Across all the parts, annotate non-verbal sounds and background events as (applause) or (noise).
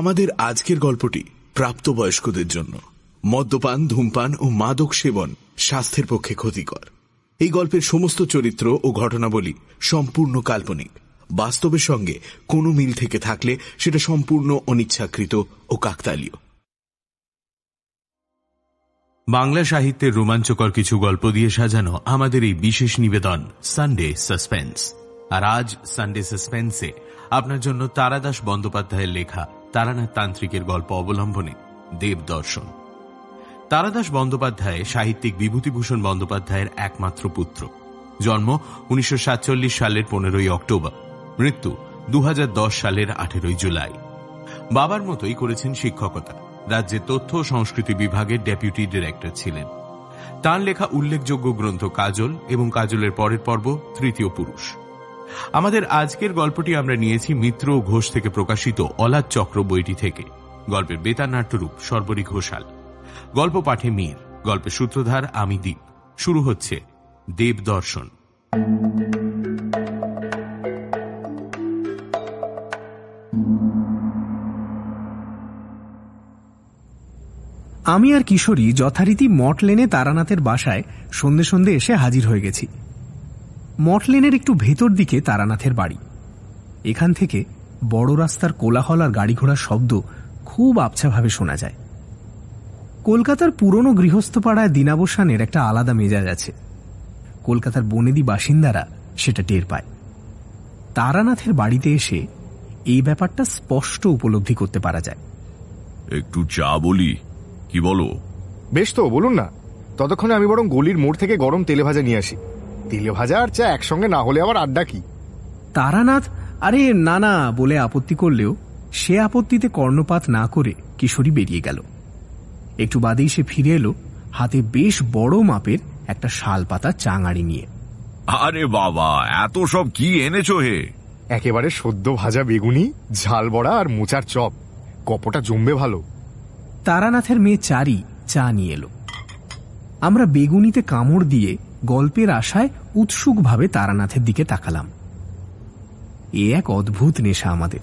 আমাদের আজকের গল্পটি প্রাপ্তবয়স্কদের জন্য। মদ্যপান, ধূমপান ও মাদক সেবন স্বাস্থ্যের পক্ষে ক্ষতিকর। এই গল্পের সমস্ত চরিত্র ও ঘটনাবলী সম্পূর্ণ কাল্পনিক। বাস্তবের সঙ্গে কোনো মিল থেকে থাকলে সেটা সম্পূর্ণ অনিচ্ছাকৃত ও কাকতালীয়। বাংলা সাহিত্যের রোমাঞ্চকর কিছু গল্প দিয়ে সাজানো আমাদের এই বিশেষ নিবেদন সানডে সাসপেন্স আর আজ সানডে সাসপেন্সে আপনার জন্য তারাদাস বন্দ্যোপাধ্যায়ের লেখা তারানাথ তান্ত্রিকের গল্প অবলম্বনে দেবদর্শন তারাদাস বন্দ্যোপাধ্যায় সাহিত্যিক বিভূতিভূষণ বন্দ্যোপাধ্যায়ের একমাত্র পুত্র। জন্ম উনিশশো সাতচল্লিশ সালের পনেরোই অক্টোবর, মৃত্যু দু হাজার দশ সালের আঠেরোই জুলাই। বাবার মতোই করেছেন শিক্ষকতা। রাজ্যের তথ্য সংস্কৃতি বিভাগের ডেপুটি ডিরেক্টর ছিলেন। তাঁর লেখা উল্লেখযোগ্য গ্রন্থ কাজল এবং কাজলের পরের পর্ব তৃতীয় পুরুষ। আমাদের আজকের গল্পটি আমরা নিয়েছি মিত্র ঘোষ থেকে প্রকাশিত অলাদ চক্র বইটি থেকে। গল্পের বেতার নাট্যরূপ সর্বরী ঘোষাল। গল্প পাঠে মীর, গল্পের সূত্রধার আমি দ্বীপ শুরু হচ্ছে দেব দর্শন। আমি আর কিশোরী যথারীতি মঠ লেনে তারানাথের বাসায় সন্ধে সন্ধে এসে হাজির হয়ে গেছি। মঠ লেনের একটু ভেতর দিকে তারানাথের বাড়ি। এখান থেকে বড় রাস্তার কোলাহল আর গাড়ি ঘোড়ার শব্দ খুব আবছাভাবে শোনা যায়। কলকাতার পুরনো গৃহস্থ পাড়ায় দিনাবসানের একটা আলাদা মেজাজ আছে। কলকাতার বনেদি বাসিন্দারা সেটা টের পায়। তারানাথের বাড়িতে এসে এই ব্যাপারটা স্পষ্ট উপলব্ধি করতে পারা যায়। একটু চা বলি কি বলো? বেশ তো বলুন না। ততক্ষণে আমি বরং গলির মোড় থেকে গরম তেলে ভাজা নিয়ে আসি। তেলে ভাজা আর চা একসঙ্গে না হলে আবার আড্ডা কি? তারানাথ আরে না না বলে আপত্তি করলেও সে আপত্তিতে কর্ণপাত না করে কিশোরী বেরিয়ে গেল। একটু বাদেই সে ফিরে এলো হাতে বেশ বড় মাপের একটা শাল পাতা চাঙাড়ি নিয়ে। আরে বাবা এত সব কি এনেছো হে? একেবারে সদ্য ভাজা বেগুনি ঝাল বড়া আর মোচার চপ। কপটা জমবে ভালো। তারানাথের মেয়ে চারি চা নিয়ে এলো। আমরা বেগুনিতে কামড় দিয়ে গল্পের আশায় উৎসুকভাবে তারানাথের দিকে তাকালাম। এ এক অদ্ভুত নেশা আমাদের।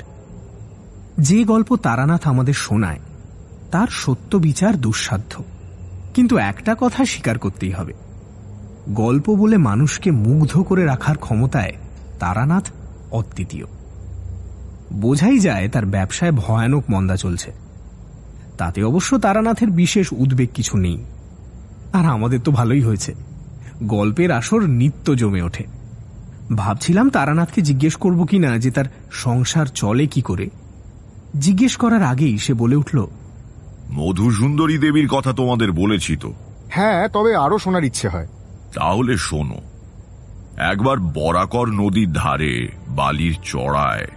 যে গল্প তারানাথ আমাদের শোনায়, তার সত্য বিচার দুঃসাধ্য। কিন্তু একটা কথা স্বীকার করতেই হবে। গল্প বলে মানুষকে মুগ্ধ করে রাখার ক্ষমতায় তারানাথ অদ্বিতীয়। বোঝাই যায় তার ব্যবসায় ভয়ানক মন্দা চলছে। তাতে অবশ্য তারানাথের বিশেষ উদ্বেগ কিছু নেই। আর আমাদের তো ভালোই হয়েছে। গল্পের আসর নিত্য জমে ওঠে। ভাবছিলাম তারানাথকে জিজ্ঞেস করব কিনা যে তার সংসার চলে কি করে। জিজ্ঞেস করার আগেই সে বলে উঠল মধুসুন্দরী দেবীর কথা তোমাদের বলেছি তো। হ্যাঁ তবে আরও শোনার ইচ্ছে হয়। তাহলে শোনো। একবার বরাকর নদীর ধারে বালির চড়ায়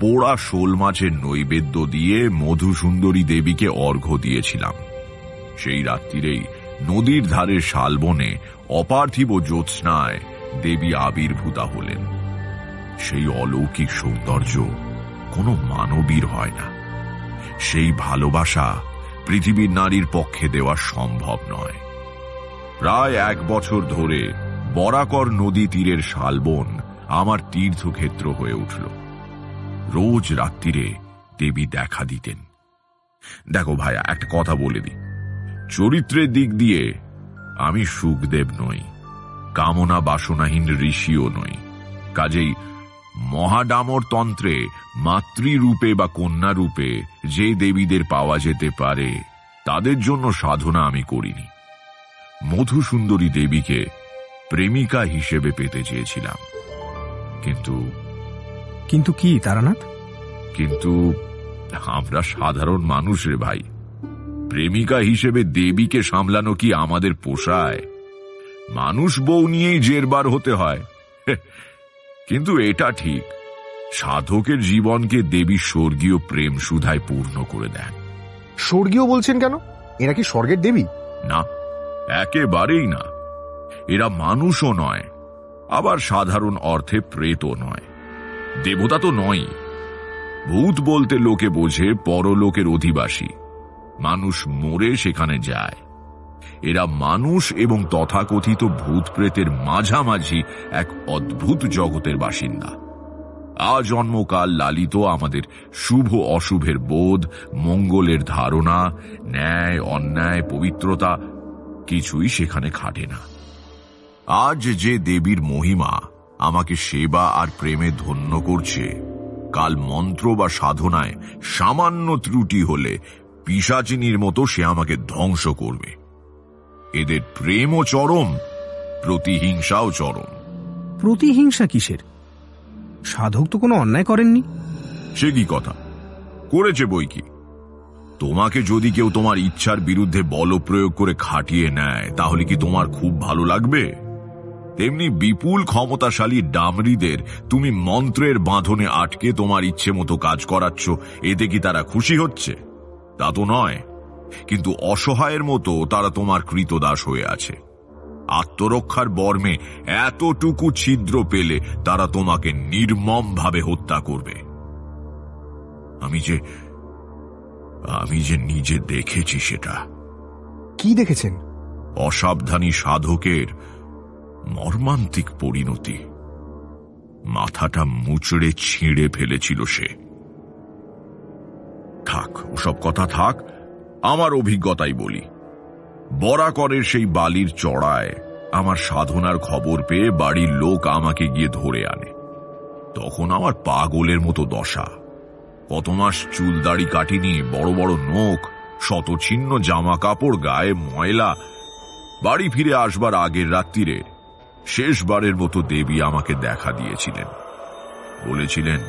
পোড়া শোল মাছের নৈবেদ্য দিয়ে মধুসুন্দরী দেবীকে অর্ঘ্য দিয়েছিলাম। সেই রাত্রিরেই নদীর ধারে শালবনে অপার্থিব জ্যোৎস্নায় দেবী আবির্ভূতা হলেন। সেই অলৌকিক সৌন্দর্য কোনো মানবীর হয় না। সেই ভালোবাসা পৃথিবীর নারীর পক্ষে দেওয়া সম্ভব নয়। প্রায় এক বছর ধরে বরাকর নদী তীরের শালবন আমার তীর্থক্ষেত্র হয়ে উঠল। রোজ রাত্রিরে দেবী দেখা দিতেন। দেখো ভাইয়া একটা কথা বলে দি চরিত্রের দিক দিয়ে আমি সুখদেব নই কামনা বাসনাহীন ঋষিও নই। কাজেই মহাডামর তন্ত্রে মাতৃরূপে বা কন্যা রূপে যে দেবীদের পাওয়া যেতে পারে তাদের জন্য সাধনা আমি করিনি। মধুসুন্দরী দেবীকে প্রেমিকা হিসেবে পেতে চেয়েছিলাম। কিন্তু কিন্তু কি তারানাথ? কিন্তু আমরা সাধারণ মানুষ রে ভাই। প্রেমিকা হিসেবে দেবীকে সামলানো কি আমাদের পোষায়? মানুষ বউ নিয়েই জেরবার হতে হয়। (laughs) কিন্তু এটা ঠিক। সাধকের জীবনকে দেবী স্বর্গীয় প্রেম সুধায় পূর্ণ করে দেন। স্বর্গীয় বলছেন কেন? এরা কি স্বর্গের দেবী? না একেবারেই না। এরা মানুষও নয় আবার সাধারণ অর্থে প্রেতও নয়। দেবতা তো নয় ভূত বলতে লোকে বোঝে পরলোকের অধিবাসী। মানুষ মরে সেখানে যায়। এরা মানুষ এবং তথাকথিত ভূত প্রেতের মাঝামাঝি এক অদ্ভুত জগতের বাসিন্দা। আজন্মকাল লালিত আমাদের শুভ অশুভের বোধ, মঙ্গলের ধারণা, ন্যায়, অন্যায়, পবিত্রতা কিছুই সেখানে খাটে না। আজ যে দেবীর মহিমা আমাকে সেবা আর প্রেমে ধন্য করছে, কাল মন্ত্র বা সাধনায় সামান্য ত্রুটি হলে পিসাচিনীর মতো সে আমাকে ধ্বংস করবে। এদের প্রেমও চরম প্রতিহিংসাও চরম। প্রতিহিংসা কিসের? সাধক তো কোনো অন্যায় করেননি। সে কি কথা? করেছে বই কি? তোমাকে যদি কেউ তোমার ইচ্ছার বিরুদ্ধে বল প্রয়োগ করে খাটিয়ে নেয় তাহলে কি তোমার খুব ভালো লাগবে? তেমনি বিপুল ক্ষমতাশালী ডামরিদের তুমি মন্ত্রের বাঁধনে আটকে তোমার ইচ্ছে মতো কাজ করাচ্ছ এতে কি তারা খুশি হচ্ছে? তা তো নয়। কিন্তু অসহায়ের মতো তারা তোমার কৃতদাস হয়ে আছে। আত্মরক্ষার বর্মে এতটুকু ছিদ্র পেলে তারা তোমাকে নির্মমভাবে হত্যা করবে। আমি যে আমি যে নিজে দেখেছি সেটা। কি দেখেছেন? অসাবধানী সাধকের মর্মান্তিক পরিণতি। মাথাটা মুচড়ে ছিঁড়ে ফেলেছিল সে। থাক ওসব কথা থাক, আমার অভিজ্ঞতাই বলি। বরাকরের সেই বালির চড়ায় আমার সাধনার খবর পেয়ে বাড়ির লোক আমাকে গিয়ে ধরে আনে। তখন আমার পাগলের মতো দশা। কত মাস চুল দাড়ি কাটিনি, বড় বড় নোখ শতছিন্ন জামা কাপড় গায়ে ময়লা। বাড়ি ফিরে আসবার আগের রাত্রিরে শেষবারের মতো দেবী আমাকে দেখা দিয়েছিলেন। বলেছিলেন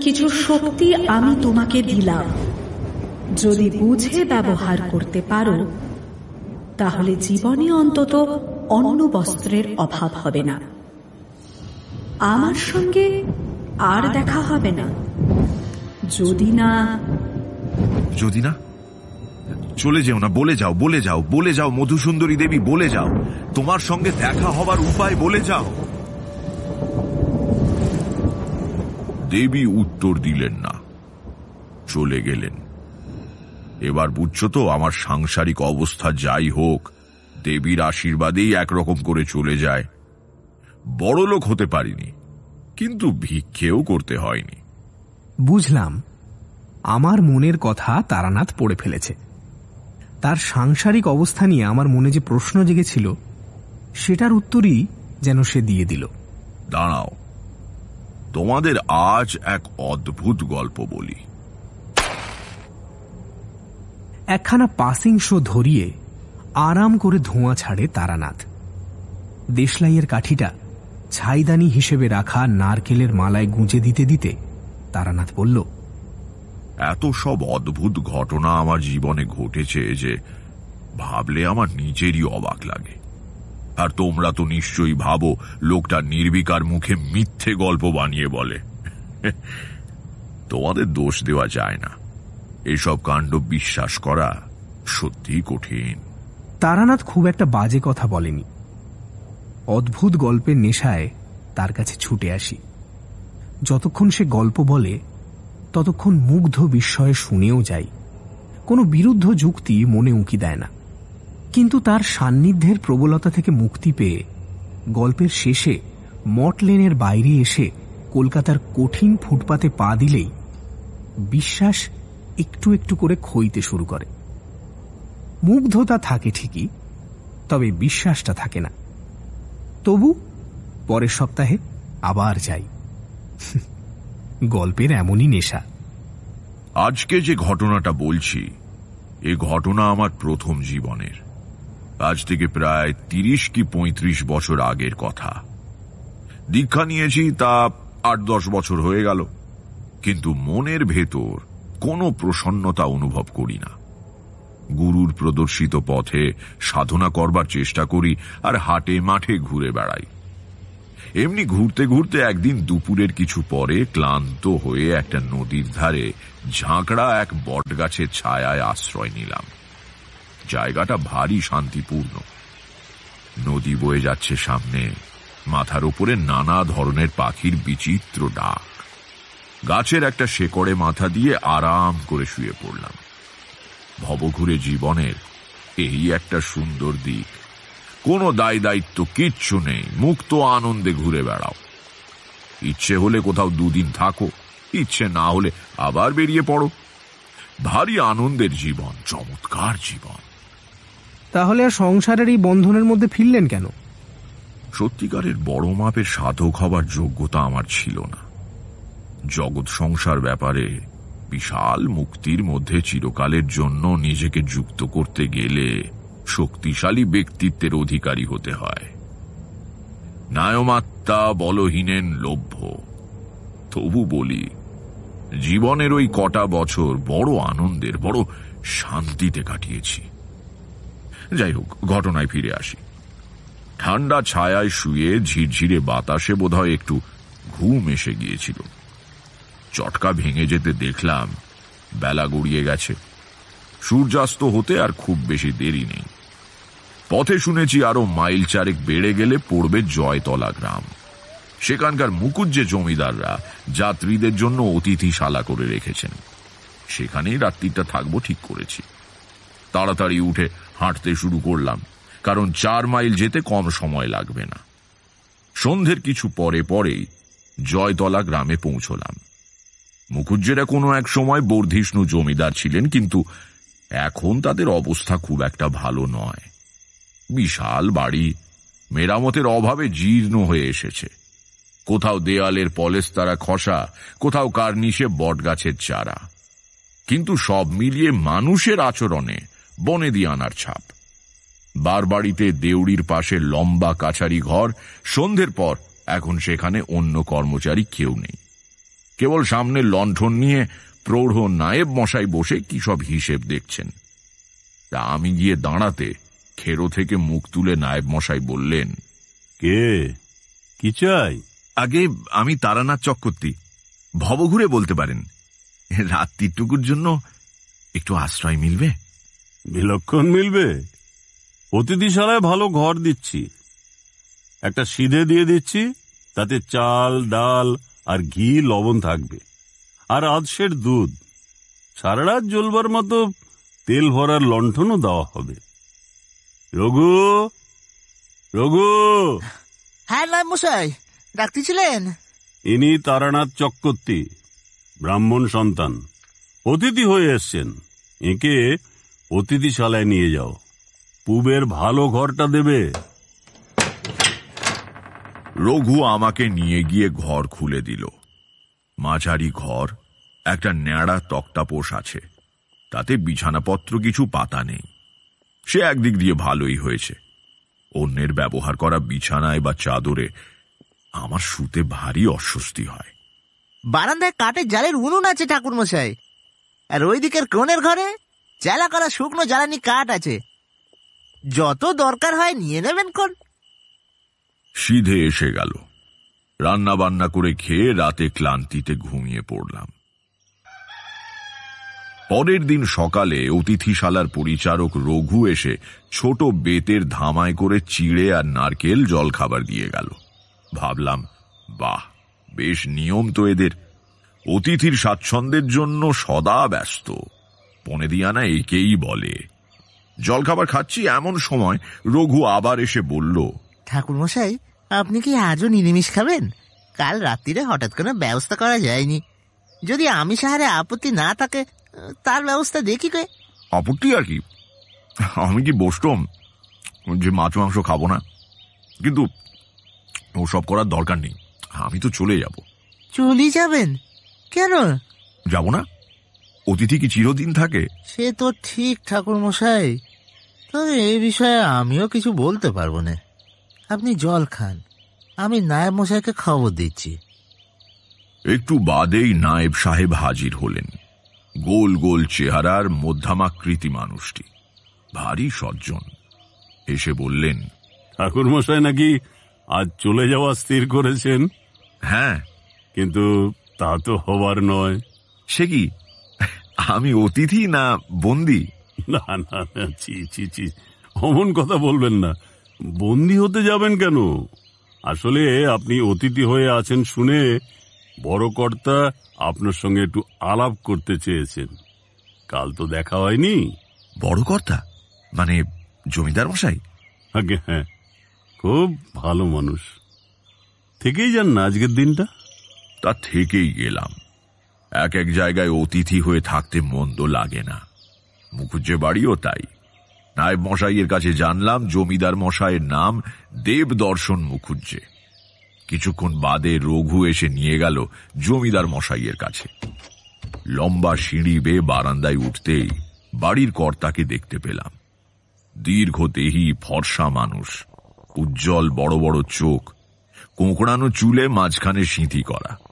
কিছু শক্তি আমি তোমাকে দিলাম। যদি বুঝে ব্যবহার করতে পারো, তাহলে জীবনে অন্তত অন্য বস্ত্রের অভাব হবে না। আমার সঙ্গে আর দেখা হবে না। যদি না যদি না? চলে যেও না, বলে যাও বলে যাও বলে যাও, মধুসুন্দরী দেবী, বলে যাও। তোমার সঙ্গে দেখা হবার উপায় বলে যাও। দেবী উত্তর দিলেন না। চলে গেলেন। এবার বুঝছ তো আমার সাংসারিক অবস্থা যাই হোক দেবীর আশীর্বাদেই একরকম করে চলে যায়। বড়লোক হতে পারিনি কিন্তু ভিক্ষেও করতে হয়নি। বুঝলাম আমার মনের কথা তারানাথ পড়ে ফেলেছে। তার সাংসারিক অবস্থা নিয়ে আমার মনে যে প্রশ্ন জেগেছিল সেটার উত্তরই যেন সে দিয়ে দিল। দাঁড়াও তোমাদের আজ এক অদ্ভুত গল্প বলি। একখানা পাসিং শো ধরিয়ে আরাম করে ধোঁয়া ছাড়ে তারানাথ। দেশলাইয়ের কাঠিটা ছাইদানি হিসেবে রাখা নারকেলের মালায় গুঁজে দিতে দিতে তারানাথ বলল এত সব অদ্ভুত ঘটনা আমার জীবনে ঘটেছে যে ভাবলে আমার নিজেরই অবাক লাগে। আর তোমরা তো নিশ্চয়ই ভাবো, লোকটা নির্বিকার মুখে মিথ্যে গল্প বানিয়ে বলে। তোমাদের দোষ দেওয়া যায় না। এসব কাণ্ড বিশ্বাস করা সত্যিই কঠিন। তারানাথ খুব একটা বাজে কথা বলেনি। অদ্ভুত গল্পের নেশায় তার কাছে ছুটে আসি। যতক্ষণ সে গল্প বলে, ততক্ষণ মুগ্ধ বিস্ময়ে শুনেও যাই। কোনো বিরুদ্ধ যুক্তি মনে উঁকি দেয় না। কিন্তু তার সান্নিধ্যের প্রবলতা থেকে মুক্তি পেয়ে গল্পের শেষে মট লেনের বাইরে এসে কলকাতার কঠিন ফুটপাতে পা দিলেই বিশ্বাস একটু একটু করে খইতে শুরু করে। মুগ্ধতা থাকে ঠিকই, তবে বিশ্বাসটা থাকে না। তবু পরের সপ্তাহে আবার যাই। গল্পের এমনই নেশা। আজকে যে ঘটনাটা বলছি, এ ঘটনা আমার প্রথম জীবনের। আজ থেকে প্রায় তিরিশ কি পঁয়ত্রিশ বছর আগের কথা। দীক্ষা নিয়েছি, তা আট দশ বছর হয়ে গেল। কিন্তু মনের ভেতর কোনো প্রসন্নতা অনুভব করি না। গুরুর প্রদর্শিত পথে সাধনা করবার চেষ্টা করি আর হাটে মাঠে ঘুরে বেড়াই। এমনি ঘুরতে ঘুরতে একদিন দুপুরের কিছু পরে ক্লান্ত হয়ে একটা নদীর ধারে ঝাঁকড়া এক বটগাছের ছায়ায় আশ্রয় নিলাম। জায়গাটা ভারী শান্তিপূর্ণ। নদী বয়ে যাচ্ছে সামনে, মাথার উপরে নানা ধরনের পাখির বিচিত্র ডাক। গাছের একটা শেকড়ে মাথা দিয়ে আরাম করে শুয়ে পড়লাম। ভবঘুরে জীবনের এই একটা সুন্দর দিক। কোনো দায় দায়িত্ব কিচ্ছু নেই, মুক্ত আনন্দে ঘুরে বেড়াও। ইচ্ছে হলে কোথাও দুদিন থাকো, ইচ্ছে না হলে আবার বেরিয়ে পড়ো। ভারী আনন্দের জীবন, চমৎকার জীবন। তাহলে আর সংসারের এই বন্ধনের মধ্যে ফিরলেন কেন? সত্যিকারের বড় মাপের সাধক হবার যোগ্যতা আমার ছিল না। জগৎ সংসার ব্যাপারে বিশাল মুক্তির মধ্যে চিরকালের জন্য নিজেকে যুক্ত করতে গেলে শক্তিশালী ব্যক্তিত্বের অধিকারী হতে হয়। নায়মাত্মা বলহীনেন লভ্য। তবু বলি, জীবনের ওই কটা বছর বড় আনন্দের, বড় শান্তিতে কাটিয়েছি। যাই হোক, ঘটনায় ফিরে আসি। ঠান্ডা ছায়ায় শুয়ে ঝিরঝিরে বাতাসে বোধহয় একটু ঘুম এসে গিয়েছিল। চটকা ভেঙে যেতে দেখলাম বেলা গড়িয়ে গেছে। সূর্যাস্ত হতে আর খুব বেশি দেরি নেই। পথে শুনেছি আরও মাইল চারেক বেড়ে গেলে পড়বে জয়তলা গ্রাম। সেখানকার মুকুজ্জে জমিদাররা যাত্রীদের জন্য অতিথিশালা করে রেখেছেন। সেখানেই রাত্রিটা থাকব ঠিক করেছি। তাড়াতাড়ি উঠে হাঁটতে শুরু করলাম, কারণ চার মাইল যেতে কম সময় লাগবে না। সন্ধ্যের কিছু পরে পরেই জয়তলা গ্রামে পৌঁছলাম। মুখুজ্জেরা কোনো এক সময় বর্ধিষ্ণু জমিদার ছিলেন, কিন্তু এখন তাদের অবস্থা খুব একটা ভালো নয়। বিশাল বাড়ি, মেরামতের অভাবে জীর্ণ হয়ে এসেছে। কোথাও দেয়ালের পলেস্তারা খসা, কোথাও কার্নিশে বটগাছের চারা। কিন্তু সব মিলিয়ে মানুষের আচরণে বনে দিয়ে আনার ছাপ। বারবাড়িতে দেউড়ির পাশে লম্বা কাছারি ঘর সন্ধ্যের পর এখন সেখানে অন্য কর্মচারী কেউ নেই। কেবল সামনে লণ্ঠন নিয়ে প্রৌঢ় নায়েব মশাই বসে কি সব হিসেব দেখছেন। তা আমি গিয়ে দাঁড়াতে খেরো থেকে মুখ তুলে নায়েব মশাই বললেন কে? কি চাই? আগে আমি তারানাথ চক্রবর্তী ভবঘুরে বলতে পারেন। রাত্রিটুকুর জন্য একটু আশ্রয় মিলবে? বিলক্ষণ মিলবে। অতিথিশালায় ভালো ঘর দিচ্ছি। একটা সিধে দিয়ে দিচ্ছি তাতে চাল ডাল আর ঘি লবণ থাকবে। আর আধসের দুধ। সারা রাত জ্বলবার মতো তেল ভরার লণ্ঠনও দেওয়া হবে। রঘু! রঘু! হ্যাঁ নয় মশাই ডাকতেছিলেন ইনি তারানাথ চক্রবর্তী ব্রাহ্মণ সন্তান। অতিথি হয়ে এসছেন। একে অতিথিশালায় নিয়ে যাও। পুবের ভালো ঘরটা দেবে। রঘু আমাকে নিয়ে গিয়ে ঘর খুলে দিল। মাঝারি ঘর একটা ন্যাড়া তক্তাপোষ আছে। তাতে বিছানাপত্র কিছু পাতা নেই। সে একদিক দিয়ে ভালোই হয়েছে। অন্যের ব্যবহার করা বিছানায় বা চাদরে আমার শুতে ভারী অস্বস্তি হয়। বারান্দায় কাঠের জালের উনুন আছে ঠাকুর মশাই আর ওই দিকের কোণের ঘরে চেলা করা শুকনো জ্বালানি কাঠ আছে। যত দরকার হয় নিয়ে নেবেন কোন। সিধে এসে গেল। রান্না বান্না করে খেয়ে রাতে ক্লান্তিতে ঘুমিয়ে পড়লাম। পরের দিন সকালে অতিথিশালার পরিচারক রঘু এসে ছোট বেতের ধামায় করে চিড়ে আর নারকেল জলখাবার দিয়ে গেল। ভাবলাম, বাহ, বেশ নিয়ম তো এদের। অতিথির স্বাচ্ছন্দ্যের জন্য সদা ব্যস্ত। পনেদিয়ানা একেই বলে। জলখাবার খাচ্ছি এমন সময় রঘু আবার এসে বলল ঠাকুর মশাই আপনি কি আজও নিরামিষ খাবেন? কাল রাত্রিরে হঠাৎ কোনো ব্যবস্থা করা যায়নি। যদি আমি সাহারে আপত্তি না থাকে তার ব্যবস্থা দেখি কে? আপত্তি আর কি? আমি কি বসতম যে মাছ মাংস খাব না। কিন্তু ওসব করার দরকার নেই। আমি তো চলে যাব। চলি যাবেন? কেন? যাব না? অতিথি কি চিরদিন থাকে? সে তো ঠিক ঠাকুর মশাই তবে এই বিষয়ে আমিও কিছু বলতে পারব না। আপনি জল খান। আমি নায়েব মশাইকে খবর দিচ্ছি। একটু বাদেই নায়েব সাহেব হাজির হলেন। গোল গোল চেহারার মধ্যামাকৃতি মানুষটি। ভারী সজ্জন। এসে বললেন ঠাকুর মশাই নাকি আজ চলে যাওয়া স্থির করেছেন? হ্যাঁ। কিন্তু তা তো হবার নয়। সে কি? আমি অতিথি না বন্দি? না না না, ছি ছি ছি। অমন কথা বলবেন না। বন্দি হতে যাবেন কেন? আসলে আপনি অতিথি হয়ে আছেন শুনে বড় কর্তা আপনার সঙ্গে একটু আলাপ করতে চেয়েছেন। কাল তো দেখা হয়নি। বড় কর্তা? মানে জমিদার মশাই? আগে হ্যাঁ খুব ভালো মানুষ। থেকেই যান না আজকের দিনটা? তা থেকেই গেলাম। এক এক জায়গায় অতিথি হয়ে থাকতে মন্দ লাগে না। মুখুজ্জে বাড়িও তাই। নায়েব মশাইয়ের কাছে জানলাম জমিদার মশাইয়ের নাম দেবদর্শন মুখুজ্জে কিছুক্ষণ বাদে রঘু এসে নিয়ে গেল জমিদার মশাইয়ের কাছে। লম্বা সিঁড়ি বেয়ে বারান্দায় উঠতেই বাড়ির কর্তাকে দেখতে পেলাম। দীর্ঘদেহী ফর্সা মানুষ, উজ্জ্বল বড় বড় চোখ, কোঁকড়ানো চুলে মাঝখানে সিঁথি করা।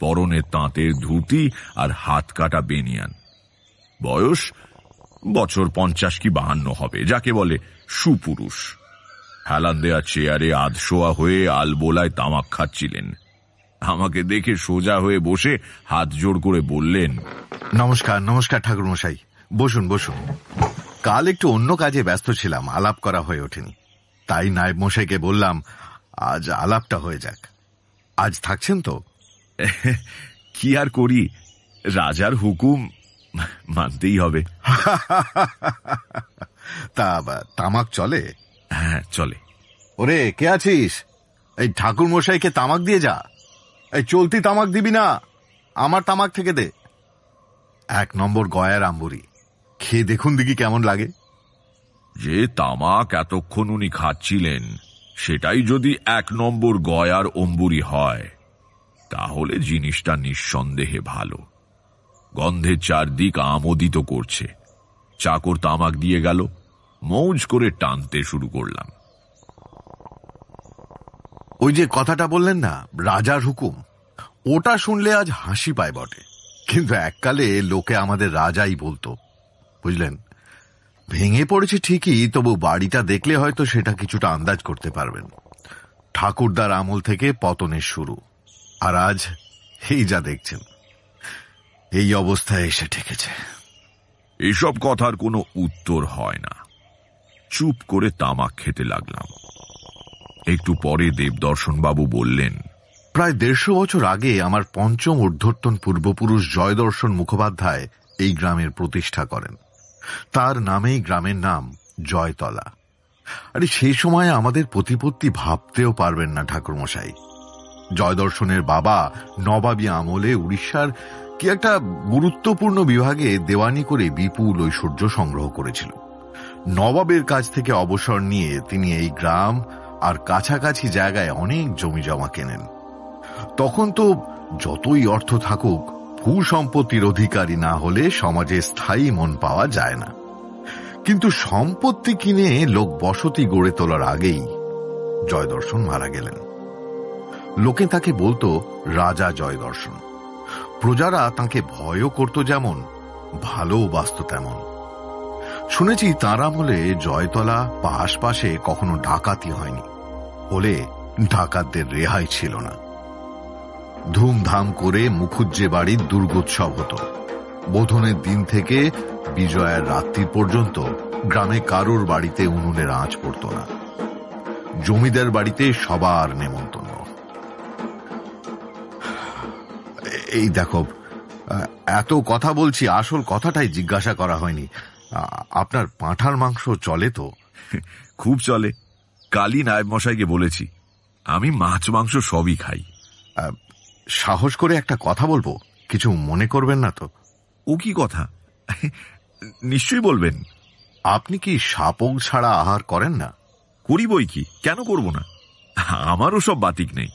পরনে তাঁতের ধুতি আর হাত কাটা বেনিয়ান। বয়স বছর পঞ্চাশ কি বাহান্ন হবে, যাকে বলে সুপুরুষ। হেলান দেয়া চেয়ারে আধশোয়া হয়ে আলবোলায় তামাক খাচ্ছিলেন। আমাকে দেখে সোজা হয়ে বসে হাত জোড় করে বললেন, নমস্কার নমস্কার ঠাকুর মশাই বসুন বসুন। কাল একটু অন্য কাজে ব্যস্ত ছিলাম, আলাপ করা হয়ে ওঠেনি। তাই নায়েব মশাইকে বললাম, আজ আলাপটা হয়ে যাক। আজ থাকছেন তো? কি আর করি? রাজার হুকুম মানতেই হবে। তা তামাক চলে? হ্যাঁ চলে। ওরে কে আছিস? এই ঠাকুর মশাইকে তামাক দিয়ে যা। এই চলতি তামাক দিবি না। আমার তামাক থেকে দে। এক নম্বর গয়ার আম্বুরি। খেয়ে দেখুন দেখি কেমন লাগে। যে তামাক এতক্ষণ উনি খাচ্ছিলেন সেটাই যদি এক নম্বর গয়ার অম্বুরি হয়। তাহলে জিনিসটা নিঃসন্দেহে ভালো। গন্ধের চারদিক আমোদিত করছে। চাকর তামাক দিয়ে গেল, মৌজ করে টানতে শুরু করলাম। ওই যে কথাটা বললেন না, রাজার হুকুম। ওটা শুনলে আজ হাসি পায় বটে। কিন্তু এককালে লোকে আমাদের রাজাই বলতো, বুঝলেন? ভেঙে পড়েছে ঠিকই, তবু বাড়িটা দেখলে হয়তো সেটা কিছুটা আন্দাজ করতে পারবেন। ঠাকুরদার আমল থেকে পতনের শুরু। আর আজ এই যা দেখছেন এই অবস্থায় এসে ঠেকেছে। এসব কথার কোনো উত্তর হয় না। চুপ করে তামাক খেতে লাগলাম। একটু পরে দেবদর্শন বাবু বললেন প্রায় দেড়শো বছর আগে আমার পঞ্চম ঊর্ধ্বতন পূর্বপুরুষ জয়দর্শন মুখোপাধ্যায় এই গ্রামের প্রতিষ্ঠা করেন। তার নামেই গ্রামের নাম জয়তলা। আরে সেই সময় আমাদের প্রতিপত্তি ভাবতেও পারবেন না ঠাকুরমশাই। জয়দর্শনের বাবা নবাবী আমলে উড়িষ্যার কি একটা গুরুত্বপূর্ণ বিভাগে দেওয়ানি করে বিপুল ঐশ্বর্য সংগ্রহ করেছিল। নবাবের কাছ থেকে অবসর নিয়ে তিনি এই গ্রাম আর কাছাকাছি জায়গায় অনেক জমি জমা কেনেন। তখন তো যতই অর্থ থাকুক ভূ সম্পত্তির অধিকারী না হলে সমাজে স্থায়ী মন পাওয়া যায় না। কিন্তু সম্পত্তি কিনে লোক বসতি গড়ে তোলার আগেই জয়দর্শন মারা গেলেন। লোকে তাকে বলতো রাজা জয়দর্শন। প্রজারা তাকে ভয়ও করত যেমন, ভালোও বাস্ত তেমন। শুনেছি তাঁর আমলে জয়তলা বা আশপাশে কখনো ডাকাতি হয়নি। হলে ডাকাতদের রেহাই ছিল না। ধুমধাম করে মুখুজ্জে বাড়ির দুর্গোৎসব হতো। বোধনের দিন থেকে বিজয়ার রাত্রি পর্যন্ত গ্রামে কারোর বাড়িতে উনুনের আঁচ পড়ত না। জমিদার বাড়িতে সবার নেমন্তন্ন। এই দেখো এত কথা বলছি আসল কথাটাই জিজ্ঞাসা করা হয়নি। আপনার পাঁঠার মাংস চলে তো? (laughs) খুব চলে। কালী নায়েব মশাইকে বলেছি আমি মাছ মাংস সবই খাই। সাহস করে একটা কথা বলব কিছু মনে করবেন না তো? ও কি কথা? নিশ্চয়ই বলবেন। আপনি কি সাপক ছাড়া আহার করেন না? করি বই কি? কেন করব না? আমারও সব বাতিক নেই।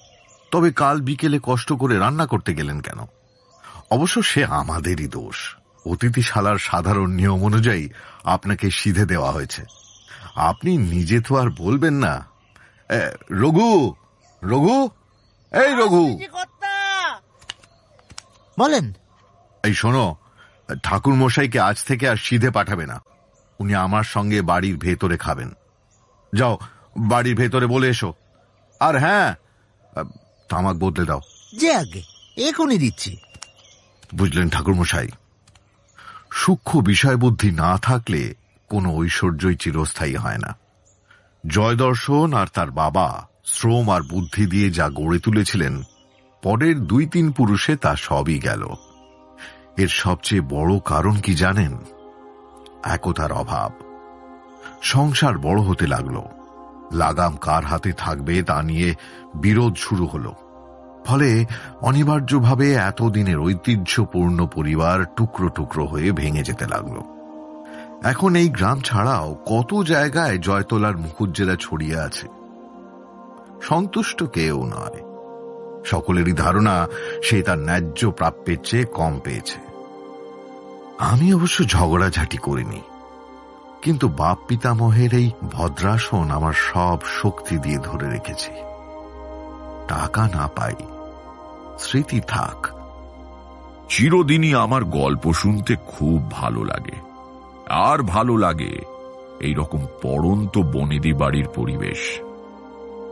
তবে কাল বিকেলে কষ্ট করে রান্না করতে গেলেন কেন? অবশ্য সে আমাদেরই দোষ। অতিথিশালার সাধারণ নিয়ম অনুযায়ী আপনাকে সিধে দেওয়া হয়েছে। আপনি নিজে তো আর বলবেন না। রঘু! রঘু! এই রঘু! বলেন। এই শোনো ঠাকুর মশাইকে আজ থেকে আর সিধে পাঠাবে না। উনি আমার সঙ্গে বাড়ির ভেতরে খাবেন। যাও বাড়ির ভেতরে বলে এসো। আর হ্যাঁ তামাক বদলে দাও। যে আগে এখনই দিচ্ছি। বুঝলেন ঠাকুর মশাই সূক্ষ্ম বিষয় বুদ্ধি না থাকলে কোনো ঐশ্বর্যই চিরস্থায়ী হয় না। জয়দর্শন আর তার বাবা শ্রম আর বুদ্ধি দিয়ে যা গড়ে তুলেছিলেন পরের দুই তিন পুরুষে তা সবই গেল। এর সবচেয়ে বড় কারণ কি জানেন? একতার অভাব। সংসার বড় হতে লাগল। লাগাম কার হাতে থাকবে তা নিয়ে বিরোধ শুরু হলো। ফলে অনিবার্যভাবে এতদিনের ঐতিহ্যপূর্ণ পরিবার টুকরো টুকরো হয়ে ভেঙে যেতে লাগল। এখন এই গ্রাম ছাড়াও কত জায়গায় জয়তলার মুখুজ্জেরা ছড়িয়ে আছে। সন্তুষ্ট কেউ নয়। সকলেরই ধারণা, সে তার ন্যায্য প্রাপ্যের চেয়ে কম পেয়েছে। আমি অবশ্য ঝগড়াঝাটি করিনি, কিন্তু বাপ পিতামহের এই ভদ্রাসন আমার সব শক্তি দিয়ে ধরে রেখেছি। টাকা না পাই স্মৃতি থাক। চিরদিনই আমার গল্প শুনতে খুব ভালো লাগে। আর ভালো লাগে এই রকম পড়ন্ত বনেদি বাড়ির পরিবেশ।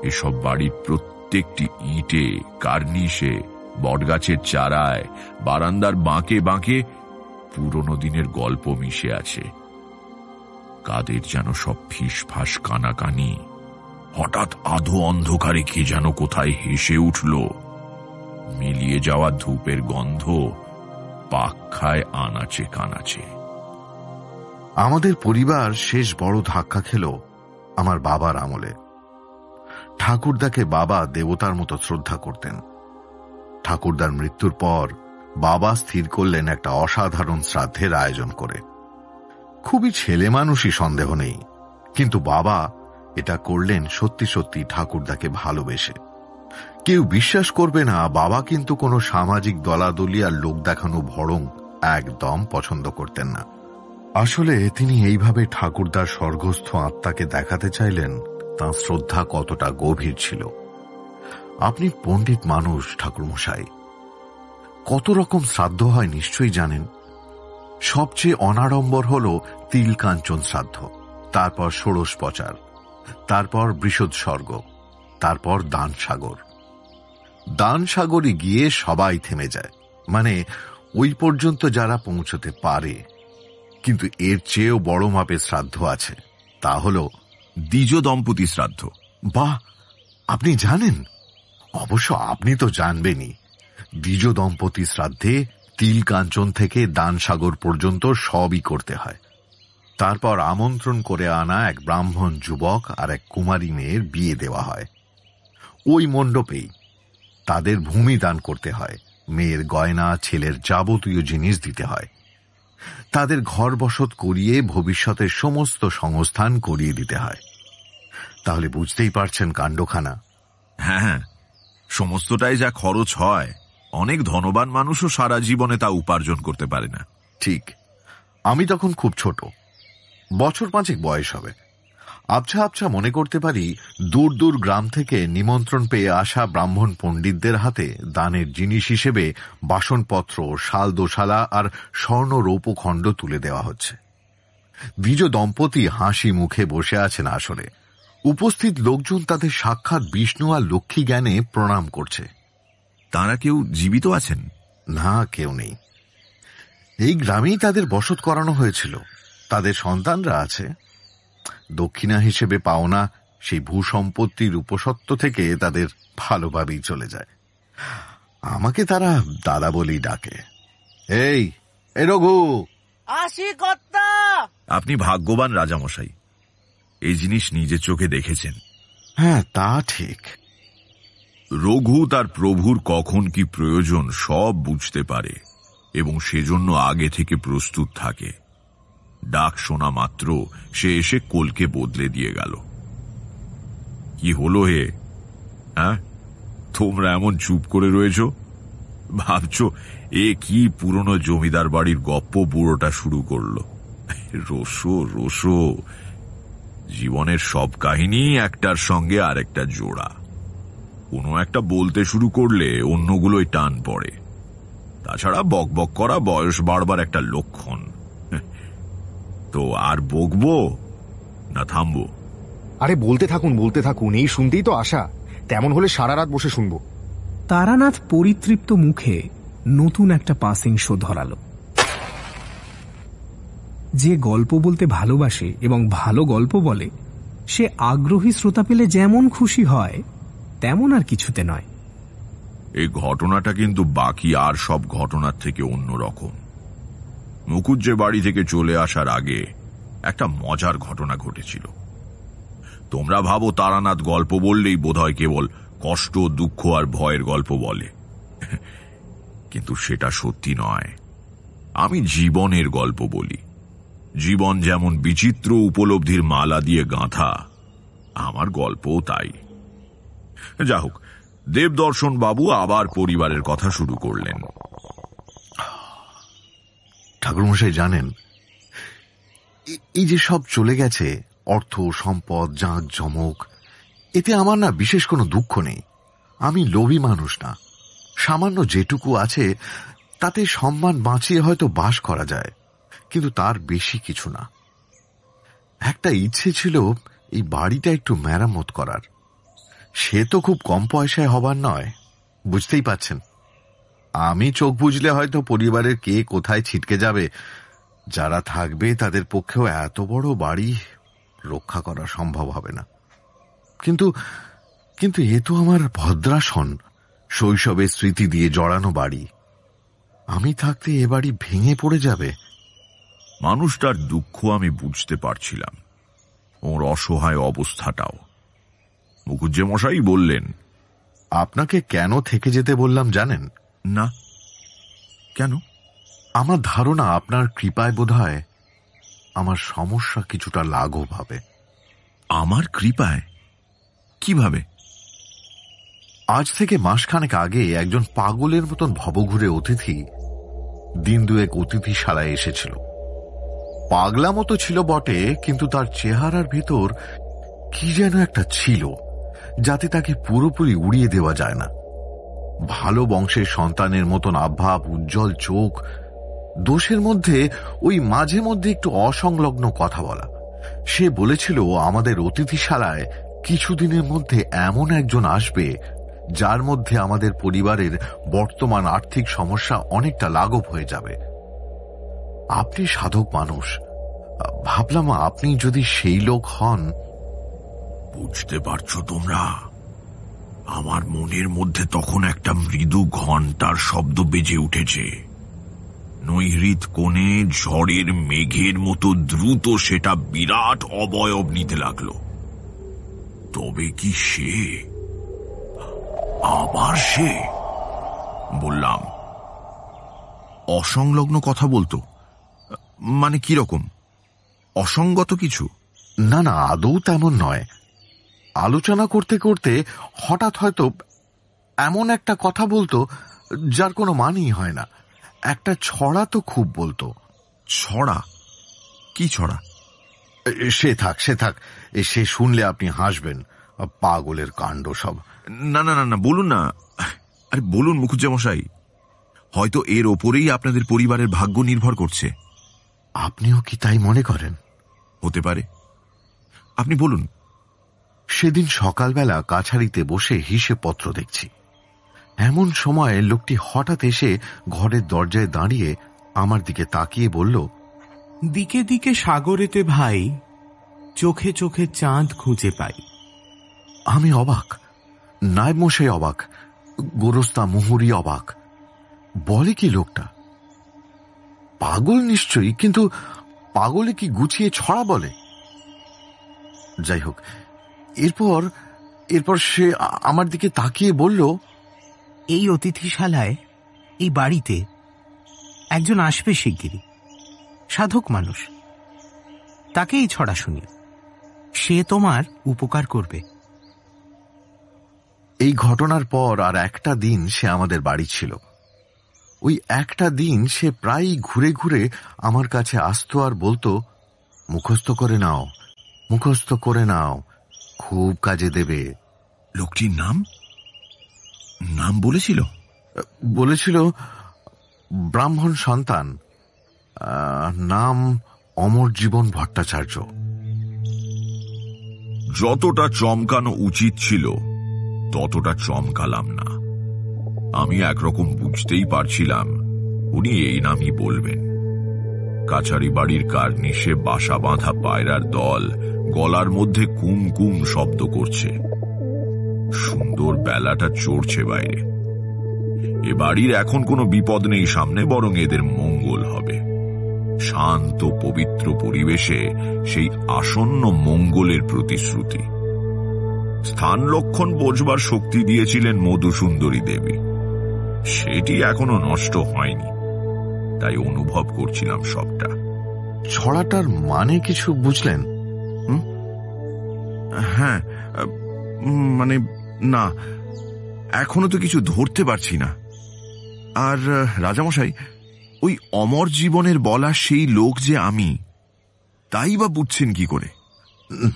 এসব বাড়ির প্রত্যেকটি ইটে, কার্নিশে, বটগাছের চারায়, বারান্দার বাঁকে বাঁকে পুরনো দিনের গল্প মিশে আছে। কাদের যেন সব ফিসফাস কানাকানি। হঠাৎ আধো অন্ধকারে কে যেন কোথায় হেসে উঠল। মিলিয়ে যাওয়া ধূপের গন্ধ পাক খায় আনাচে কানাচে। আমাদের পরিবার শেষ বড় ধাক্কা খেল আমার বাবার আমলে। ঠাকুরদাকে বাবা দেবতার মতো শ্রদ্ধা করতেন। ঠাকুরদার মৃত্যুর পর বাবা স্থির করলেন একটা অসাধারণ শ্রাদ্ধের আয়োজন করে। খুবই ছেলে মানুষই সন্দেহ নেই, কিন্তু বাবা এটা করলেন সত্যি সত্যি ঠাকুরদাকে ভালোবেসে। কেউ বিশ্বাস করবে না, বাবা কিন্তু কোনো সামাজিক দলাদলি আর লোক দেখানো ভরং একদম পছন্দ করতেন না। আসলে তিনি এইভাবে ঠাকুরদার স্বর্গস্থ আত্মাকে দেখাতে চাইলেন, তাঁর শ্রদ্ধা কতটা গভীর ছিল। আপনি পণ্ডিত মানুষ, ঠাকুরমশাই। কত রকম শ্রাদ্ধ হয় নিশ্চয়ই জানেন। সবচেয়ে অনাড়ম্বর হল তিল কাঞ্চন শ্রাদ্ধ, তারপর ষোড়শ পচার তারপর বৃষদ স্বর্গ, তারপর দান সাগর দান সাগরে গিয়ে সবাই থেমে যায়। মানে ওই পর্যন্ত যারা পৌঁছতে পারে। কিন্তু এর চেয়েও বড় মাপের শ্রাদ্ধ আছে। তা হল দ্বিজ দম্পতি শ্রাদ্ধ। বাহ, আপনি জানেন? অবশ্য আপনি তো জানবেনই। দ্বিজ দম্পতি শ্রাদ্ধে তিল কাঞ্চন থেকে দান সাগর পর্যন্ত সবই করতে হয়। তারপর আমন্ত্রণ করে আনা এক ব্রাহ্মণ যুবক আর এক কুমারী মেয়ের বিয়ে দেওয়া হয়। ওই মণ্ডপেই তাদের ভূমি দান করতে হয়। মেয়ের গয়না ছেলের যাবতীয় জিনিস দিতে হয়। তাদের ঘর বসত করিয়ে ভবিষ্যতের সমস্ত সংস্থান করিয়ে দিতে হয়। তাহলে বুঝতেই পারছেন কাণ্ডখানা। হ্যাঁ হ্যাঁ। সমস্তটাই যা খরচ হয় অনেক ধনবান মানুষও সারা জীবনে তা উপার্জন করতে পারে না। ঠিক। আমি তখন খুব ছোট। বছর পাঁচেক বয়স হবে। আবছা আবছা মনে করতে পারি দূর দূর গ্রাম থেকে নিমন্ত্রণ পেয়ে আসা ব্রাহ্মণ পণ্ডিতদের হাতে দানের জিনিস হিসেবে বাসনপত্র শাল দোশালা আর স্বর্ণ রৌপখণ্ড তুলে দেওয়া হচ্ছে। দ্বিজ দম্পতি হাসি মুখে বসে আছেন আসলে। উপস্থিত লোকজন তাদের সাক্ষাৎ বিষ্ণু আর লক্ষ্মী জ্ঞানে প্রণাম করছে। তারা কেউ জীবিত আছেন? না কেউ নেই। এই গ্রামেই তাদের বসত করানো হয়েছিল। তাদের সন্তানরা আছে। দক্ষিণা হিসেবে পাওনা সেই ভূসম্পত্তির উপসত্ব থেকে তাদের ভালোভাবেই চলে যায়। আমাকে তারা দাদা বলেই ডাকে। এই এ রঘু! আসি কর্তা! আপনি ভাগ্যবান রাজামশাই। এই জিনিস নিজের চোখে দেখেছেন। হ্যাঁ তা ঠিক। রঘু তার প্রভুর কখন কি প্রয়োজন সব বুঝতে পারে এবং সেজন্য আগে থেকে প্রস্তুত থাকে। ডাক শোনা মাত্র, সে এসে কোলকে বদলে দিয়ে গেল। কি হলো হে? হ্যাঁ? তোমরা এমন চুপ করে রয়েছ? ভাবছ, এ কি পুরনো জমিদার বাড়ির গপ্প বুড়োটা শুরু করল? রোসো রোসো। জীবনের সব কাহিনী একটার সঙ্গে আরেকটা জোড়া। কোনো একটা বলতে শুরু করলে অন্যগুলোই টান পড়ে। তাছাড়া বকবক করা বয়স বাড়বার একটা লক্ষণ। তো আর বকবো না থামবো? আরে বলতে থাকুন বলতে থাকুন এই শুনতেই তো আশা। তেমন হলে সারা রাত বসে শুনব। তারানাথ পরিতৃপ্ত মুখে নতুন একটা পাসিং শো ধরালো। যে গল্প বলতে ভালোবাসে এবং ভালো গল্প বলে সে আগ্রহী শ্রোতা পেলে যেমন খুশি হয় তেমন আর কিছুতে নয়। এই ঘটনাটা কিন্তু বাকি আর সব ঘটনার থেকে অন্যরকম মুকুজ্জে বাড়ি থেকে চলে আসার আগে একটা মজার ঘটনা ঘটেছিল। তোমরা ভাবো তারানাথ গল্প বললেই বোধহয় কেবল কষ্ট, দুঃখ আর ভয়ের গল্প বলে। কিন্তু সেটা সত্যি নয়। আমি জীবনের গল্প বলি। জীবন যেমন বিচিত্র উপলব্ধির মালা দিয়ে গাঁথা, আমার গল্পও তাই। যা হোক দেবদর্শন বাবু আবার পরিবারের কথা শুরু করলেন। ঠাকুরমশাই জানেন এই যে সব চলে গেছে, অর্থ, সম্পদ, জাঁক জমক, এতে আমার না বিশেষ কোনো দুঃখ নেই। আমি লোভী মানুষ না। সামান্য যেটুকু আছে, তাতে সম্মান বাঁচিয়ে হয়তো বাস করা যায়, কিন্তু তার বেশি কিছু না। একটা ইচ্ছে ছিল এই বাড়িটা একটু মেরামত করার। সে তো খুব কম পয়সায় হবার নয়, বুঝতেই পাচ্ছেন আমি চোখ বুঝলে হয়তো পরিবারের কে কোথায় ছিটকে যাবে। যারা থাকবে তাদের পক্ষেও এত বড় বাড়ি রক্ষা করা সম্ভব হবে না। কিন্তু কিন্তু এ তো আমার ভদ্রাসন শৈশবের স্মৃতি দিয়ে জড়ানো বাড়ি। আমি থাকতে এ বাড়ি ভেঙে পড়ে যাবে। মানুষটার দুঃখ আমি বুঝতে পারছিলাম। ওর অসহায় অবস্থাটাও। মুখুজ্জে মশাই বললেন আপনাকে কেন থেকে যেতে বললাম জানেন? না। কেন? আমার ধারণা আপনার কৃপায় বোধহয় আমার সমস্যা কিছুটা লাঘব হবে। আমার কৃপায়? কীভাবে? আজ থেকে মাসখানেক আগে একজন পাগলের মতন ভবঘুরে অতিথি দিন দুয়েক অতিথিশালায় এসেছিল। পাগলা মতো ছিল বটে কিন্তু তার চেহারার ভেতর কি যেন একটা ছিল যাতে তাকে পুরোপুরি উড়িয়ে দেওয়া যায় না। ভালো বংশের সন্তানের মতন আভাব উজ্জ্বল চোখ, দোষের মধ্যে ওই মাঝে মধ্যে একটু অসংলগ্ন কথা বলা। সে বলেছিল, আমাদের অতিথিশালায় কিছুদিনের মধ্যে এমন একজন আসবে, যার মধ্যে আমাদের পরিবারের বর্তমান আর্থিক সমস্যা অনেকটা লাঘব হয়ে যাবে। আপনি সাধক মানুষ। ভাবলাম আপনি যদি সেই লোক হন। বুঝতে পারছ তোমরা। আমার মনের মধ্যে তখন একটা মৃদু ঘণ্টার শব্দ বেজে উঠেছে। নৈহৃদ কোণে ঝড়ের মেঘের মতো দ্রুত সেটা বিরাট অবয়ব নিতে লাগল। তবে কি সে? আবার সে? বললাম। অসংলগ্ন কথা বলতো। মানে কি রকম অসঙ্গত কিছু? না না, আদৌ তেমন নয়। আলোচনা করতে করতে হঠাৎ হয়তো এমন একটা কথা বলতো যার কোনো মানেই হয় না। একটা ছড়া তো খুব বলতো। ছড়া? কি ছড়া? সে থাক সে থাক। সে শুনলে আপনি হাসবেন। পাগলের কাণ্ড সব। না না না না বলুন না। আরে বলুন মুখুজ্জামশাই হয়তো এর ওপরেই আপনাদের পরিবারের ভাগ্য নির্ভর করছে। আপনিও কি তাই মনে করেন? হতে পারে। আপনি বলুন সেদিন সকালবেলা কাছারিতে বসে হিসেব পত্র দেখছি। এমন সময় লোকটি হঠাৎ এসে ঘরের দরজায় দাঁড়িয়ে আমার দিকে তাকিয়ে বলল দিকে দিকে সাগরেতে ভাই চোখে চোখে চাঁদ খুঁজে পাই। আমি অবাক। নায়ব মশাই অবাক। গোরস্তা মুহুরি অবাক। বলে কি লোকটা? পাগল নিশ্চয়ই কিন্তু পাগলে কি গুছিয়ে ছড়া বলে? যাই হোক এরপর এরপর সে আমার দিকে তাকিয়ে বলল এই অতিথিশালায় এই বাড়িতে একজন আসবে শিগগিরই। সাধক মানুষ। তাকেই ছড়া শুনি। সে তোমার উপকার করবে। এই ঘটনার পর আর একটা দিন সে আমাদের বাড়ি ছিল। ওই একটা দিন সে প্রায়ই ঘুরে ঘুরে আমার কাছে আসতো আর বলতো মুখস্থ করে নাও মুখস্থ করে নাও খুব কাজে দেবে। লোকটির নাম? নাম বলেছিল? বলেছিল ব্রাহ্মণ সন্তান নাম অমর জীবন ভট্টাচার্য। যতটা চমকানো উচিত ছিল ততটা চমকালাম না। আমি একরকম বুঝতেই পারছিলাম উনি এই নামই বলবেন। কাছারি বাড়ির কার্নিশে বাসা বাঁধা পায়রার দল গলার মধ্যে কুম কুম শব্দ করছে। সুন্দর বেলাটা চড়ছে বাইরে। এ বাড়ির এখন কোনো বিপদ নেই সামনে, বরং এদের মঙ্গল হবে। শান্ত, পবিত্র পরিবেশে সেই আসন্ন মঙ্গলের প্রতিশ্রুতি। স্থান লক্ষণ বোঝবার শক্তি দিয়েছিলেন মধুসুন্দরী দেবী। সেটি এখনও নষ্ট হয়নি। তাই অনুভব করছিলাম সবটা। ছড়াটার মানে কিছু বুঝলেন? হ্যাঁ মানে না এখনও তো কিছু ধরতে পারছি না। আর রাজামশাই ওই অমর জীবনের বলা সেই লোক যে আমি তাই বা বুঝছেন কি করে?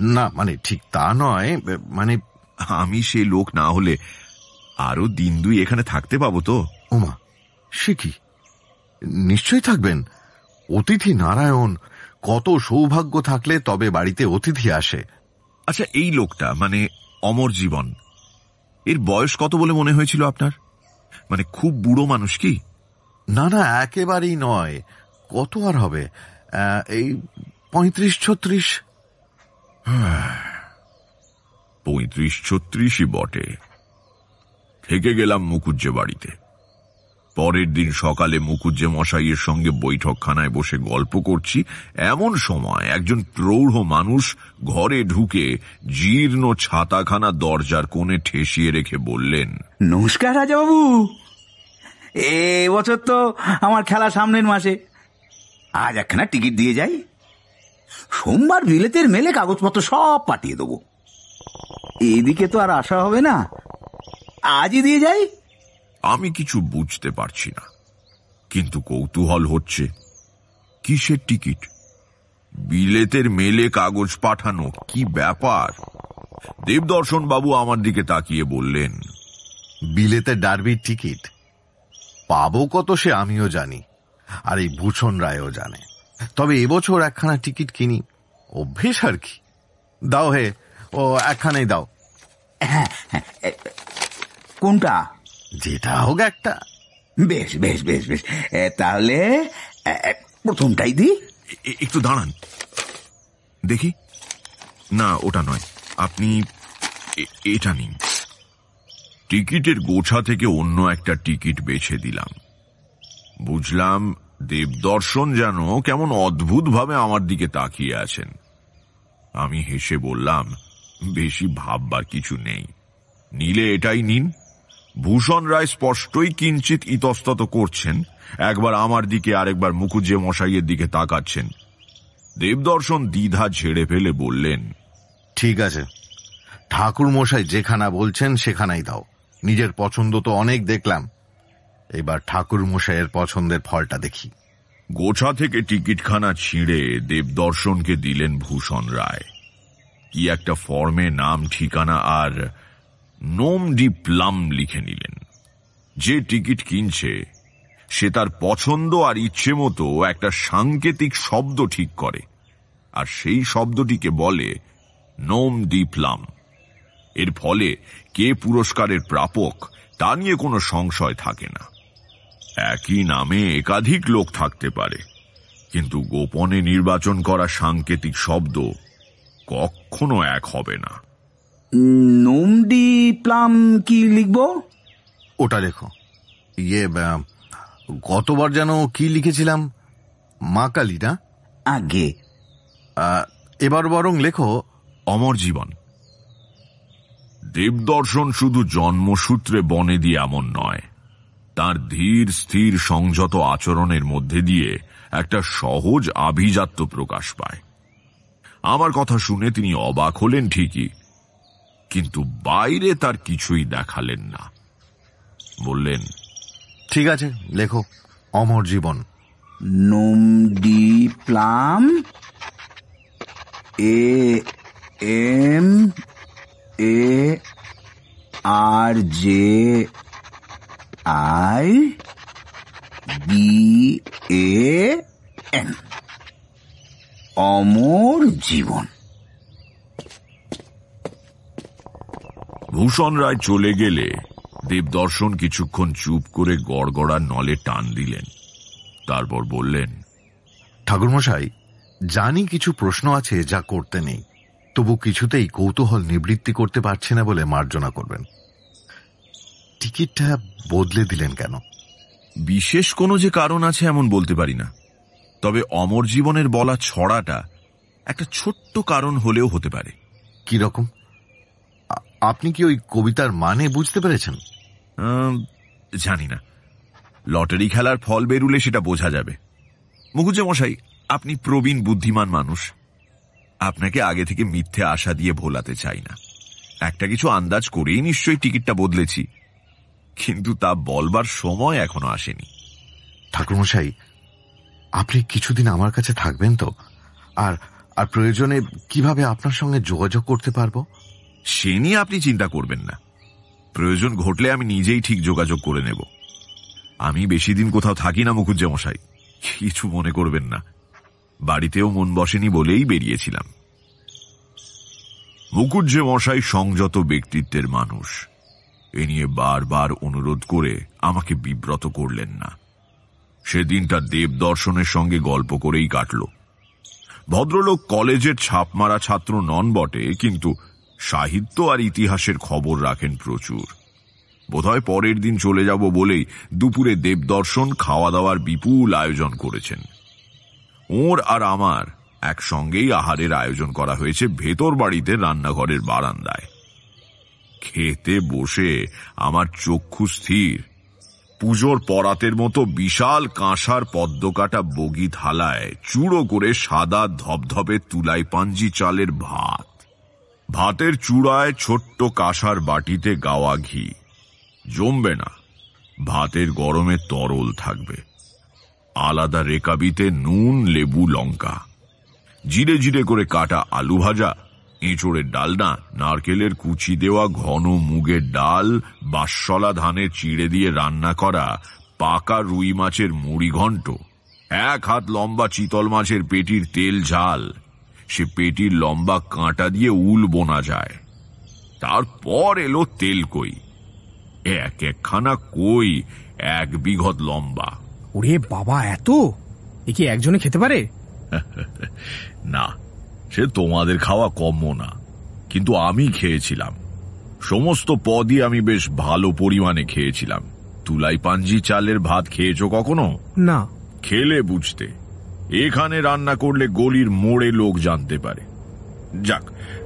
না মানে ঠিক তা নয় মানে আমি সেই লোক না হলে আরও দিন দুই এখানে থাকতে পাবো তো। ওমা সে কি? নিশ্চয়ই থাকবেন। অতিথি নারায়ণ কত সৌভাগ্য থাকলে তবে বাড়িতে অতিথি আসে। আচ্ছা এই লোকটা মানে অমর জীবন এর বয়স কত বলে মনে হয়েছিল আপনার? মানে খুব বুড়ো মানুষ কি? না না একেবারেই নয়। কত আর হবে? এই পঁয়ত্রিশ ছত্রিশ। পঁয়ত্রিশ ছত্রিশই বটে। থেকে গেলাম মুকুজ্জে বাড়িতে। পরের দিন সকালে মুকুজ্জে মশাইয়ের সঙ্গে বৈঠকখানায় বসে গল্প করছি। এমন সময় একজন প্রৌঢ় মানুষ ঘরে ঢুকে জীর্ণ ছাতাখানা দরজার কোণে ঠেসিয়ে রেখে বললেন, নমস্কার রাজাবাবু। এ বছর তো আমার খেলা সামনের মাসে। আজ একখানা টিকিট দিয়ে যাই। সোমবার বিলেতের মেলে কাগজপত্র সব পাঠিয়ে দেবো। এদিকে তো আর আসা হবে না। আজই দিয়ে যাই। আমি কিছু বুঝতে পারছি না। কিন্তু কৌতূহল হচ্ছে কিসের টিকিট? বিলেতের মেলে কাগজ পাঠানো কি ব্যাপার? দেবদর্শন বাবু আমার দিকে তাকিয়ে বললেন বিলেতে ডার্বির টিকিট। পাবো কত সে আমিও জানি আর এই ভূষণ রায়ও জানে। তবে এবছর একখানা টিকিট কিনি অভ্যেস আর কি। দাও হে ও একখানেই দাও। হ্যাঁ কোনটা? যেটা হোক একটা। বেশ বেশ বেশ বেশ। এ, তাহলে এ, এ, প্রথমটাই দি। এ- একটু দাঁড়ান। দেখি। না ওটা নয়। আপনি এ- এটা নিন। টিকিটের গোছা থেকে অন্য একটা টিকিট বেছে দিলাম। বুঝলাম দেবদর্শন যেন কেমন অদ্ভুতভাবে আমার দিকে তাকিয়ে আছেন। আমি হেসে বললাম বেশি ভাববার কিছু নেই। নিলে এটাই নিন। ভূষণ রায় স্পষ্টই কিঞ্চিত ইতস্তত করছেন। একবার আমার দিকে আরেকবার মুকুজ্জে মশাইয়ের দিকে তাকাচ্ছেন। দেবদর্শন দ্বিধা ঝেড়ে ফেলে বললেন ঠিক আছে। ঠাকুর মশাই যেখানা বলছেন সেখানাই দাও। নিজের পছন্দ তো অনেক দেখলাম। এবার ঠাকুর মশাইয়ের পছন্দের ফলটা দেখি। গোছা থেকে টিকিটখানা ছিঁড়ে দেবদর্শনকে দিলেন ভূষণ রায়। কি একটা ফর্মে নাম ঠিকানা আর নোম ডি প্লাম লিখে নিলেন। যে টিকিট কিনছে, সে তার পছন্দ আর ইচ্ছে মতো একটা সাংকেতিক শব্দ ঠিক করে, আর সেই শব্দটিকে বলে নোম ডি প্লাম এর ফলে কে পুরস্কারের প্রাপক, তা নিয়ে কোনো সংশয় থাকে না। একই নামে একাধিক লোক থাকতে পারে, কিন্তু গোপনে নির্বাচন করা সাংকেতিক শব্দ কখনো এক হবে না। নোমডি প্লাম কি লিখব? ওটা লেখো। ইয়ে আহ, গতবার যেন কি লিখেছিলাম? মা কালী না আগে। আহ, এবার বরং লেখো অমর জীবন। দেবদর্শন শুধু জন্মসূত্রে বনে দিয়ে এমন নয়। তার ধীর স্থির সংযত আচরণের মধ্যে দিয়ে একটা সহজ আভিজাত্য প্রকাশ পায়। আমার কথা শুনে তিনি অবাক হলেন ঠিকই। কিন্তু বাইরে তার কিছুই দেখালেন না। বললেন ঠিক আছে লেখো Amar Jiban. Nom de plume A M A R J I B A N. Amar Jiban. Bhushan Ray চলে গেলে দেবদর্শন কিছুক্ষণ চুপ করে গড়গড়ার নলে টান দিলেন। তারপর বললেন ঠাকুরমশাই জানি কিছু প্রশ্ন আছে যা করতে নেই। তবু কিছুতেই কৌতূহল নিবৃত্তি করতে পারছে না বলে মার্জনা করবেন। টিকিটটা বদলে দিলেন কেন? বিশেষ কোনো যে কারণ আছে এমন বলতে পারি না। তবে অমর জীবনের বলা ছড়াটা একটা ছোট্ট কারণ হলেও হতে পারে। কি রকম আপনি কি ওই কবিতার মানে বুঝতে পেরেছেন? জানি না। লটারি খেলার ফল বেরুলে সেটা বোঝা যাবে। মশাই আপনি প্রবীণ বুদ্ধিমান মানুষ। আপনাকে আগে থেকে মিথ্যে আশা দিয়ে ভোলাতে চাই না। একটা কিছু আন্দাজ করেই নিশ্চয়ই টিকিটটা বদলেছি। কিন্তু তা বলবার সময় এখনও আসেনি। ঠাকুরমশাই আপনি কিছুদিন আমার কাছে থাকবেন তো? আর আর প্রয়োজনে কীভাবে আপনার সঙ্গে যোগাযোগ করতে পারব? সে নিয়ে আপনি চিন্তা করবেন না। প্রয়োজন ঘটলে আমি নিজেই ঠিক যোগাযোগ করে নেব। আমি বেশি দিন কোথাও থাকি না মুখুজ্জে মশাই কিছু মনে করবেন না। বাড়িতেও মন বসেনি বলেই বেরিয়েছিলাম। মুকুজ্জে মশাই সংযত ব্যক্তিত্বের মানুষ। এ নিয়ে বারবার অনুরোধ করে আমাকে বিব্রত করলেন না। সেদিনটা দেব দর্শনের সঙ্গে গল্প করেই কাটল। ভদ্রলোক কলেজের ছাপমারা ছাত্র নন বটে, কিন্তু সাহিত্য আর ইতিহাসের খবর রাখেন প্রচুর। বোধহয় পরের দিন চলে যাব বলেই দুপুরে দেবদর্শন খাওয়া দাওয়ার বিপুল আয়োজন করেছেন। ওর আর আমার একসঙ্গেই আহারের আয়োজন করা হয়েছে ভেতর বাড়িতে রান্নাঘরের বারান্দায়। খেতে বসে আমার চক্ষু স্থির। পুজোর পরাতের মতো বিশাল কাঁসার পদ্মকাটা বগি থালায় চূড়ো করে সাদা ধপধপে তুলাই পাঞ্জি চালের ভাত। ভাতের চূড়ায় ছোট্ট কাঁসার বাটিতে গাওয়া ঘি। জমবে না। ভাতের গরমে তরল থাকবে। আলাদা রেকাবিতে নুন, লেবু, লঙ্কা। জিরে জিরে করে কাটা আলু ভাজা, এঁচড়ের ডালনা নারকেলের কুচি দেওয়া ঘন মুগের ডাল বাঁশলা ধানের চিড়ে দিয়ে রান্না করা পাকা রুই মাছের মুড়ি ঘন্ট এক হাত লম্বা চিতল মাছের পেটির তেল ঝাল। সে পেটির লম্বা কাঁটা দিয়ে উল বোনা যায়। তারপর এলো তেল কই। এক একখানা কই এক বিঘত লম্বা। ওরে বাবা এত? এ কি একজনে খেতে পারে? (laughs) না সে তোমাদের খাওয়া কম্য না কিন্তু আমি খেয়েছিলাম। সমস্ত পদই আমি বেশ ভালো পরিমাণে খেয়েছিলাম। তুলাই পাঞ্জি চালের ভাত খেয়েছো কখনো? না। খেলে বুঝতে। এখানে রান্না করলে গলির মোড়ে লোক জানতে পারে। যাক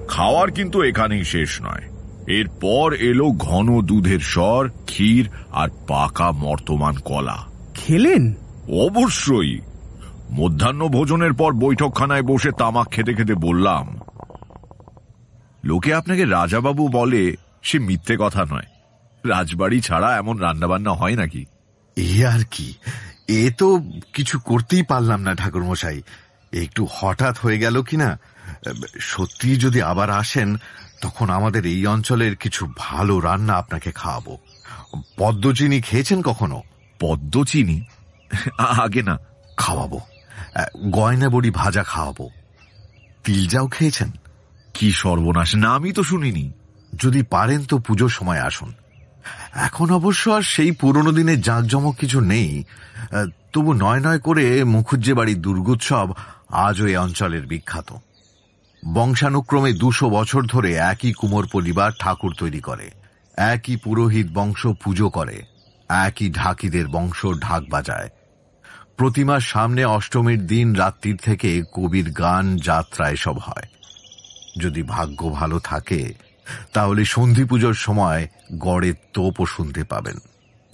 খাওয়ার কিন্তু এখানেই শেষ নয়। এরপর এলো ঘন দুধের স্বর ক্ষীর আর পাকা মর্তমান কলা। খেলেন? অবশ্যই। মধ্যাহ্ন ভোজনের পর বৈঠকখানায় বসে তামাক খেতে খেতে বললাম লোকে আপনাকে রাজাবাবু বলে সে মিথ্যে কথা নয়। রাজবাড়ি ছাড়া এমন রান্নাবান্না হয় নাকি? এ আর কি? এ তো কিছু করতেই পারলাম না ঠাকুরমশাই। একটু হঠাৎ হয়ে গেল কিনা? সত্যি যদি আবার আসেন তখন আমাদের এই অঞ্চলের কিছু ভালো রান্না আপনাকে খাওয়াবো। পদ্মচিনি খেয়েছেন কখনো? পদ্ম চিনি আগে না খাওয়াবো। গয়না বড়ি ভাজা খাওয়াবো। তিলজাও খেয়েছেন? কি সর্বনাশ নামই তো শুনিনি। যদি পারেন তো পুজোর সময় আসুন। এখন অবশ্য আর সেই পুরনো দিনের জাঁকজমক কিছু নেই। তবু নয় নয় করে মুখুজ্জে বাড়ির দুর্গোৎসব আজও এ অঞ্চলের বিখ্যাত। বংশানুক্রমে দুশো বছর ধরে একই কুমোর পরিবার ঠাকুর তৈরি করে, একই পুরোহিত বংশ পুজো করে, একই ঢাকিদের বংশ ঢাক বাজায়। প্রতিমার সামনে অষ্টমীর দিন রাত্রির থেকে কবির গান যাত্রা এসব হয়। যদি ভাগ্য ভালো থাকে, তাহলে সন্ধি পুজোর সময় গড়ের তোপও শুনতে পাবেন।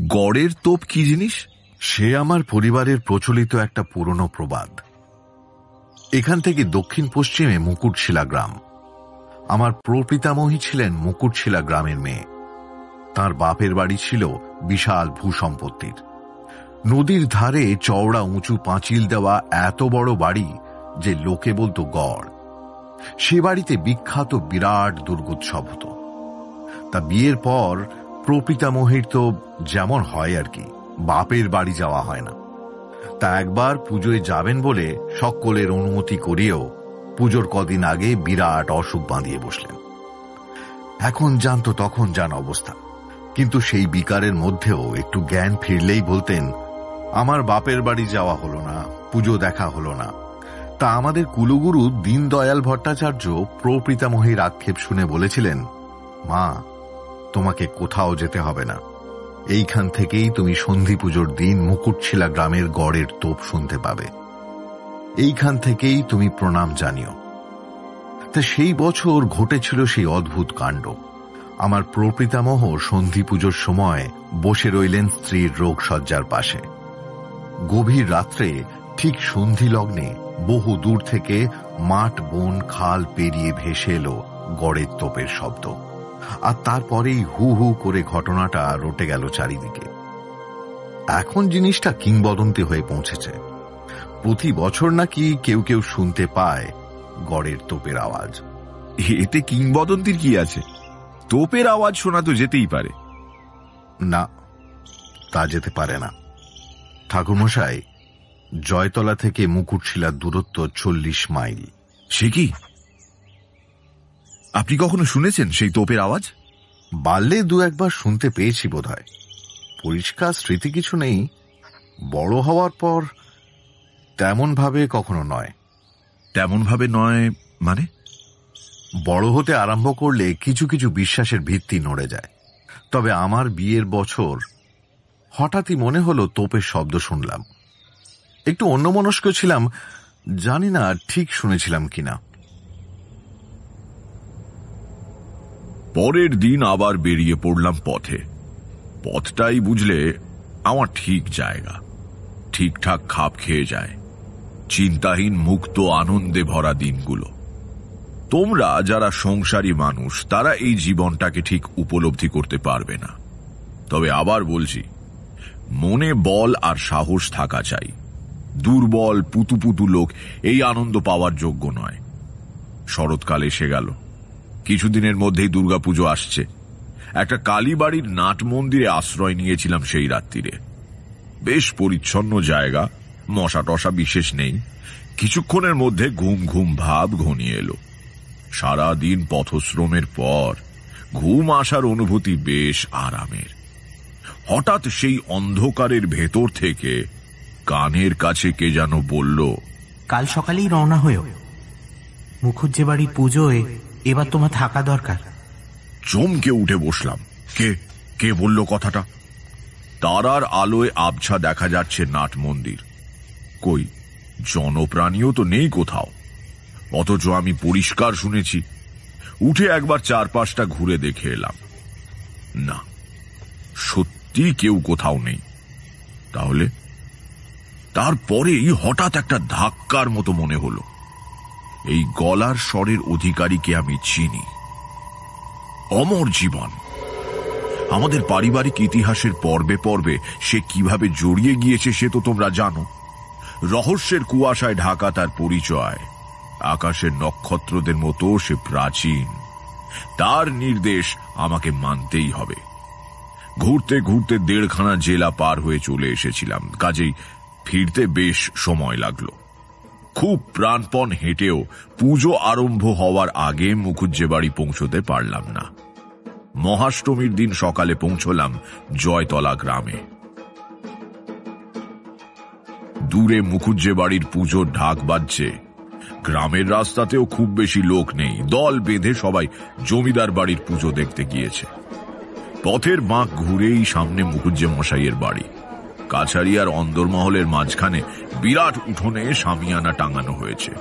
গড়ের তোপ কি জিনিস? সে আমার পরিবারের প্রচলিত একটা পুরনো প্রবাদ। এখান থেকে দক্ষিণ পশ্চিমে মুকুটশিলা গ্রাম। আমার প্রপিতামহী ছিলেন মুকুটশিলা গ্রামের মেয়ে। তার বাপের বাড়ি ছিল বিশাল ভূসম্পত্তির। নদীর ধারে চওড়া উঁচু পাঁচিল দেওয়া এত বড় বাড়ি যে লোকে বলতো গড়। সে বাড়িতে বিখ্যাত বিরাট দুর্গোৎসব হতো। তা বিয়ের পর প্রপিতামহীর তো যেমন হয় আর কি, বাপের বাড়ি যাওয়া হয় না। তা একবার পুজোয় যাবেন বলে সকলের অনুমতি করিয়েও পুজোর কদিন আগে বিরাট অসুখ বাঁধিয়ে বসলেন। এখন জানতো তখন জান অবস্থা। কিন্তু সেই বিকারের মধ্যেও একটু জ্ঞান ফিরলেই বলতেন, আমার বাপের বাড়ি যাওয়া হলো না, পুজো দেখা হলো না। তা আমাদের কুলগুরু দীনদয়াল ভট্টাচার্য প্রপিতামহীর আক্ষেপ শুনে বলেছিলেন, মা তোমাকে কোথাও যেতে হবে না। এইখান থেকেই তুমি সন্ধি পুজোর দিন মুকুটছিলা গ্রামের গড়ের তোপ শুনতে পাবে। এইখান থেকেই তুমি প্রণাম জানিও। তা সেই বছর ঘটেছিল সেই অদ্ভুত কাণ্ড। আমার প্রপিতামহ সন্ধি পুজোর সময় বসে রইলেন স্ত্রীর রোগ সজ্জার পাশে। গভীর রাত্রে ঠিক সন্ধি লগ্নে বহু দূর থেকে মাঠ, বন, খাল পেরিয়ে ভেসে এলো গড়ের তোপের শব্দ। আর তারপরেই হু হু করে ঘটনাটা রটে গেল চারিদিকে। এখন জিনিসটা কিংবদন্তি হয়ে পৌঁছেছে। প্রতি বছর নাকি কেউ কেউ শুনতে পায় গড়ের তোপের আওয়াজ। এতে কিংবদন্তির কি আছে? তোপের আওয়াজ শোনা তো যেতেই পারে। না, তা যেতে পারে না। ঠাকুরমশাই, জয়তলা থেকে মুকুটশিলার দূরত্ব চল্লিশ মাইল। সে কি? আপনি কখনো শুনেছেন সেই তোপের আওয়াজ? বাল্যে দু একবার শুনতে পেয়েছি বোধহয়। পরিষ্কার স্মৃতি কিছু নেই বড় হওয়ার পর তেমন ভাবে কখনো নয়। তেমন ভাবে নয় মানে? বড় হতে আরম্ভ করলে কিছু কিছু বিশ্বাসের ভিত্তি নড়ে যায়। তবে আমার বিয়ের বছর হঠাৎই মনে হলো তোপের শব্দ শুনলাম। একটু অন্যমনস্ক ছিলাম জানি না ঠিক শুনেছিলাম কিনা। পরের দিন আবার বেরিয়ে পড়লাম পথে। পথটাই বুঝলে আমার ঠিক জায়গা। ঠিকঠাক খাপ খেয়ে যায়। চিন্তাহীন মুক্ত আনন্দে ভরা দিনগুলো। তোমরা যারা সংসারী মানুষ, তারা এই জীবনটাকে ঠিক উপলব্ধি করতে পারবে না। তবে আবার বলছি, মনে বল আর সাহস থাকা চাই। দুর্বল, পুতুপুতু লোক, এই আনন্দ পাওয়ার যোগ্য নয়। শরৎকাল এসে গেল। কিছুদিনের মধ্যেই দুর্গাপুজো আসছে। একটা কালীবাড়ির নাট মন্দিরে আশ্রয় নিয়েছিলাম সেই রাত্রিরে। বেশ পরিচ্ছন্ন জায়গা মশা টশা বিশেষ নেই। কিছুক্ষণের মধ্যে ঘুম ঘুম ভাব ঘনিয়ে এলো। সারা দিন পথশ্রমের পর ঘুম আসার অনুভূতি বেশ আরামের। হঠাৎ সেই অন্ধকারের ভেতর থেকে কানের কাছে কে যেন বলল, কাল সকালেই রওনা হয়েও। মুখুজ্জে বাড়ির পুজোয় এবার তোমার থাকা দরকার। চমকে উঠে বসলাম। কে? কে বলল কথাটা? তারার আলোয় আবছা দেখা যাচ্ছে নাট মন্দির। কই, জনপ্রাণীও তো নেই কোথাও। অথচ আমি পরিষ্কার শুনেছি। উঠে একবার চারপাশটা ঘুরে দেখে এলাম। না, সত্যি কেউ কোথাও নেই। তাহলে? তারপরেই হঠাৎ একটা ধাক্কার মতো মনে হলো। এই গলার স্বরের অধিকারীকে আমি চিনি। অমর জীবন। আমাদের পারিবারিক ইতিহাসের পর্বে পর্বে সে কীভাবে জড়িয়ে গিয়েছে সে তো তোমরা জানো। রহস্যের কুয়াশায় ঢাকা তার পরিচয়। আকাশের নক্ষত্রদের মতো সে প্রাচীন। তার নির্দেশ আমাকে মানতেই হবে। ঘুরতে ঘুরতে দেড়খানা জেলা পার হয়ে চলে এসেছিলাম। কাজেই ফিরতে বেশ সময় লাগল। খুব প্রাণপণ হেঁটেও পুজো আরম্ভ হওয়ার আগে মুখুজ্জে বাড়ি পৌঁছতে পারলাম না। মহাষ্টমীর দিন সকালে পৌঁছলাম জয়তলা গ্রামে। দূরে মুখুজ্জে বাড়ির পুজোর ঢাক বাজছে। গ্রামের রাস্তাতেও খুব বেশি লোক নেই। দল বেঁধে সবাই জমিদার বাড়ির পুজো দেখতে গিয়েছে। পথের বাঁক ঘুরেই সামনে মুখুজ্জে মশাইয়ের বাড়ি। কাছারিয়ার অন্দরমহলের মাঝখানে বিরাট উঠোনে সামিয়ানা টাঙানো হয়েছে।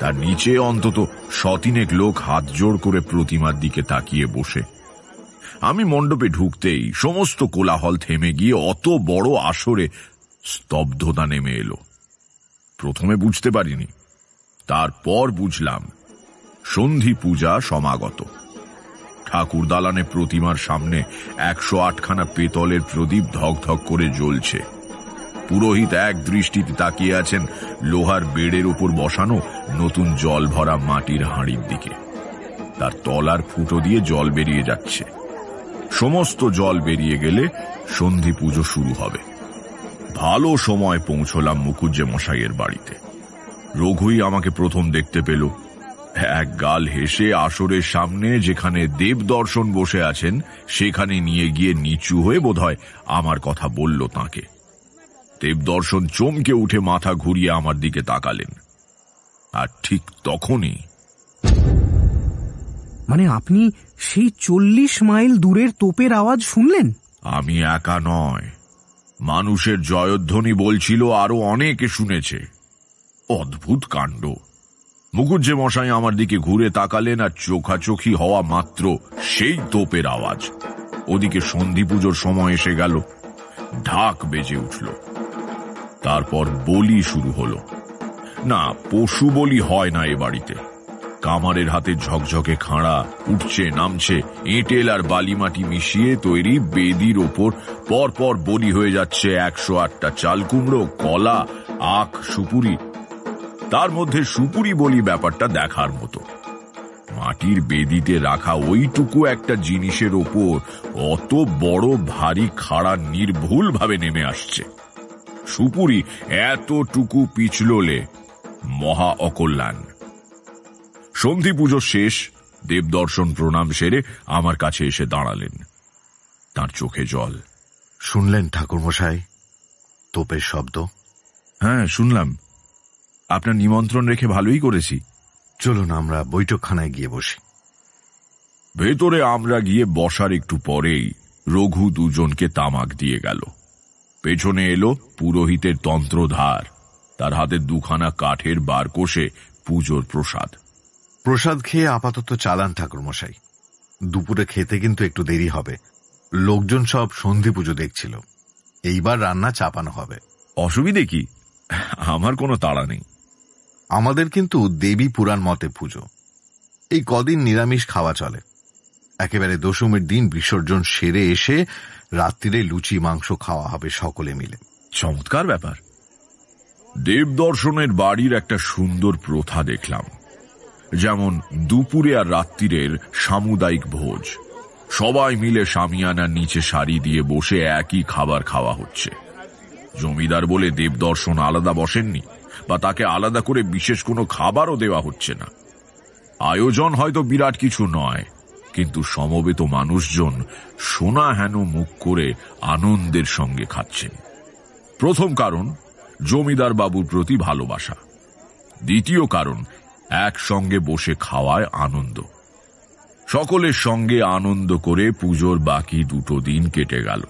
তার নিচে অন্তত শতিনেক লোক হাত জোড় করে প্রতিমার দিকে তাকিয়ে বসে। আমি মণ্ডপে ঢুকতেই সমস্ত কোলাহল থেমে গিয়ে অত বড় আসরে স্তব্ধতা নেমে এলো। প্রথমে বুঝতে পারিনি। তারপর বুঝলাম। সন্ধি পূজা সমাগত। ঠাকুর দালানে প্রতিমার সামনে একশো আটখানা পেতলের প্রদীপ ধক ধক করে জ্বলছে। পুরোহিত এক দৃষ্টিতে তাকিয়ে আছেন লোহার বেড়ের উপর বসানো নতুন জল ভরা মাটির হাঁড়ির দিকে। তার তলার ফুটো দিয়ে জল বেরিয়ে যাচ্ছে। সমস্ত জল বেরিয়ে গেলে সন্ধি পুজো শুরু হবে। ভালো সময় পৌঁছলাম মুকুজ্জে মশাইয়ের বাড়িতে। রঘুই আমাকে প্রথম দেখতে পেল। এক গাল হেসে আসরের সামনে যেখানে দেব দর্শন বসে আছেন সেখানে নিয়ে গিয়ে নিচু হয়ে বোধহয় আমার কথা বলল তাকে। দেবদর্শন চমকে উঠে মাথা ঘুরিয়ে আমার দিকে তাকালেন। আর ঠিক তখনই মানে আপনি সেই চল্লিশ মাইল দূরের তোপের আওয়াজ শুনলেন? আমি একা নয়। মানুষের জয়ধ্বনি বলছিল আরও অনেকে শুনেছে। অদ্ভুত কাণ্ড। মুখুজ্জে মশাই আমার দিকে ঘুরে তাকালেন আর চোখাচোখি হওয়া মাত্র সেই তোপের আওয়াজ। ওদিকে সন্ধি পুজোর সময় এসে গেল। ঢাক বেজে উঠল। তারপর বলি শুরু হলো। না, পশু বলি হয় না এ বাড়িতে। কামারের হাতে ঝকঝকে খাঁড়া, উঠছে, নামছে, এঁটেল আর বালিমাটি মিশিয়ে তৈরি বেদির ওপর পরপর বলি হয়ে যাচ্ছে একশো আটটা চাল কুমড়ো, কলা, আখ, সুপুরি তার মধ্যে সুপুরি বলি ব্যাপারটা দেখার মতো। মাটির বেদিতে রাখা ওইটুকু একটা জিনিসের ওপর অত বড় ভারী খাড়া নির্ভুল ভাবে নেমে আসছে। সুপুরি এতটুকু পিছললে মহা অকল্যাণ। সন্ধি পুজো শেষ দেবদর্শন প্রণাম সেরে আমার কাছে এসে দাঁড়ালেন। তার চোখে জল। শুনলেন ঠাকুরমশাই তোপের শব্দ? হ্যাঁ শুনলাম। আপনার নিমন্ত্রণ রেখে ভালোই করেছি। চলুন আমরা বৈঠকখানায় গিয়ে বসি। ভেতরে আমরা গিয়ে বসার একটু পরেই রঘু দুজনকে তামাক দিয়ে গেল। পেছনে এলো পুরোহিতের তন্ত্রধার। তার হাতে দুখানা কাঠের বার কোষে পুজোর প্রসাদ। প্রসাদ খেয়ে আপাতত চালান ঠাকুরমশাই। দুপুরে খেতে কিন্তু একটু দেরি হবে। লোকজন সব সন্ধি পুজো দেখছিল। এইবার রান্না চাপানো হবে। অসুবিধে কি? আমার কোনো তাড়া নেই। আমাদের কিন্তু দেবী পুরাণ মতে পুজো। এই কদিন নিরামিষ খাওয়া চলে। একেবারে দশমীর দিন বিসর্জন সেরে এসে রাত্রিরে লুচি, মাংস খাওয়া হবে সকলে মিলে। চমৎকার ব্যাপার। দেবদর্শনের বাড়ির একটা সুন্দর প্রথা দেখলাম। যেমন দুপুরে আর রাত্রিরের সামুদায়িক ভোজ। সবাই মিলে সামিয়ানার নিচে শাড়ি দিয়ে বসে একই খাবার খাওয়া হচ্ছে। জমিদার বলে দেবদর্শন আলাদা বসেননি। বা তাকে আলাদা করে বিশেষ কোনো খাবারও দেওয়া হচ্ছে না। আয়োজন হয়তো বিরাট কিছু নয়, কিন্তু সমবেত মানুষজন সোনা হেন মুখ করে আনন্দের সঙ্গে খাচ্ছেন। প্রথম কারণ, জমিদার বাবুর প্রতি ভালোবাসা। দ্বিতীয় কারণ, একসঙ্গে বসে খাওয়ায় আনন্দ। সকলের সঙ্গে আনন্দ করে পুজোর বাকি দুটো দিন কেটে গেল।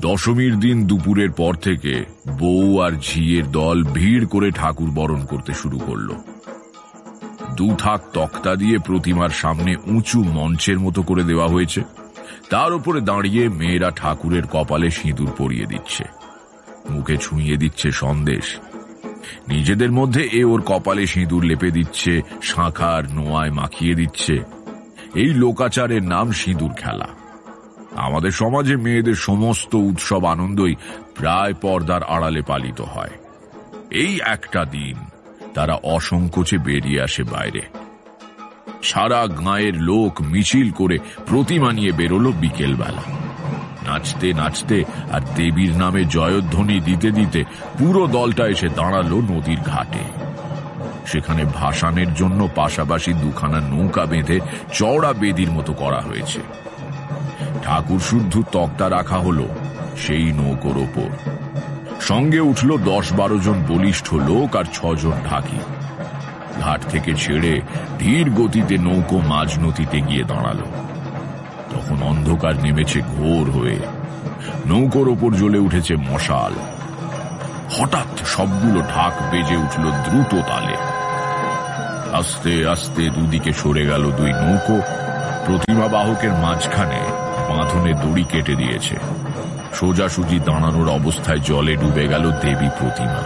দশমীর দিন দুপুরের পর থেকে বউ আর ঝিয়ের দল ভিড় করে ঠাকুর বরণ করতে শুরু করল। দু থাক তক্তা দিয়ে প্রতিমার সামনে উঁচু মঞ্চের মতো করে দেওয়া হয়েছে। তার উপরে দাঁড়িয়ে মেয়েরা ঠাকুরের কপালে সিঁদুর পরিয়ে দিচ্ছে। মুখে ছুঁয়ে দিচ্ছে সন্দেশ। নিজেদের মধ্যে এ ওর কপালে সিঁদুর লেপে দিচ্ছে, শাঁখার নোয়ায় মাখিয়ে দিচ্ছে। এই লোকাচারের নাম সিঁদুর খেলা। আমাদের সমাজে মেয়েদের সমস্ত উৎসব আনন্দই প্রায় পর্দার আড়ালে পালিত হয়। এই একটা দিন তারা অসংকোচে বেরিয়ে আসে বাইরে। সারা গাঁয়ের লোক মিছিল করে প্রতিমা নিয়ে বেরোলো বিকেলবেলা। নাচতে নাচতে আর দেবীর নামে জয়ধ্বনি দিতে দিতে পুরো দলটা এসে দাঁড়াল নদীর ঘাটে। সেখানে ভাসানের জন্য পাশাপাশি দুখানা নৌকা বেঁধে চওড়া বেদির মতো করা হয়েছে। ঠাকুর শুদ্ধ তক্তা রাখা হলো সেই নৌকোর ওপর। সঙ্গে উঠল দশ বারো জন বলিষ্ঠ লোক আর ছজন ঢাকি। ঘাট থেকে ছেড়ে ধীর গতিতে নৌকো মাঝ নদীতে গিয়ে দাঁড়াল। তখন অন্ধকার নেমেছে ঘোর হয়ে। নৌকোর ওপর জ্বলে উঠেছে মশাল। হঠাৎ সবগুলো ঢাক বেজে উঠল দ্রুত তালে। আস্তে আস্তে দুদিকে সরে গেল দুই নৌকো। প্রতিমা বাহকের মাঝখানে বাঁধনে দড়ি কেটে দিয়েছে। সোজাসুজি দাঁড়ানোর অবস্থায় জলে ডুবে গেল দেবী প্রতিমা।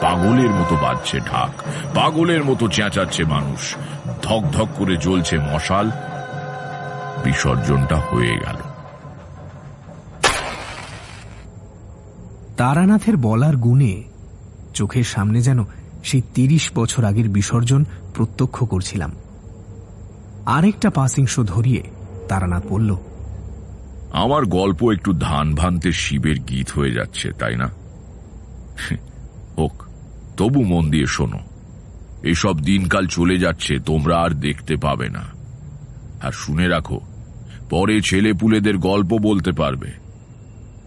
পাগলের মতো বাজছে ঢাক, পাগলের মতো চেঁচাচ্ছে মানুষ। ধক ধক করে জ্বলছে মশাল। বিসর্জনটা হয়ে গেল। তারানাথের বলার গুণে চোখের সামনে যেন সেই তিরিশ বছর আগের বিসর্জন প্রত্যক্ষ করছিলাম। আরেকটা পাসিংশ ধরিয়ে তারানাথ বলল আমার গল্প একটু ধান ভানতে শিবের গীত হয়ে যাচ্ছে, তাই না? হোক, তবু মন দিয়ে শোনো। এসব দিনকাল চলে যাচ্ছে, তোমরা আর দেখতে পাবে না। আর শুনে রাখো, পরে ছেলে পুলেদের গল্প বলতে পারবে।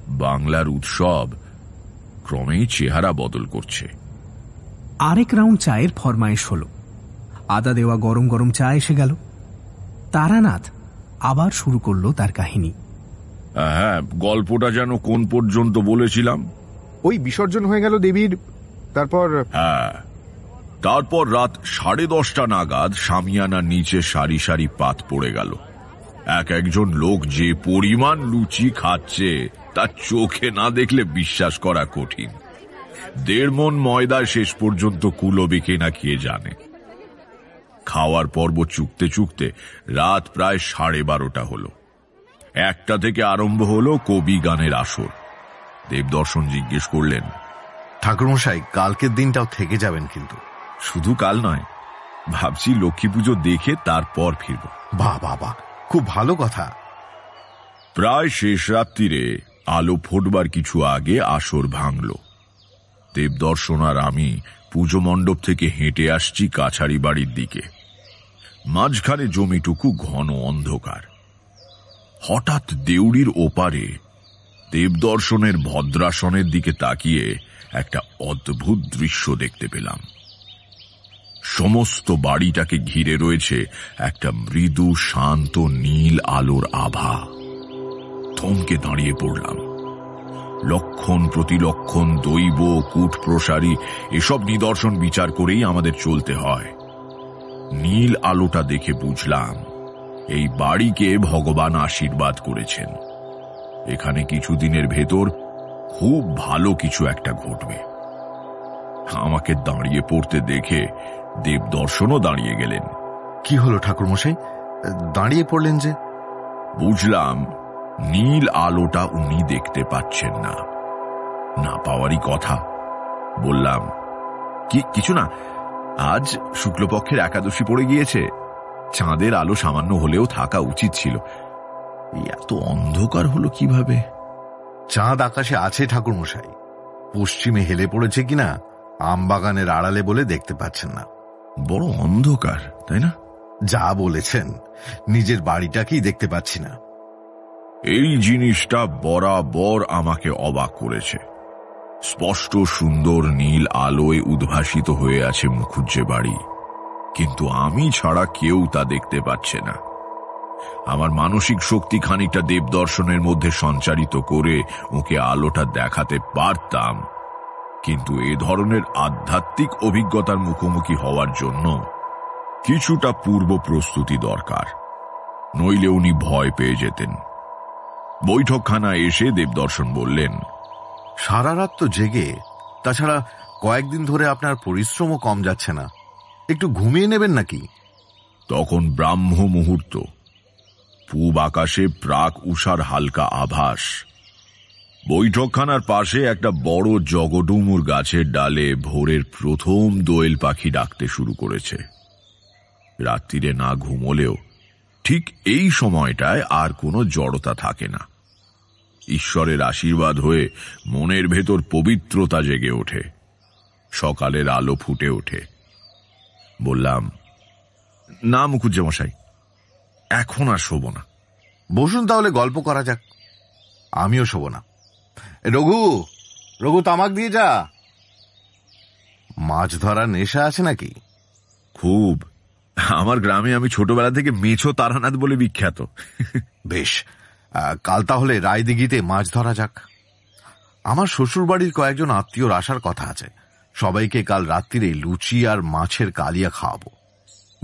বাংলার উৎসব ক্রমেই চেহারা বদল করছে। আরেক রাউন্ড চায়ের ফরমাইশ হল। আদা দেওয়া গরম গরম চা এসে গেল। তারানাথ আবার শুরু করল তার কাহিনী। হ্যাঁ গল্পটা যেন কোন পর্যন্ত বলেছিলাম। ওই বিসর্জন হয়ে গেল দেবীর তারপর হ্যাঁ তারপর রাত সাড়ে দশটা নাগাদ সামিয়ানার নিচে সারি সারি পাত পড়ে গেল। এক একজন লোক যে পরিমাণ লুচি খাচ্ছে তা চোখে না দেখলে বিশ্বাস করা কঠিন। দেড় মন ময়দা শেষ পর্যন্ত কুলবে কিনা খেয়ে জানে। খাওয়ার পর্ব চুকতে চুকতে রাত প্রায় সাড়ে বারোটা হলো। একটা থেকে আরম্ভ হলো কবি গানের আসর। দেবদর্শন জিজ্ঞেস করলেন ঠাকুরমশাই কালকের দিনটাও থেকে যাবেন কিন্তু। শুধু কাল নয় ভাবছি লক্ষ্মী পুজো দেখে তারপর ফিরব। বাহ বাহ বাহ খুব ভালো কথা। প্রায় শেষ রাত্রিরে আলো ফোটবার কিছু আগে আসর ভাঙল। দেবদর্শন আর আমি পুজো মণ্ডপ থেকে হেঁটে আসছি কাছারি বাড়ির দিকে। মাঝখানে জমিটুকু ঘন অন্ধকার। হঠাৎ দেউড়ির ওপারে দেবদর্শনের ভদ্রাসনের দিকে তাকিয়ে একটা অদ্ভুত দৃশ্য দেখতে পেলাম। সমস্ত বাড়িটাকে ঘিরে রয়েছে একটা মৃদু, শান্ত, নীল আলোর আভা। থমকে দাঁড়িয়ে পড়লাম। লক্ষণ প্রতিলক্ষণ দৈব কূট প্রসারী এসব নিদর্শন বিচার করেই আমাদের চলতে হয়। নীল আলোটা দেখে বুঝলাম এই বাড়িকে ভগবান আশীর্বাদ করেছেন। এখানে কিছুদিনের ভেতর খুব ভালো কিছু একটা ঘটবে। আমাকে দাঁড়িয়ে পড়তে দেখে দেবদর্শনও দাঁড়িয়ে গেলেন। কি হলো ঠাকুরমশাই? দাঁড়িয়ে পড়লেন যে? বুঝলাম নীল আলোটা উনি দেখতে পাচ্ছেন না। না পাওয়ারই কথা। বললাম কি কিছু না। আজ শুক্লপক্ষের একাদশী পড়ে গিয়েছে। চাঁদের আলো সামান্য হলেও থাকা উচিত ছিল। এত অন্ধকার হলো কীভাবে? চাঁদ আকাশে আছে ঠাকুরমশাই। পশ্চিমে হেলে পড়েছে কিনা আম বাগানের আড়ালে বলে দেখতে পাচ্ছেন না। বড় অন্ধকার তাই না? যা বলেছেন নিজের বাড়িটাকেই দেখতে পাচ্ছি না। এই জিনিসটা বরাবর আমাকে অবাক করেছে। স্পষ্ট সুন্দর নীল আলোয় উদ্ভাসিত হয়ে আছে মুখুজ্জে বাড়ি। কিন্তু আমি ছাড়া কেউ তা দেখতে পাচ্ছে না। আমার মানসিক শক্তি খানিকটা দেবদর্শনের মধ্যে সঞ্চারিত করে ওকে আলোটা দেখাতে পারতাম। কিন্তু এ ধরনের আধ্যাত্মিক অভিজ্ঞতার মুখোমুখি হওয়ার জন্য কিছুটা পূর্ব প্রস্তুতি দরকার। নইলে উনি ভয় পেয়ে যেতেন। বৈঠকখানা এসে দেবদর্শন বললেন, সারা রাত তো জেগে, তাছাড়া কয়েকদিন ধরে আপনার পরিশ্রমও কম যাচ্ছে না। একটু ঘুমিয়ে নেবেন নাকি? তখন ব্রাহ্ম মুহূর্ত। পূব আকাশে প্রাক উষার হালকা আভাস। বৈঠকখানার পাশে একটা বড় জগডুমুর গাছের ডালে ভোরের প্রথম দোয়েল পাখি ডাকতে শুরু করেছে। রাত্রিরে না ঘুমলেও ঠিক এই সময়টায় আর কোনো জড়তা থাকে না। ঈশ্বরের আশীর্বাদ হয়ে মনের ভেতর পবিত্রতা জেগে ওঠে। সকালের আলো ফুটে ওঠে। বললাম না মুখুজ্জে মশাই এখন আর শোব না। বসুন তাহলে গল্প করা যাক। আমিও শোব না। রঘু রঘু তামাক দিয়ে যা। মাছ ধরার নেশা আছে নাকি? খুব। আমার গ্রামে আমি ছোটবেলা থেকে মেছো তারানাথ বলে বিখ্যাত। বেশ কাল তাহলে রায়দিঘিতে মাছ ধরা যাক। আমার শ্বশুর বাড়ির কয়েকজন আত্মীয়র আসার কথা আছে। সবাইকে কাল রাত্রিরে লুচি আর মাছের কালিয়া খাওয়াবো।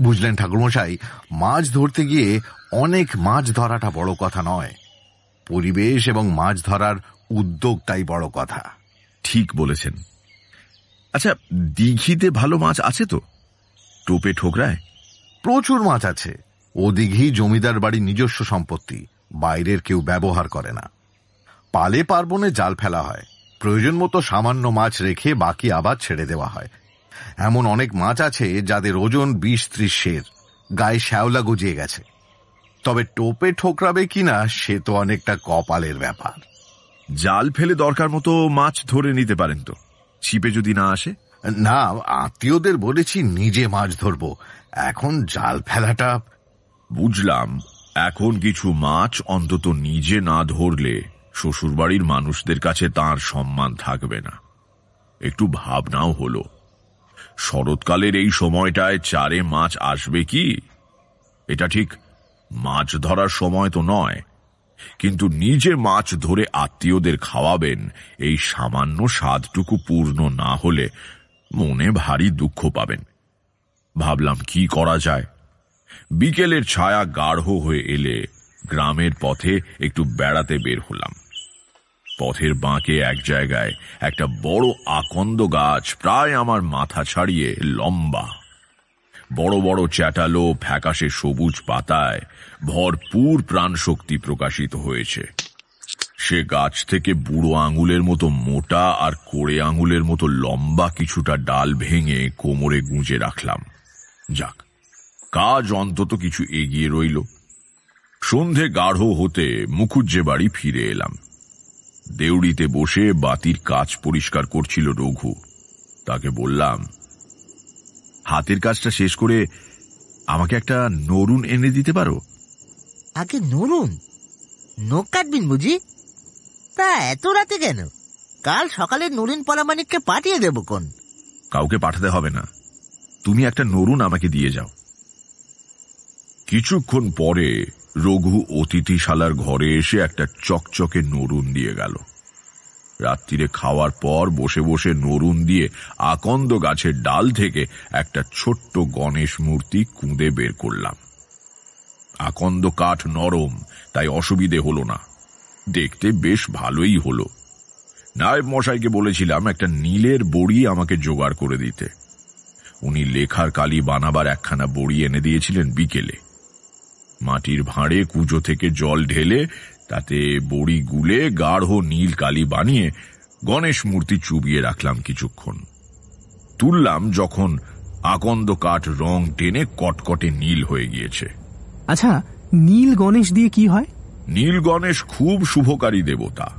বুঝলেন ঠাকুরমশাই মাছ ধরতে গিয়ে অনেক মাছ ধরাটা বড় কথা নয়। পরিবেশ এবং মাছ ধরার উদ্যোগটাই বড় কথা। ঠিক বলেছেন। আচ্ছা দিঘিতে ভালো মাছ আছে তো? টোপে ঠোকরায়? প্রচুর মাছ আছে। ও দিঘি জমিদার বাড়ির নিজস্ব সম্পত্তি বাইরের কেউ ব্যবহার করে না। পালে পার্বণে জাল ফেলা হয়। প্রয়োজন মতো সামান্য মাছ রেখে বাকি আবার ছেড়ে দেওয়া হয়। এমন অনেক মাছ আছে যাদের ওজন বিশ ত্রিশ সের। গায়ে শ্যাওলা গজিয়ে গেছে। তবে টোপে ঠোকরাবে কিনা সে তো অনেকটা কপালের ব্যাপার। জাল ফেলে দরকার মতো মাছ ধরে নিতে পারেন তো। ছিপে যদি না আসে? না আত্মীয়দের বলেছি নিজে মাছ ধরবো। এখন জাল ফেলাটা বুঝলাম। এখন কিছু মাছ অন্তত নিজে না ধরলে শ্বশুরবাড়ির মানুষদের কাছে তার সম্মান থাকবে না। একটু ভাবনাও হলো। শরৎকালের এই সময়টায় চারে মাছ আসবে কি? এটা ঠিক মাছ ধরার সময় তো নয়, কিন্তু নিজে মাছ ধরে আত্মীয়দের খাওয়াবেন, এই সামান্য স্বাদটুকু পূর্ণ না হলে মনে ভারী দুঃখ পাবেন। ভাবলাম কি করা যায়? বিকেলের ছায়া গাঢ় হয়ে এলে গ্রামের পথে একটু বেড়াতে বের হলাম। পথের বাঁকে এক জায়গায় একটা বড় আকন্দ গাছ প্রায় আমার মাথা ছাড়িয়ে লম্বা। বড় বড় চ্যাটালো ফ্যাকাশে সবুজ পাতায় ভরপুর প্রাণশক্তি প্রকাশিত হয়েছে। সে গাছ থেকে বুড়ো আঙুলের মতো মোটা আর কোড়ে আঙুলের মতো লম্বা কিছুটা ডাল ভেঙে কোমরে গুঁজে রাখলাম। যাক, কাজ অন্তত কিছু এগিয়ে রইল। সন্ধে গাঢ় হতে মুখুজ্জে বাড়ি ফিরে এলাম। দেউড়িতে বসে বাতির কাজ পরিষ্কার করছিল রঘু। তাকে বললাম হাতের কাজটা শেষ করে আমাকে একটা নরুন এনে দিতে পারো? আগে নরুন? নখ কাটবিন বুঝি? তা এত রাতে কেন? কাল সকালে নরিন পলামানিককে পাঠিয়ে দেব কোন? কাউকে পাঠাতে হবে না। তুমি একটা নরুন আমাকে দিয়ে যাও। কিছুক্ষণ পরে রঘু অতিথিশালার ঘরে এসে একটা চকচকে নরুন দিয়ে গেল। রাত্রিরে খাওয়ার পর বসে বসে নরুন দিয়ে আকন্দ গাছের ডাল থেকে একটা ছোট্ট গণেশ মূর্তি কুঁদে বের করলাম। আকন্দ কাঠ নরম, তাই অসুবিধে হলো না। দেখতে বেশ ভালোই হলো। নায়েব মশাইকে বলেছিলাম একটা নীলের বড়ি আমাকে জোগাড় করে দিতে। উনি লেখার কালি বানাবার একখানা বড়ি এনে দিয়েছিলেন বিকেলে। মাটির ভাঁড়ে কুজো থেকে জল ঢেলে তাতে বড়ি গুলে গাঢ় নীল কালি বানিয়ে গণেশ মূর্তি চুবিয়ে রাখলাম কিছুক্ষণ। তুললাম যখন আকন্দ কাঠ রং টেনে কটকটে নীল হয়ে গিয়েছে। আচ্ছা নীল গণেশ দিয়ে কি হয়? নীল গণেশ খুব শুভকারী দেবতা।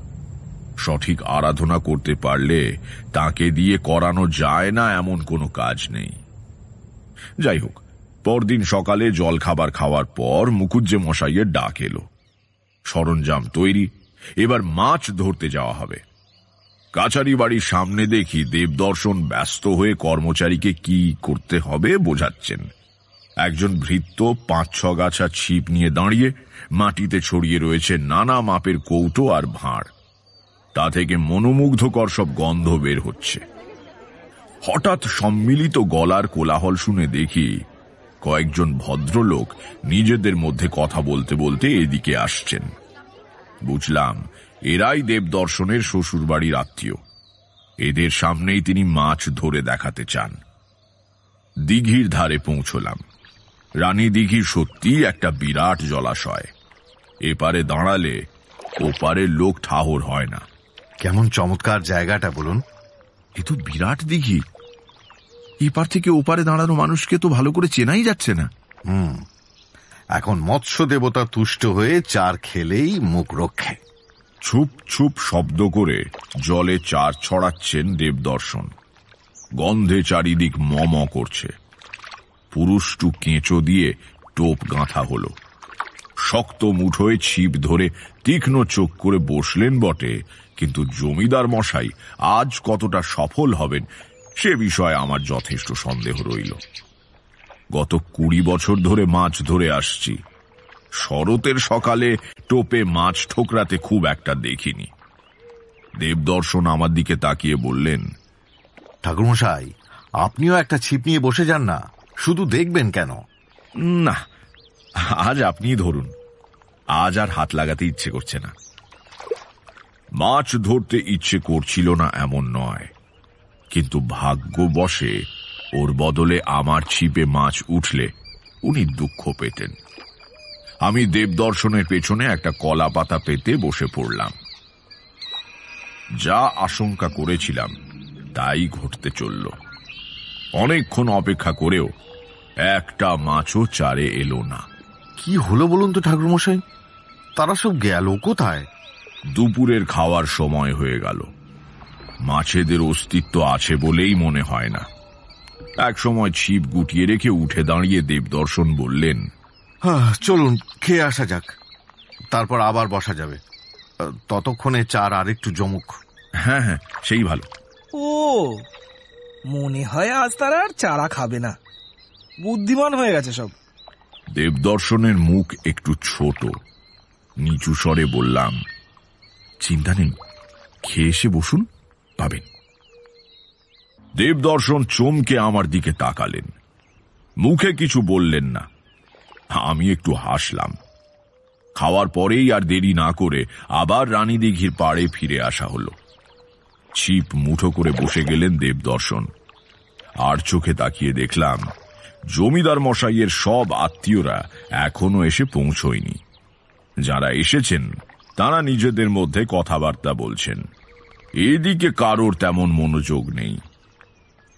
সঠিক আরাধনা করতে পারলে তাকে দিয়ে করানো যায় না এমন কোনো কাজ নেই। যাই হোক পরদিন সকালে জল খাবার খাওয়ার পর মুকুজ্জে মশাইয়ের ডাক এলো। সরঞ্জাম তৈরি, এবার মাছ ধরতে যাওয়া হবে। কাছারি বাড়ির সামনে দেখি দেবদর্শন ব্যস্ত হয়ে কর্মচারীকে কি করতে হবে বোঝাচ্ছেন। একজন ভৃত্য পাঁচ ছ গাছা ছিপ নিয়ে দাঁড়িয়ে মাটিতে ছড়িয়ে রয়েছে নানা মাপের কৌটো আর ভাঁড়। তা থেকে মনোমুগ্ধকর সব গন্ধ বের হচ্ছে। হঠাৎ সম্মিলিত গলার কোলাহল শুনে দেখি কয়েকজন ভদ্রলোক নিজেদের মধ্যে কথা বলতে বলতে এদিকে আসছেন। বুঝলাম এরাই দেব দেবদর্শনের শ্বশুরবাড়ির আত্মীয়। এদের সামনেই তিনি মাছ ধরে দেখাতে চান। দিঘির ধারে পৌঁছলাম। রানী দিঘি সত্যি একটা বিরাট জলাশয়। এপারে দাঁড়ালে ওপারে লোক ঠাহর হয় না। কেমন চমৎকার জায়গাটা বলুন। এ তো বিরাট দিঘি। এপার থেকে ওপারে দাঁড়ানো মানুষকে তো ভালো করে চেনাই যাচ্ছে না। হুম। এখন মৎস্য দেবতা তুষ্ট হয়ে চার খেলেই মুখ রক্ষে। ছুপ ছুপ শব্দ করে জলে চার ছড়াচ্ছেন দেবদর্শন। গন্ধে চারিদিক মম করছে। পুরুষটু কেঁচো দিয়ে টোপ গাঁথা হলো। শক্ত মুঠোয় ছিপ ধরে তীক্ষ্ণ চোখ করে বসলেন বটে কিন্তু জমিদার মশাই আজ কতটা সফল হবেন সে বিষয়ে আমার যথেষ্ট সন্দেহ রইল। গত কুড়ি বছর ধরে মাছ ধরে আসছি। শরতের সকালে টোপে মাছ ঠোকরাতে খুব একটা দেখিনি। দেবদর্শন আমার দিকে তাকিয়ে বললেন ঠাকুরমশাই আপনিও একটা ছিপ নিয়ে বসে যান না শুধু দেখবেন কেন? না আজ আপনি ধরুন। আজ আর হাত লাগাতে ইচ্ছে করছে না। মাছ ধরতে ইচ্ছে করছিল না এমন নয়। কিন্তু ভাগ্য বসে। ওর বদলে আমার ছিপে মাছ উঠলে উনি দুঃখ পেতেন। আমি দেবদর্শনের পেছনে একটা কলা পাতা পেতে বসে পড়লাম। যা আশঙ্কা করেছিলাম তাই ঘটতে চলল। অনেকক্ষণ অপেক্ষা করেও একটা মাছও চারে এলো না। কি হলো বলুন তো ঠাকুরমশাই? তারা সব গেল কোথায়? দুপুরের খাওয়ার সময় হয়ে গেল। মাছেদের অস্তিত্ব আছে বলেই মনে হয় না। এক সময় ছিপ গুটিয়ে রেখে উঠে দাঁড়িয়ে দেবদর্শন বললেন আহ, চলুন খেয়ে আসা যাক। তারপর আবার বসা যাবে। ততক্ষণে চার আর একটু জমুক। হ্যাঁ হ্যাঁ সেই ভালো। ও মনে হয় আজ তারা আর চারা খাবে না। বুদ্ধিমান হয়ে গেছে সব। দেবদর্শনের মুখ একটু ছোট। নিচু স্বরে বললাম চিন্তা নেই খেয়ে এসে বসুন। পাবেন। দেবদর্শন চমকে আমার দিকে তাকালেন। মুখে কিছু বললেন না। আমি একটু হাসলাম। খাওয়ার পরেই আর দেরি না করে আবার রানী দিঘির পাড়ে ফিরে আসা হলো। ছিপ মুঠো করে বসে গেলেন দেবদর্শন। আর চোখে তাকিয়ে দেখলাম, জমিদার মশাইয়ের সব আত্মীয়রা এখনও এসে পৌঁছয়নি। যারা এসেছেন, তারা নিজেদের মধ্যে কথাবার্তা বলছেন। এদিকে কারোর তেমন মনোযোগ নেই।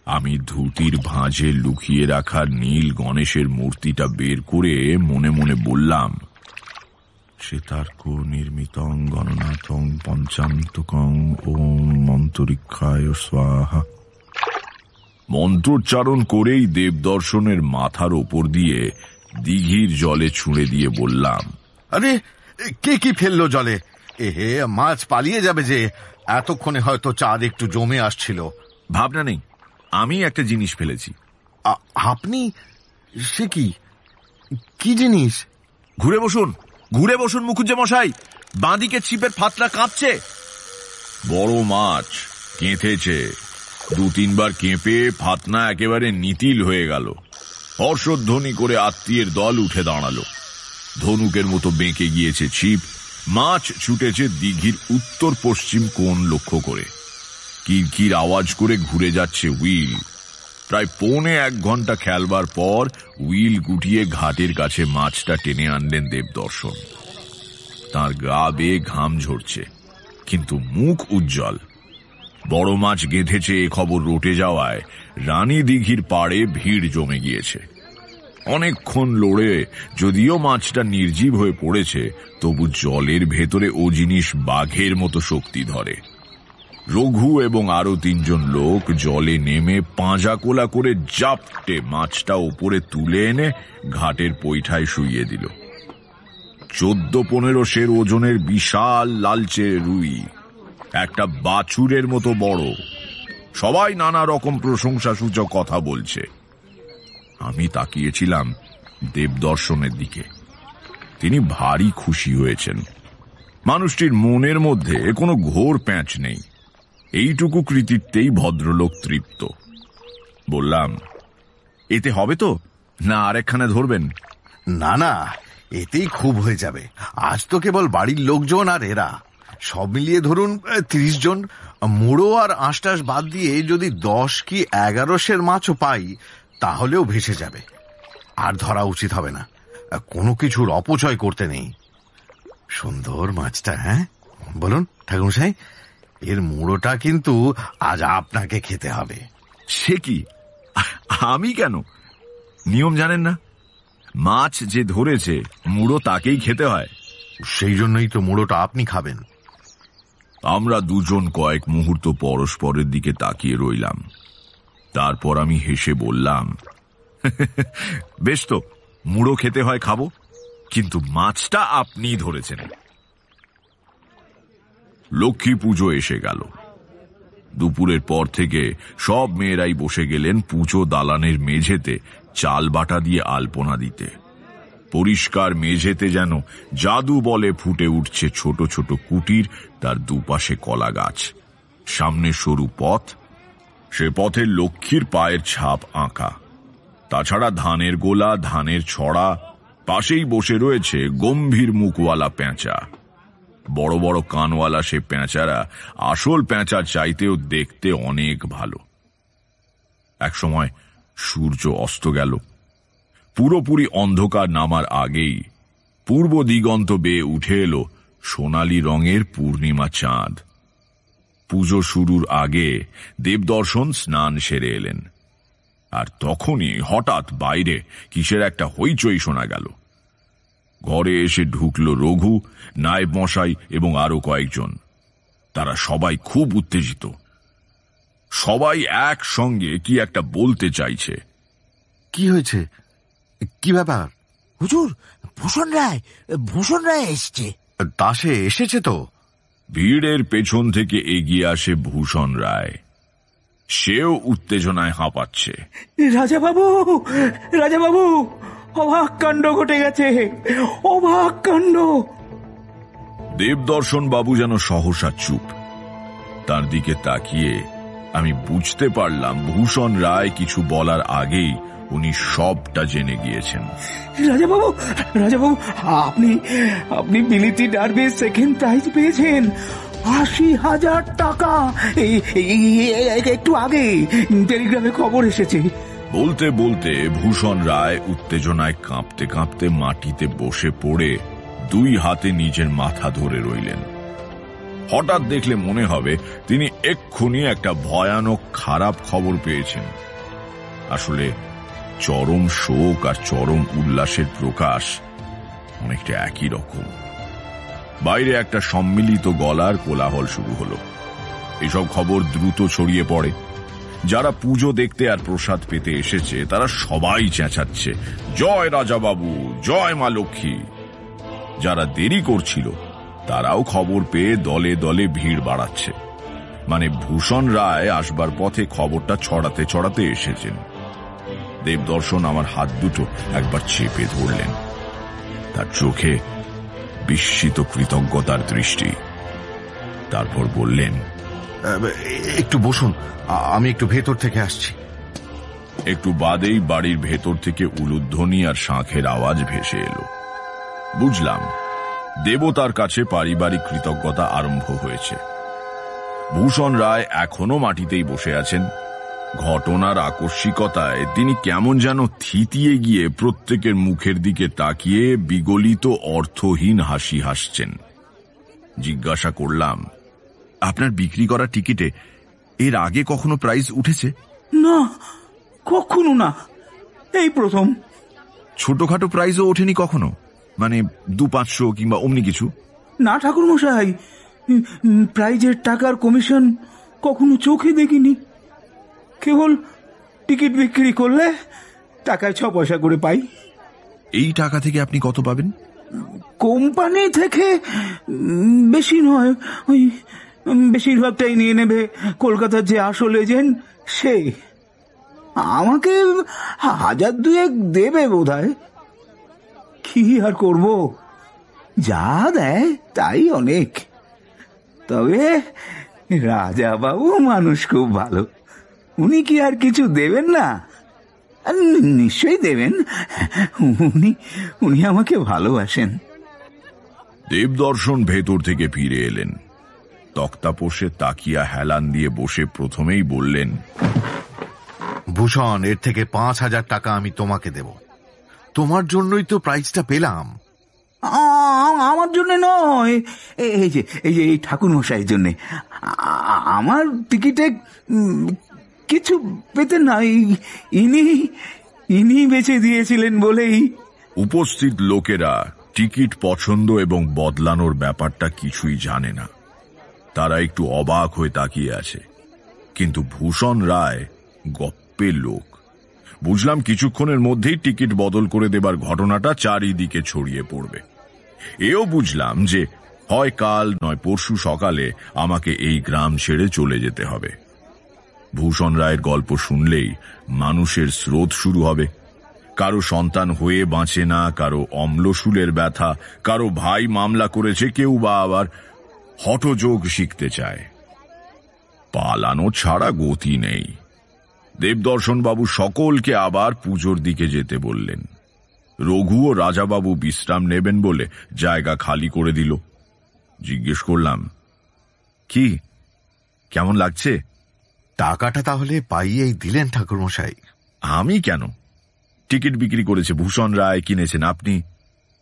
আমি ধুতির ভাঁজে লুকিয়ে রাখা নীল গণেশের মূর্তিটা বের করে মনে মনে বললাম, সীতার্ক নির্মিতং গণনাথং পঞ্চান্তকং ওম মন্তরিক্ষায় স্বাহা। মন্ত্রোচ্চারণ করেই দেবদর্শনের মাথার ওপর দিয়ে দিঘির জলে ছুঁড়ে দিয়ে বললাম, আরে, কে কি ফেলল জলে? এ হে মাছ পালিয়ে যাবে যে। এতক্ষণে হয়তো চাঁদ একটু জমে আসছিল। ভাবনা নেই। আমি একটা জিনিস ফেলেছি। আ- আপনি? সে কি? কি জিনিস? ঘুরে বসুন। ঘুরে বসুন মুখুজ্জে মশাই। বাঁদিকে ছিপের ফাতলা কাঁপছে। বড় মাছ কেঁথেছে। দু তিনবার কেঁপে ফাতনা একেবারে নিতিল হয়ে গেল। হর্ষধ্বনি করে আত্মীয়ের দল উঠে দাঁড়াল। ধনুকের মতো বেঁকে গিয়েছে ছিপ। মাছ ছুটেছে দিঘির উত্তর পশ্চিম কোণ লক্ষ্য করে। কিরকির আওয়াজ করে ঘুরে যাচ্ছে উইল। প্রায় পৌনে এক ঘণ্টা খেলবার পর উইল গুটিয়ে ঘাটের কাছে মাছটা টেনে আনলেন দেবদর্শন। তার গা বেয়ে ঘাম ঝরছে, কিন্তু মুখ উজ্জ্বল। বড় মাছ গেঁথেছে এ খবর রটে যাওয়ায়, রানী দিঘির পাড়ে ভিড় জমে গিয়েছে। অনেকক্ষণ লড়ে, যদিও মাছটা নির্জীব হয়ে পড়েছে, তবু জলের ভেতরে ও জিনিস বাঘের মতো শক্তি ধরে। রঘু এবং আরও তিনজন লোক জলে নেমে পাঁজা কোলা করে জাপটে মাছটা ওপরে তুলে এনে ঘাটের পৈঠায় শুইয়ে দিল। চোদ্দ পনেরো সের ওজনের বিশাল লালচে রুই, একটা বাছুরের মতো বড়। সবাই নানা রকম প্রশংসা সূচক কথা বলছে। আমি তাকিয়েছিলাম দেবদর্শনের দিকে। তিনি ভারী খুশি হয়েছেন। মানুষটির মনের মধ্যে কোনো ঘোর প্যাঁচ নেই। এইটুকু কৃতিত্বেই ভদ্রলোক তৃপ্ত। বললাম, এতে হবে তো? না আরেকখানে ধরবেন? না না, এতেই খুব হয়ে যাবে। আজ তো কেবল বাড়ির লোকজন আর এরা। সব মিলিয়ে ধরুন ত্রিশ জন। মুড়ো আর আঁশটাস বাদ দিয়ে যদি দশ কি এগারোশের মাছও পাই তাহলেও ভেসে যাবে। আর ধরা উচিত হবে না। কোনো কিছুর অপচয় করতে নেই। সুন্দর মাছটা হ্যাঁ? বলুন ঠাকুরসাই এর মুড়োটা কিন্তু আজ আপনাকে খেতে হবে। সে কি? আমি কেন? নিয়ম জানেন না? মাছ যে ধরেছে মুড়ো তাকেই খেতে হয়। সেই জন্যই তো মুড়োটা আপনি খাবেন। আমরা দুজন কয়েক মুহূর্ত পরস্পরের দিকে তাকিয়ে রইলাম। তারপর আমি হেসে বললাম, (laughs) বেশ তো, মুড়ো খেতে হয় খাব, কিন্তু মাছটা আপনি ধরেছেন। লক্ষ্মী পুজো এসে গেল। দুপুরের পর থেকে সব মেয়েরাই বসে গেলেন পুজো দালানের মেঝেতে চাল বাটা দিয়ে আলপনা দিতে। পরিষ্কার মেঝেতে যেন জাদু বলে ফুটে উঠছে ছোট ছোট কুটির তার দুপাশে কলা গাছ। সামনে সরু পথ সে পথে লক্ষ্মীর পায়ের ছাপ আঁকা। তাছাড়া ধানের গোলা, ধানের ছড়া, পাশেই বসে রয়েছে গম্ভীর মুখওয়ালা পেঁচা বড় বড় কানওয়ালা সে পেঁচারা আসল পেঁচার চাইতেও দেখতে অনেক ভালো। একসময় সূর্য অস্ত গেল। পুরোপুরি অন্ধকার নামার আগেই পূর্ব দিগন্ত বেয়ে উঠে এলো সোনালি রঙের পূর্ণিমা চাঁদ। পুজো শুরুর আগে দেবদর্শন স্নান সেরে এলেন। আর তখনই হঠাৎ বাইরে কিসের একটা হইচই শোনা গেল। ঘরে এসে ঢুকল রঘু নায়েব মশাই এবং আরও কয়েকজন। তারা সবাই খুব উত্তেজিত। সবাই একসঙ্গে কি একটা বলতে চাইছে। কি হয়েছে? কি ব্যাপার? হুজুর ভূষণ রায় ভূষণ রায় এসছে। দাসে এসেছে তো। ভিড়ের পেছন থেকে এগিয়ে আসে ভূষণ রায়। সেও উত্তেজনায় হাঁপাচ্ছে। রাজা বাবু রাজা বাবু অবাক কাণ্ড ঘটে গেছে। অবাক কাণ্ড। দেবদর্শন বাবু যেন সহসা চুপ। তার দিকে তাকিয়ে আমি বুঝতে পারলাম ভূষণ রায় কিছু বলার আগেই উনি সবটা জেনে গিয়েছেন। রাজাবাবু রাজাবাবু আপনি আপনি বিলিতি ডার্বি সেকেন্ড প্রাইজ পেয়েছেন। আশি হাজার টাকা। একটু আগে টেলিগ্রামে খবর এসেছে। বলতে বলতে ভূষণ রায় উত্তেজনায় কাঁপতে কাঁপতে মাটিতে বসে পড়ে দুই হাতে নিজের মাথা ধরে রইলেন। হঠাৎ দেখলে মনে হবে তিনি এক্ষুনি একটা ভয়ানক খারাপ খবর পেয়েছেন। আসলে চরম শোক আর চরম উল্লাসের প্রকাশ অনেকটা একই রকম। বাইরে একটা সম্মিলিত গলার কোলাহল শুরু হলো। এসব খবর দ্রুত ছড়িয়ে পড়ে। যারা পুজো দেখতে আর প্রসাদ পেতে এসেছে, তারা সবাই চেঁচাচ্ছে, জয় রাজা বাবু জয় মা লক্ষ্মী। যারা দেরি করছিল, তারাও খবর পেয়ে দলে দলে ভিড় বাড়াচ্ছে। মানে ভূষণ রায় আসবার পথে খবরটা ছড়াতে ছড়াতে এসেছেন। দেবদর্শন আমার হাত দুটো একবার চেপে ধরলেন। তার চোখে বিস্মিত কৃতজ্ঞতার দৃষ্টি। তারপর বললেন একটু বসুন আমি একটু ভেতর থেকে আসছি। একটু বাদেই বাড়ির ভেতর থেকে উলুধ্বনি আর শাঁখের আওয়াজ ভেসে এলো। বুঝলাম দেবতার কাছে পারিবারিক কৃতজ্ঞতা আরম্ভ হয়েছে। ভূষণ রায় এখনও মাটিতেই বসে আছেন। ঘটনার আকস্মিকতায় তিনি কেমন যেন থিতিয়ে গিয়ে প্রত্যেকের মুখের দিকে তাকিয়ে বিগলিত অর্থহীন হাসি হাসছেন। জিজ্ঞাসা করলাম আপনার বিক্রি করা টিকিটে এর আগে কখনো প্রাইস উঠেছে? না কখনো না। এই প্রথম। ছোটখাটো প্রাইজও ওঠেনি কখনো? মানে দু পাঁচশো কিংবা অমনি কিছু? না ঠাকুর মশাই প্রাইজের টাকার কমিশন কখনো চোখে দেখিনি। কেবল টিকিট বিক্রি করলে টাকায় ছ পয়সা করে পাই। এই টাকা থেকে আপনি কত পাবেন? কোম্পানি থেকে বেশি নয় ওই বেশিরভাগটাই নিয়ে নেবে কলকাতার যে আসল এজেন্ট সে। আমাকে হাজার দুয়েক দেবে বোধ কি আর করব? যা দেয় তাই অনেক। তবে রাজা বাবু মানুষ খুব ভালো। উনি কি আর কিছু দেবেন না? নিশ্চয়ই দেবেন। উনি উনি আমাকে ভালোবাসেন। দেবদর্শন ভেতর থেকে ফিরে এলেন। তক্তাপোষে তাকিয়া হেলান দিয়ে বসে প্রথমেই বললেন ভূষণ এর থেকে পাঁচ হাজার টাকা আমি তোমাকে দেব। তোমার জন্যই তো প্রাইজটা পেলাম। আমার জন্য নয়। এ- এই যে এই যে এই ঠাকুর মশাইয়ের জন্য আমার টিকিটে কিছু পেতেন না এই- ইনি ইনি বেছে দিয়েছিলেন বলেই। উপস্থিত লোকেরা টিকিট পছন্দ এবং বদলানোর ব্যাপারটা কিছুই জানে না। তারা একটু অবাক হয়ে তাকিয়ে আছে। কিন্তু ভূষণ রায় গপ্পের লোক। বুঝলাম কিছুক্ষণের মধ্যেই টিকিট বদল করে দেবার ঘটনাটা চারিদিকে ছড়িয়ে পড়বে। এও বুঝলাম যে হয় কাল নয় পরশু সকালে আমাকে এই গ্রাম ছেড়ে চলে যেতে হবে। ভূষণ রায়ের গল্প শুনলেই মানুষের স্রোত শুরু হবে। কারও সন্তান হয়ে বাঁচে না, কারও অম্লশূলের ব্যথা, কারও ভাই মামলা করেছে, কেউ বা আবার হঠযোগ শিখতে চায়। পালানো ছাড়া গতি নেই। দেবদর্শন বাবু সকলকে আবার পুজোর দিকে যেতে বললেন। রঘু ও রাজাবাবু বিশ্রাম নেবেন বলে জায়গা খালি করে দিল। জিজ্ঞেস করলাম, কি? কেমন লাগছে? টাকাটা তাহলে পাইয়েই দিলেন ঠাকুরমশাই। আমি কেন? টিকিট বিক্রি করেছে ভূষণ রায় কিনেছেন আপনি।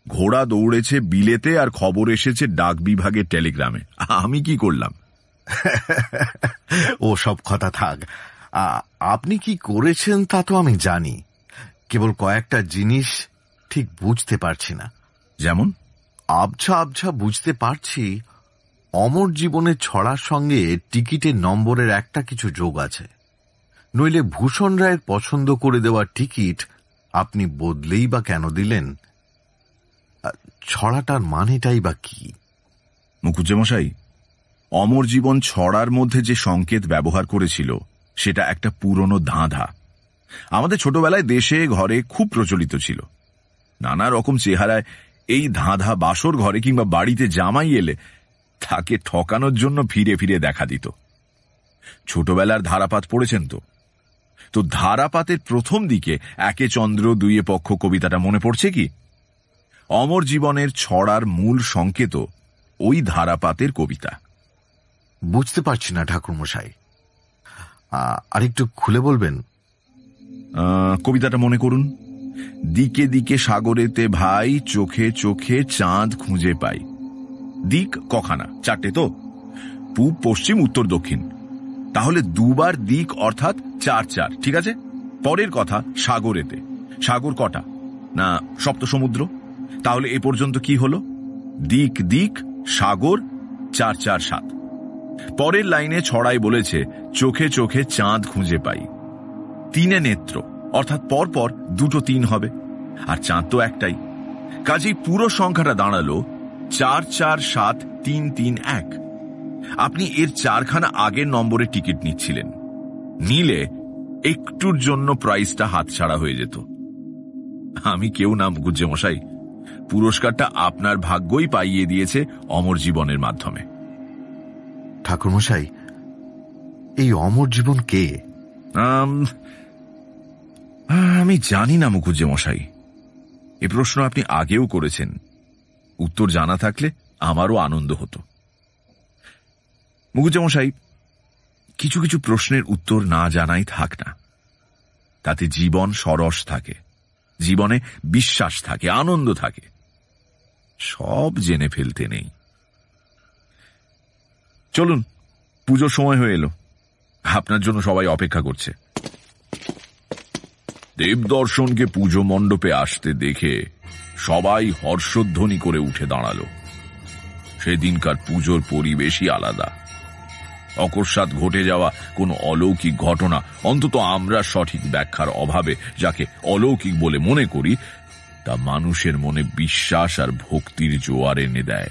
ঘোড়া দৌড়েছে বিলেতে আর খবর এসেছে ডাক বিভাগের টেলিগ্রামে। আমি কি করলাম? (laughs) ও সব কথা থাক। আপনি কি করেছেন তা তো আমি জানি। কেবল কয়েকটা জিনিস ঠিক বুঝতে পারছি না। যেমন? আবছা আবছা বুঝতে পারছি অমর জীবনের ছড়ার সঙ্গে টিকিটের নম্বরের একটা কিছু যোগ আছে। নইলে ভূষণ রায়ের পছন্দ করে দেওয়া টিকিট আপনি বদলেই বা কেন দিলেন? ছড়াটার মানেটাই বা কি? মুখুজ্জেমশাই অমর জীবন ছড়ার মধ্যে যে সংকেত ব্যবহার করেছিল, সেটা একটা পুরনো ধাঁধা। আমাদের ছোটবেলায় দেশে, ঘরে খুব প্রচলিত ছিল। নানা রকম চেহারায় এই ধাঁধা বাসর ঘরে কিংবা বাড়িতে জামাই এলে তাকে ঠকানোর জন্য ফিরে ফিরে দেখা দিত। ছোটবেলার ধারাপাত পড়েছেন তো? তো ধারাপাতের প্রথম দিকে একে চন্দ্র দুইয়ে পক্ষ কবিতাটা মনে পড়ছে কি? অমর জীবনের ছড়ার মূল সংকেত ওই ধারাপাতের কবিতা। বুঝতে পারছি না ঠাকুরমশাই। আরেকটু খুলে বলবেন? কবিতাটা মনে করুন। দিকে দিকে সাগরেতে ভাই চোখে চোখে চাঁদ খুঁজে পাই। দিক কখানা, চারটে তো। পূব, পশ্চিম, উত্তর, দক্ষিণ। তাহলে দুবার দিক অর্থাৎ চার চার, ঠিক আছে? পরের কথা, সাগরেতে। সাগর কটা? না সপ্ত সমুদ্র তাহলে এ পর্যন্ত কি হলো? দিক দিক, সাগর, চার চার, সাত। পরের লাইনে ছড়াই বলেছে, চোখে চোখে চাঁদ খুঁজে পাই। তিনে নেত্র, অর্থাৎ পরপর দুটো তিন হবে। আর চাঁদ তো একটাই। কাজেই পুরো সংখ্যাটা দাঁড়াল চার চার সাত তিন তিন এক। আপনি এর চারখানা আগের নম্বরে টিকিট নিচ্ছিলেন। নিলে একটুর জন্য প্রাইসটা হাতছাড়া হয়ে যেত। আমি কেউ নাম গুজ্জে মশাই পুরস্কারটা আপনার ভাগ্যই পাইয়ে দিয়েছে অমর জীবনের মাধ্যমে। ঠাকুরমশাই এই অমর জীবন কে? আম, জানি না মুখুজ্জে মশাই এ প্রশ্ন আপনি আগেও করেছেন। উত্তর জানা থাকলে আমারও আনন্দ হতো। মুখুজ্জে মশাই কিছু কিছু প্রশ্নের উত্তর না জানাই থাক না। তাতে জীবন সরস থাকে, জীবনে বিশ্বাস থাকে, আনন্দ থাকে। সব জেনে ফেলতে নেই। চলুন, পুজোর সময় হয়ে এলো। আপনার জন্য সবাই অপেক্ষা করছে। দেবদর্শনকে পুজো মণ্ডপে আসতে দেখে সবাই হর্ষধ্বনি করে উঠে দাঁড়াল। সেদিনকার পুজোর পরিবেশই আলাদা। অকস্মাৎ ঘটে যাওয়া কোনো অলৌকিক ঘটনা, অন্তত আমরা সঠিক ব্যাখ্যার অভাবে যাকে অলৌকিক বলে মনে করি, তা মানুষের মনে বিশ্বাস আর ভক্তির জোয়ার এনে দেয়।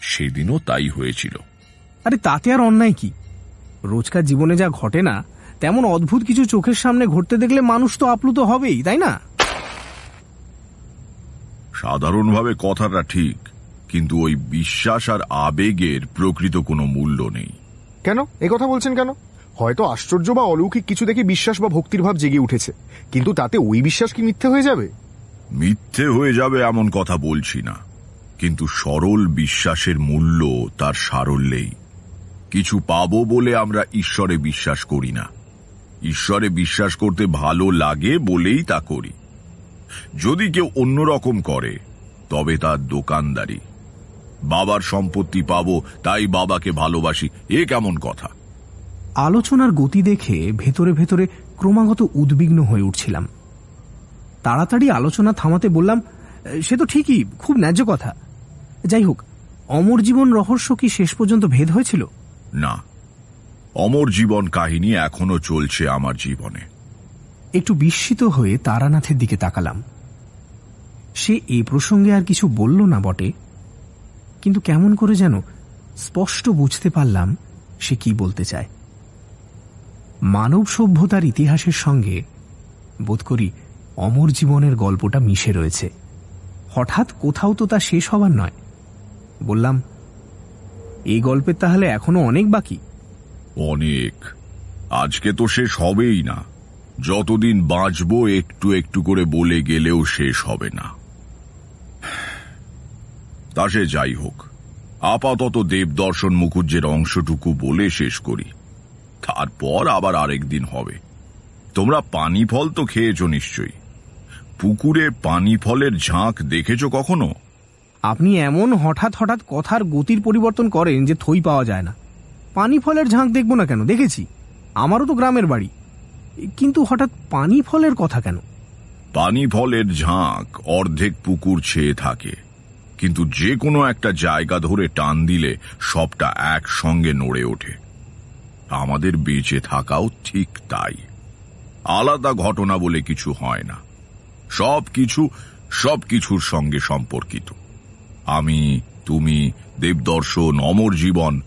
সেদিনও তাই হয়েছিল। আরে তাতে আর অন্যায় কি? রোজকার জীবনে যা ঘটে না, তেমন অদ্ভুত কিছু চোখের সামনে ঘটতে দেখলে মানুষ তো আপ্লুত হবেই, তাই না? সাধারণভাবে কথাটা ঠিক কিন্তু ওই বিশ্বাস আর আবেগের প্রকৃত কোনো মূল্য নেই। কেন? এ কথা বলছেন কেন? হয়তো আশ্চর্য বা অলৌকিক কিছু দেখে বিশ্বাস বা ভক্তির ভাব জেগে উঠেছে কিন্তু তাতে ওই বিশ্বাস কি মিথ্যে হয়ে যাবে? মিথ্যে হয়ে যাবে এমন কথা বলছি না কিন্তু সরল বিশ্বাসের মূল্য তার সারল্যেই। কিছু পাব বলে আমরা ঈশ্বরে বিশ্বাস করি না। ঈশ্বরে বিশ্বাস করতে ভালো লাগে বলেই তা করি। যদি কেউ অন্যরকম করে তবে তার দোকানদারি। বাবার সম্পত্তি পাবো তাই বাবাকে ভালোবাসি এ কেমন কথা? আলোচনার গতি দেখে ভেতরে ভেতরে ক্রমাগত উদ্বিগ্ন হয়ে উঠছিলাম। তাড়াতাড়ি আলোচনা থামাতে বললাম সে তো ঠিকই খুব ন্যায্য কথা। যাই হোক অমর জীবন রহস্য কি শেষ পর্যন্ত ভেদ হয়েছিল? না। অমর জীবন কাহিনী এখনও চলছে আমার জীবনে। একটু বিস্মিত হয়ে তারানাথের দিকে তাকালাম। সে এ প্রসঙ্গে আর কিছু বলল না বটে। কিন্তু কেমন করে যেন স্পষ্ট বুঝতে পারলাম সে কি বলতে চায়। মানব সভ্যতার ইতিহাসের সঙ্গে বোধ করি অমর জীবনের গল্পটা মিশে রয়েছে। হঠাৎ কোথাও তো তা শেষ হবার নয়। বললাম এই গল্পের তাহলে এখনও অনেক বাকি? অনেক। আজকে তো শেষ হবেই না। যতদিন বাঁচবো, একটু একটু করে বলে গেলেও শেষ হবে না। তা সে যাই হোক। আপাতত দেবদর্শন মুখুজ্জের অংশটুকু বলে শেষ করি। তারপর আবার আরেক দিন হবে। তোমরা পানি ফল তো খেয়েছ নিশ্চয়ই। পুকুরে পানি ফলের ঝাঁক দেখেছ কখনো? আপনি এমন হঠাৎ হঠাৎ কথার গতির পরিবর্তন করেন যে থই পাওয়া যায় না। পানি ফলের ঝাঁক দেখব না কেন? দেখেছি। আমারও তো গ্রামের বাড়ি। কিন্তু হঠাৎ পানি ফলের কথা কেন? পানি ফলের ঝাঁক অর্ধেক পুকুর ছেয়ে থাকে। কিন্তু যে কোনো একটা জায়গা ধরে টান দিলে সবটা একসঙ্গে নড়ে ওঠে। আমাদের বেঁচে থাকাও ঠিক তাই। আলাদা ঘটনা বলে কিছু হয় না। সব কিছু সব কিছুর সঙ্গে সম্পর্কিত। আমি, তুমি, দেবদর্শন, অমর জীবন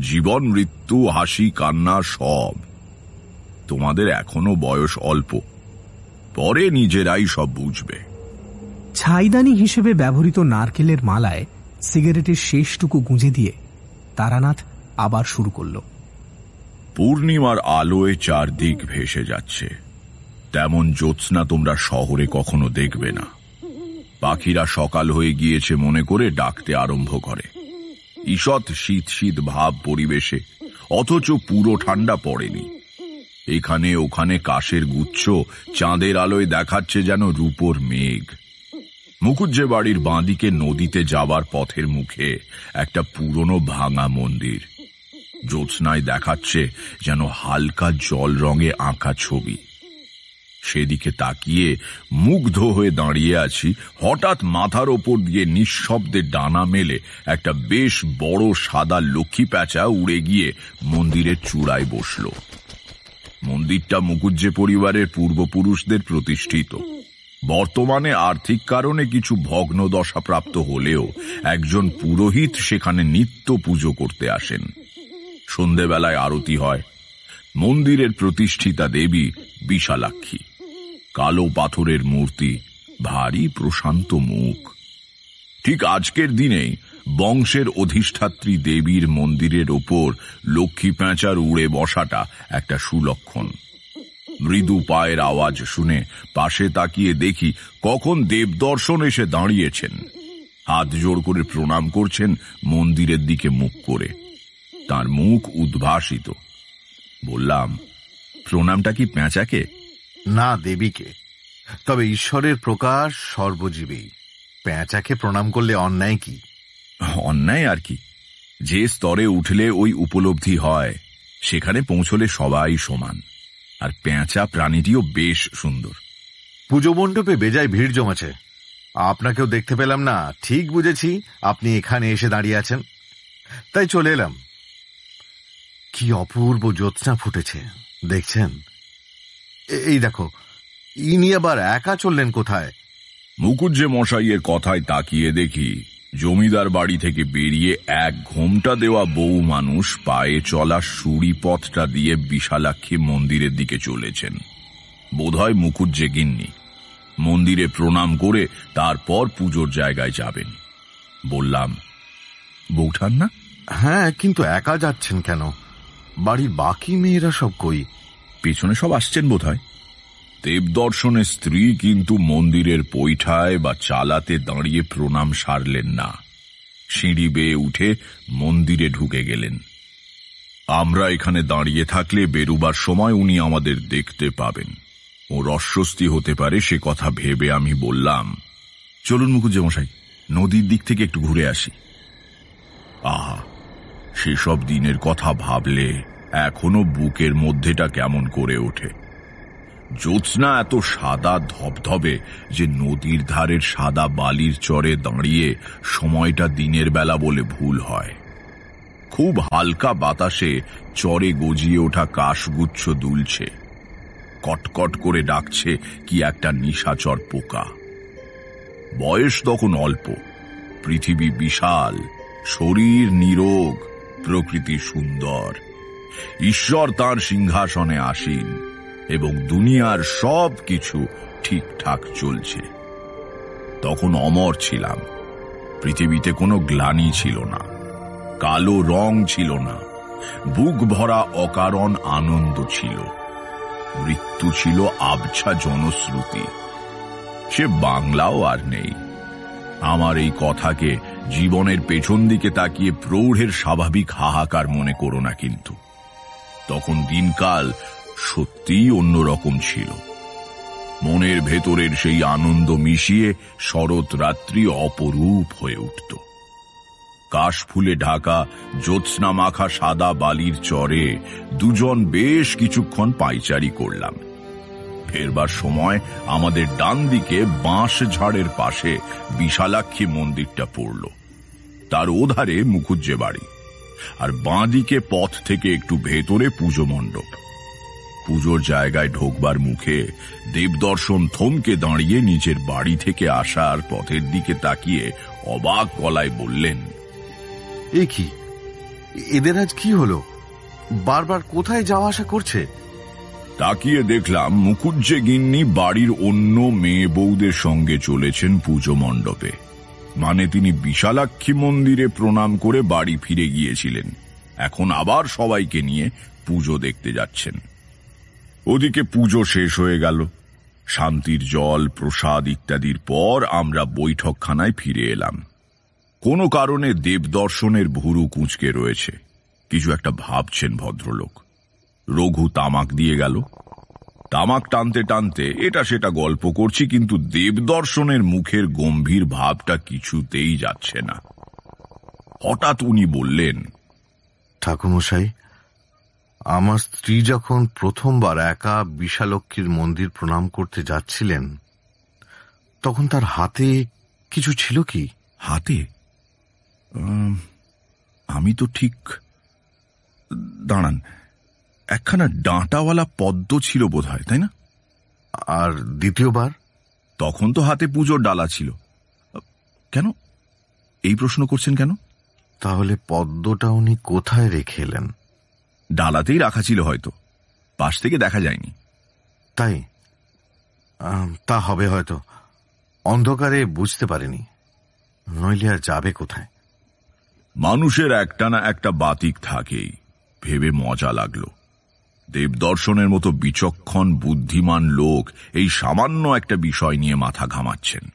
জীবন, মৃত্যু, হাসি, কান্না, সব। তোমাদের এখনও বয়স অল্প। পরে নিজেরাই সব বুঝবে। ছাইদানি হিসেবে ব্যবহৃত নারকেলের মালায় সিগারেটের শেষটুকু গুঁজে দিয়ে তারানাথ আবার শুরু করল। পূর্ণিমার আলোয় চারদিক ভেসে যাচ্ছে। তেমন জ্যোৎস্না তোমরা শহরে কখনো দেখবে না। পাখিরা সকাল হয়ে গিয়েছে মনে করে ডাকতে আরম্ভ করে। ঈষৎ শীত শীত ভাব পরিবেশে অথচ পুরো ঠান্ডা পড়েনি। এখানে ওখানে কাশের গুচ্ছ, চাঁদের আলোয় দেখাচ্ছে যেন রূপোর মেঘ। মুকুজ্জে বাড়ির বাঁদিকে নদীতে যাবার পথের মুখে একটা পুরনো ভাঙা মন্দির। জ্যোৎস্নায় দেখাচ্ছে যেন হালকা জল রঙে আঁকা ছবি। সেদিকে তাকিয়ে মুগ্ধ হয়ে দাঁড়িয়ে আছি, হঠাৎ মাথার ওপর দিয়ে নিঃশব্দে ডানা মেলে একটা বেশ বড় সাদা লক্ষ্মী প্যাঁচা উড়ে গিয়ে মন্দিরের চূড়ায় বসল। মন্দিরটা মুকুজ্জে পরিবারের পূর্বপুরুষদের প্রতিষ্ঠিত। বর্তমানে আর্থিক কারণে কিছু ভগ্ন দশাপ্রাপ্ত হলেও একজন পুরোহিত সেখানে নিত্য পুজো করতে আসেন। সন্ধেবেলায় আরতি হয়। মন্দিরের প্রতিষ্ঠিতা দেবী বিশালাক্ষী। কালো পাথরের মূর্তি, ভারী প্রশান্ত মুখ। ঠিক আজকের দিনেই বংশের অধিষ্ঠাত্রী দেবীর মন্দিরের ওপর লক্ষ্মী প্যাঁচার উড়ে বসাটা একটা সুলক্ষণ। মৃদু পায়ের আওয়াজ শুনে পাশে তাকিয়ে দেখি কখন দেবদর্শন এসে দাঁড়িয়েছেন। হাত জোর করে প্রণাম করছেন মন্দিরের দিকে মুখ করে। তার মুখ উদ্ভাসিত। বললাম, প্রণামটা কি প্যাঁচাকে? না, দেবীকে। তবে ঈশ্বরের প্রকাশ সর্বজীবেই প্যাঁচাকে প্রণাম করলে অন্যায় কি? অন্যায় আর কি। যে স্তরে উঠলে ওই উপলব্ধি হয় সেখানে পৌঁছলে সবাই সমান। আর পেঁচা প্রাণীটিও বেশ সুন্দর। পুজো মণ্ডপে বেজায় ভিড় জমেছে। আপনাকেও দেখতে পেলাম না। ঠিক বুঝেছি আপনি এখানে এসে দাঁড়িয়ে আছেন। তাই চলে এলাম। কি অপূর্ব জ্যোৎস্না ফুটেছে দেখছেন? এই দেখো ইনি আবার একা চললেন কোথায়? মুকুজ্জে মশাইয়ের কথায় তাকিয়ে দেখি জমিদার বাড়ি থেকে বেরিয়ে এক ঘোমটা দেওয়া বউ মানুষ পায়ে চলা সুড়ি পথটা দিয়ে বিশালাক্ষী মন্দিরের দিকে চলেছেন। বোধহয় মুকুজ্জে গিন্নি। মন্দিরে প্রণাম করে তারপর পুজোর জায়গায় যাবেন। বললাম বৌঠান না হ্যাঁ কিন্তু একা যাচ্ছেন কেন? বাড়ির বাকি মেয়েরা সব কই? পেছনে সব আসছেন বোধহয়। দেবদর্শনের স্ত্রী কিন্তু মন্দিরের পৈঠায় বা চালাতে দাঁড়িয়ে প্রণাম সারলেন না। সিঁড়ি বেয়ে উঠে মন্দিরে ঢুকে গেলেন। আমরা এখানে দাঁড়িয়ে থাকলে বেরুবার সময় উনি আমাদের দেখতে পাবেন। ও অস্বস্তি হতে পারে, সে কথা ভেবে আমি বললাম, চলুন মুকুজ্জে মশাই নদীর দিক থেকে একটু ঘুরে আসি। আহা, সেসব দিনের কথা ভাবলে এখনও বুকের মধ্যেটা কেমন করে ওঠে। জ্যোৎস্না এত সাদা ধবধবে যে নদীর ধারের সাদা বালির চরে দাঁড়িয়ে সময়টা দিনের বেলা বলে ভুল হয়। খুব হালকা বাতাসে চরে গজিয়ে ওঠা কাশগুচ্ছ দুলছে। কটকট করে ডাকছে কি একটা নিশাচর পোকা। বয়স তখন অল্প, পৃথিবী বিশাল, শরীর নিরোগ, প্রকৃতি সুন্দর। ঈশ্বর তার সিংহাসনে আসীন। এবং দুনিয়ার সব কিছু ঠিকঠাক চলছে। তখন অমর ছিলাম। পৃথিবীতে কোনো গ্লানি ছিল না। কালো রং ছিল না। বুক ভরা অকারণ আনন্দ ছিল। মৃত্যু ছিল আবছা জনশ্রুতি। সে বাংলাও আর নেই। আমার এই কথাকে জীবনের পেছন দিকে তাকিয়ে প্রৌঢ়ের স্বাভাবিক হাহাকার মনে করো না কিন্তু। তখন দিনকাল সত্যিই অন্যরকম ছিল। মনের ভেতরের সেই আনন্দ মিশিয়ে শরৎ রাত্রি অপরূপ হয়ে উঠত। কাশ ফুলে ঢাকা, জ্যোৎস্না মাখা সাদা বালির চরে দুজন বেশ কিছুক্ষণ পাইচারি করলাম। ফেরবার সময় আমাদের ডান দিকে বাঁশ ঝাড়ের পাশে বিশালাক্ষী মন্দিরটা পড়ল। তার ওধারে মুখুজ্জে বাড়ি আর বাঁ দিকে পথ থেকে একটু ভেতরে পুজো মণ্ডপ। পুজোর জায়গায় ঢোকবার মুখে দেবদর্শন থমকে দাঁড়িয়ে নিজের বাড়ি থেকে আসার পথের দিকে তাকিয়ে অবাক গলায় বললেন এ কি? এদের আজ কি হলো? বারবার কোথায় যাওয়া আসা করছে? তাকিয়ে দেখলাম মুকুজ্জে গিন্নি বাড়ির অন্য মেয়ে বউদের সঙ্গে চলেছেন পুজো মণ্ডপে। মানে তিনি বিশালাক্ষী মন্দিরে প্রণাম করে বাড়ি ফিরে গিয়েছিলেন। এখন আবার সবাইকে নিয়ে পুজো দেখতে যাচ্ছেন। ওদিকে পুজো শেষ হয়ে গেল। শান্তির জল, প্রসাদ ইত্যাদির পর আমরা বৈঠকখানায় ফিরে এলাম। কোনো কারণে দেবদর্শনের ভুরু কুঁচকে রয়েছে। কিছু একটা ভাবছেন ভদ্রলোক। রঘু তামাক দিয়ে গেল। তামাক টানতে টানতে এটা সেটা গল্প করছি, কিন্তু দেবদর্শনের মুখের গম্ভীর ভাবটা কিছুতেই যাচ্ছে না। হঠাৎ উনি বললেন, ঠাকুরমশাই আমার স্ত্রী যখন প্রথমবার একা বিশালক্ষীর মন্দির প্রণাম করতে যাচ্ছিলেন তখন তার হাতে কিছু ছিল কি? হাতে? আমি তো ঠিক দাঁড়ান একখানা ডাঁটাওয়ালা পদ্ম ছিল বোধ হয় তাই না? আর দ্বিতীয়বার? তখন তো হাতে পুজোর ডালা ছিল। কেন? এই প্রশ্ন করছেন কেন? তাহলে পদ্মটা উনি কোথায় রেখে এলেন? ডালাতেই রাখা ছিল হয়তো। পাশ থেকে দেখা যায়নি। তাই? তা হবে হয়তো। অন্ধকারে বুঝতে পারেনি। নইলে আর যাবে কোথায়? মানুষের একটা না একটা বাতিক থাকেই। ভেবে মজা লাগল। দেবদর্শনের মতো বিচক্ষণ বুদ্ধিমান লোক এই সামান্য একটা বিষয় নিয়ে মাথা ঘামাচ্ছেন।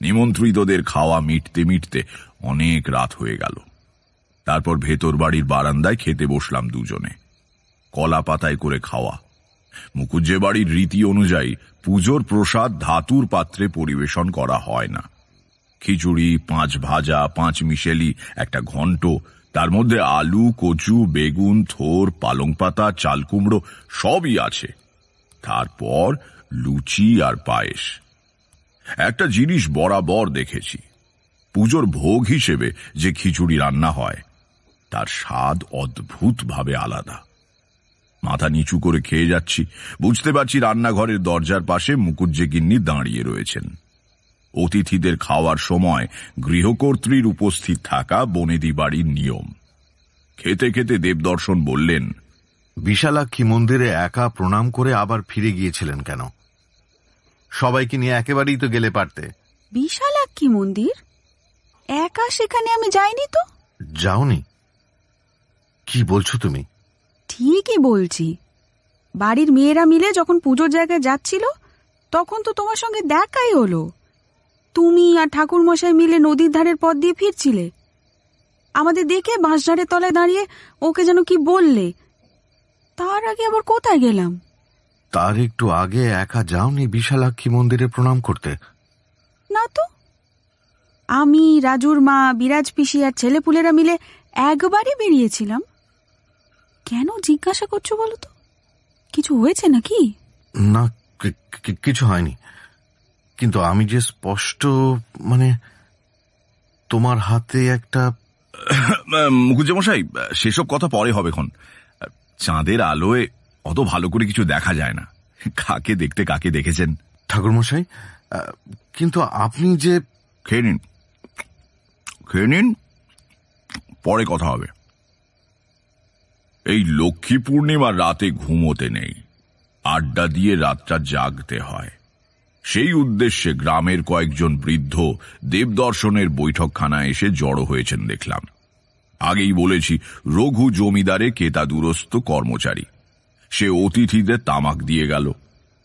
নিমন্ত্রিতদের খাওয়া মিটতে মিটতে অনেক রাত হয়ে গেল। তারপর ভেতর বাড়ির বারান্দায় খেতে বসলাম দুজনে। কলা পাতায় করে খাওয়া। মুকুজ্জে বাড়ির রীতি অনুযায়ী পুজোর প্রসাদ ধাতুর পাত্রে পরিবেশন করা হয় না। খিচুড়ি, পাঁচ ভাজা, পাঁচ মিশেলি, একটা ঘন্ট, তার মধ্যে আলু, কচু, বেগুন, থোর, পালং পাতা, চাল কুমড়ো সবই আছে। তারপর লুচি আর পায়েস। একটা জিনিস বরাবর দেখেছি। পুজোর ভোগ হিসেবে যে খিচুড়ি রান্না হয় তার স্বাদ অদ্ভুতভাবে আলাদা। মাথা নিচু করে খেয়ে যাচ্ছি। বুঝতে পারছি রান্নাঘরের দরজার পাশে মুকুজ্জে গিন্নি দাঁড়িয়ে রয়েছেন। অতিথিদের খাওয়ার সময় গৃহকর্ত্রীর উপস্থিত থাকা বনেদি বাড়ির নিয়ম। খেতে খেতে দেবদর্শন বললেন বিশালাক্ষী মন্দিরে একা প্রণাম করে আবার ফিরে গিয়েছিলেন কেন? সবাইকে নিয়ে একেবারেই তো গেলে পারতে। বিশালাক্ষী মন্দির? একা সেখানে আমি যাইনি তো? যাওনি। কি বলছো তুমি? ঠিকই বলছি। বাড়ির মেয়েরা মিলে যখন পুজোর জায়গায় যাচ্ছিল তখন তো তোমার সঙ্গে দেখাই হলো। তুমি আর ঠাকুর মশাই মিলে নদীর ধারের পথ দিয়ে ফিরছিলে। আমাদের দেখে বাঁশঝাড়ের তলায় দাঁড়িয়ে ওকে যেন কি বললে। তার আগে আবার কোথায় গেলাম? তার একটু আগে একা যাওনি বিশালাক্ষী মন্দিরে প্রণাম করতে। না তো। আমি রাজুর মা বিরাজ পিসি আর ছেলেপুলেরা মিলে একবারই বেরিয়েছিলাম। কেন জিজ্ঞাসা করছ বলো তো? কিছু হয়েছে নাকি? না কি- কি- কিছু হয়নি। কিন্তু আমি যে স্পষ্ট মানে তোমার হাতে একটা মুখুজ্জে মশাই সেসব কথা পরে হবে খন চাঁদের আলোয় অত ভালো করে কিছু দেখা যায় না। কাকে দেখতে কাকে দেখেছেন? ঠাকুরমশাই কিন্তু আপনি যে খেয়ে নিন। খেয়ে নিন পরে কথা হবে। এই লক্ষ্মী পূর্ণিমার রাতে ঘুমোতে নেই। আড্ডা দিয়ে রাতটা জাগতে হয়। সেই উদ্দেশ্যে গ্রামের কয়েকজন বৃদ্ধ দেবদর্শনের বৈঠকখানায় এসে জড়ো হয়েছেন দেখলাম। আগেই বলেছি, রঘু জমিদারে কেতাদুরস্ত কর্মচারী। সে অতিথিদের তামাক দিয়ে গেল।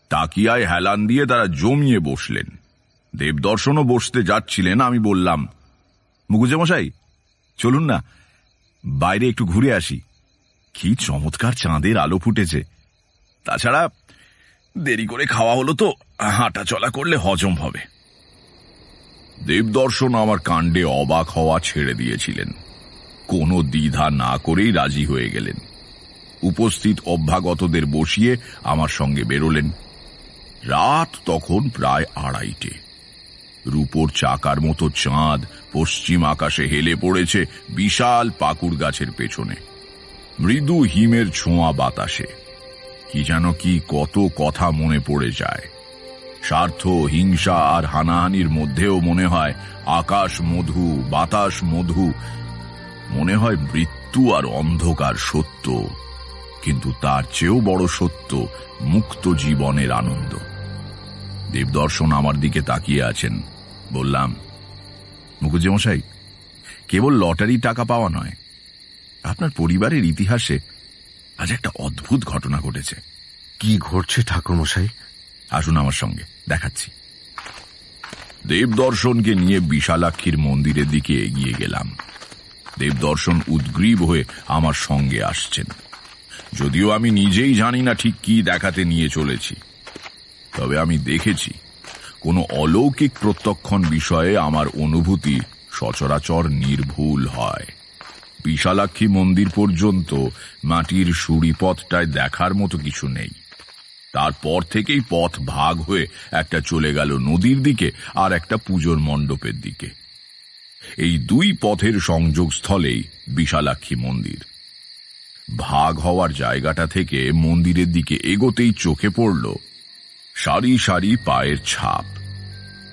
তাকিয়ায় হেলান দিয়ে তারা জমিয়ে বসলেন। দেবদর্শনও বসতে যাচ্ছিলেন, আমি বললাম মুকুজে মশাই চলুন না, বাইরে একটু ঘুরে আসি। কি চমৎকার চাঁদের আলো ফুটেছে। তাছাড়া দেরি করে খাওয়া হলো তো হাঁটা চলা করলে হজম হবে। দেবদর্শন আমার কাণ্ডে অবাক হওয়া ছেড়ে দিয়েছিলেন। কোনো দ্বিধা না করেই রাজি হয়ে গেলেন। উপস্থিত অভ্যাগতদের বসিয়ে আমার সঙ্গে বেরোলেন। রাত তখন প্রায় আড়াইটে। রূপোর চাকার মতো চাঁদ পশ্চিম আকাশে হেলে পড়েছে বিশাল পাকুড় গাছের পেছনে। মৃদু হিমের ছোঁয়া বাতাসে। কি যেন কি কত কথা মনে পড়ে যায়। স্বার্থ, হিংসা আর হানাহানির মধ্যেও মনে হয় আকাশ মধু, বাতাস মধু। মনে হয় মৃত্যু আর অন্ধকার সত্য। কিন্তু তার চেয়েও বড় সত্য মুক্ত জীবনের আনন্দ। দেবদর্শন আমার দিকে তাকিয়ে আছেন। বললাম মুখুজ্জে মশাই কেবল লটারি টাকা পাওয়া নয় আপনার পরিবারের ইতিহাসে আজ একটা অদ্ভুত ঘটনা ঘটেছে। কি ঘটছে ঠাকুরমশাই? আসুন আমার সঙ্গে দেখাচ্ছি। দেবদর্শনকে নিয়ে বিশালাক্ষীর মন্দিরের দিকে এগিয়ে গেলাম। দেবদর্শন উদ্গ্রীব হয়ে আমার সঙ্গে আসছেন। যদিও আমি নিজেই জানি না ঠিক কি দেখাতে নিয়ে চলেছি। তবে আমি দেখেছি কোনো অলৌকিক প্রত্যক্ষণ বিষয়ে আমার অনুভূতি সচরাচর নির্ভুল হয়। বিশালাক্ষী মন্দির পর্যন্ত মাটির সুড়িপথটায় দেখার মতো কিছু নেই। তারপর থেকেই পথ ভাগ হয়ে একটা চলে গেল নদীর দিকে আর একটা পুজোর মণ্ডপের দিকে। এই দুই পথের সংযোগস্থলেই বিশালাক্ষী মন্দির। ভাগ হওয়ার জায়গাটা থেকে মন্দিরের দিকে এগোতেই চোখে পড়ল সারি সারি পায়ের ছাপ।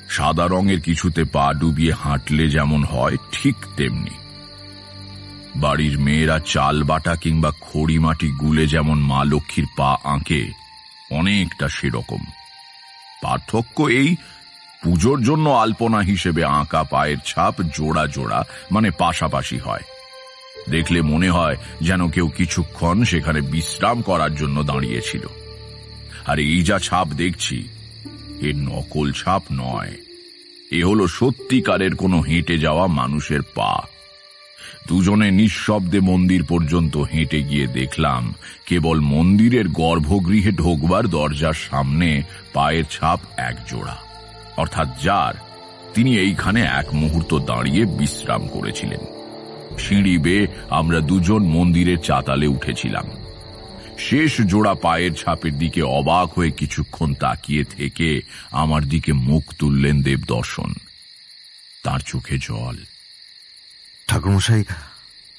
সাদা রঙের কিছুতে পা ডুবিয়ে হাঁটলে যেমন হয় ঠিক তেমনি। বাড়ির মেয়েরা চাল বাটা কিংবা খড়ি মাটি গুলে যেমন মা লক্ষ্মীর পা আঁকে, অনেকটা সেরকম। পার্থক্য এই, পুজোর জন্য আলপনা হিসেবে আঁকা পায়ের ছাপ জোড়া জোড়া মানে পাশাপাশি হয়। দেখলে মনে হয় যেন কেউ কিছুক্ষণ সেখানে বিশ্রাম করার জন্য দাঁড়িয়েছিল। আর এই যা ছাপ দেখছি, এ নকল ছাপ নয়। এ হলো সত্যিকারের কোনো হেঁটে যাওয়া মানুষের পা। দুজনে নিঃশব্দে মন্দির পর্যন্ত হেঁটে গিয়ে দেখলাম, কেবল মন্দিরের গর্ভগৃহে ঢোকবার দরজার সামনে পায়ের ছাপ এক জোড়া। অর্থাৎ যার, তিনি এইখানে এক মুহূর্ত দাঁড়িয়ে বিশ্রাম করেছিলেন। সিঁড়ি বেয়ে আমরা দুজন মন্দিরের চাতালে উঠেছিলাম। শেষ জোড়া পায়ের ছাপের দিকে অবাক হয়ে কিছুক্ষণ তাকিয়ে থেকে আমার দিকে মুখ তুললেন দেবদর্শন। তার চোখে জল। ঠাকুরমশাই,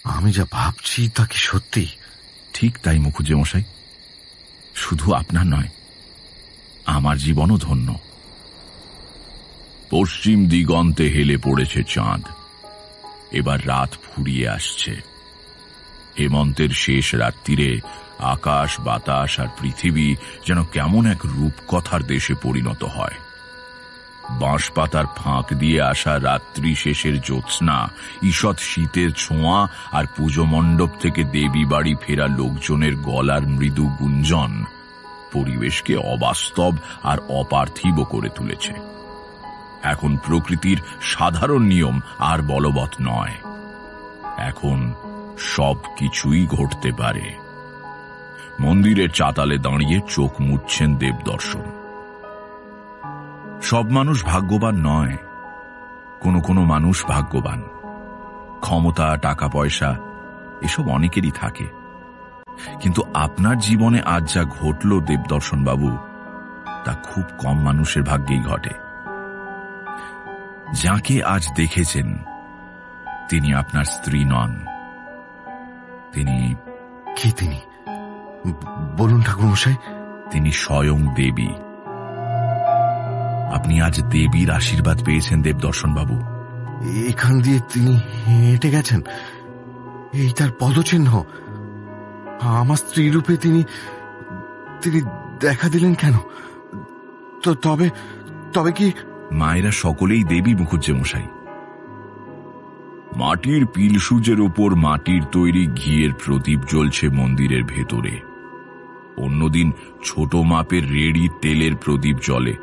আমি যা ভাবছি তা কি সত্যি? ঠিক তাই মুখুজ্জে মশাই শুধু আপনার নয়, আমার জীবনও ধন্য। পশ্চিম দিগন্তে হেলে পড়েছে চাঁদ, এবার রাত ফুরিয়ে আসছে। হেমন্তের শেষ রাত্রিরে আকাশ, বাতাস আর পৃথিবী যেন কেমন এক রূপকথার দেশে পরিণত হয়। বাঁশ পাতার ফাঁক দিয়ে আসা রাত্রি শেষের জ্যোৎস্না, ঈষৎ শীতের ছোঁয়া আর পুজো মণ্ডপ থেকে দেবী বাড়ি ফেরা লোকজনের গলার মৃদু গুঞ্জন পরিবেশকে অবাস্তব আর অপার্থিব করে তুলেছে। এখন প্রকৃতির সাধারণ নিয়ম আর বলবৎ নয়। এখন সব কিছুই ঘটতে পারে। মন্দিরের চাতালে দাঁড়িয়ে চোখ মুচ্ছেন দেবদর্শন। সব মানুষ ভাগ্যবান নয়। কোনো কোনো মানুষ ভাগ্যবান। ক্ষমতা টাকা পয়সা এসব অনেকেরই থাকে। কিন্তু আপনার জীবনে আজ যা ঘটল দেবদর্শন বাবু তা খুব কম মানুষের ভাগ্যেই ঘটে। যাকে আজ দেখেছেন তিনি আপনার স্ত্রী নন। তিনি কি তিনি? বলুন ঠাকুরমশাই। তিনি স্বয়ং দেবী। আপনি আজ দেবীর আশীর্বাদ পেয়েছেন দেবদর্শন বাবু এখান দিয়ে তিনি হেঁটে গেছেন। এই তার পদচিহ্ন। আমার স্ত্রী রূপে তিনি তিনি দেখা দিলেন কেন? তো তবে তবে কি মায়েরা সকলেই দেবী মুখুজ্জে মশাই মাটির পিলসুজের ওপর মাটির তৈরি ঘিয়ের প্রদীপ জ্বলছে মন্দিরের ভেতরে। অন্যদিন ছোট মাপের রেড়ি তেলের প্রদীপ জ্বলে।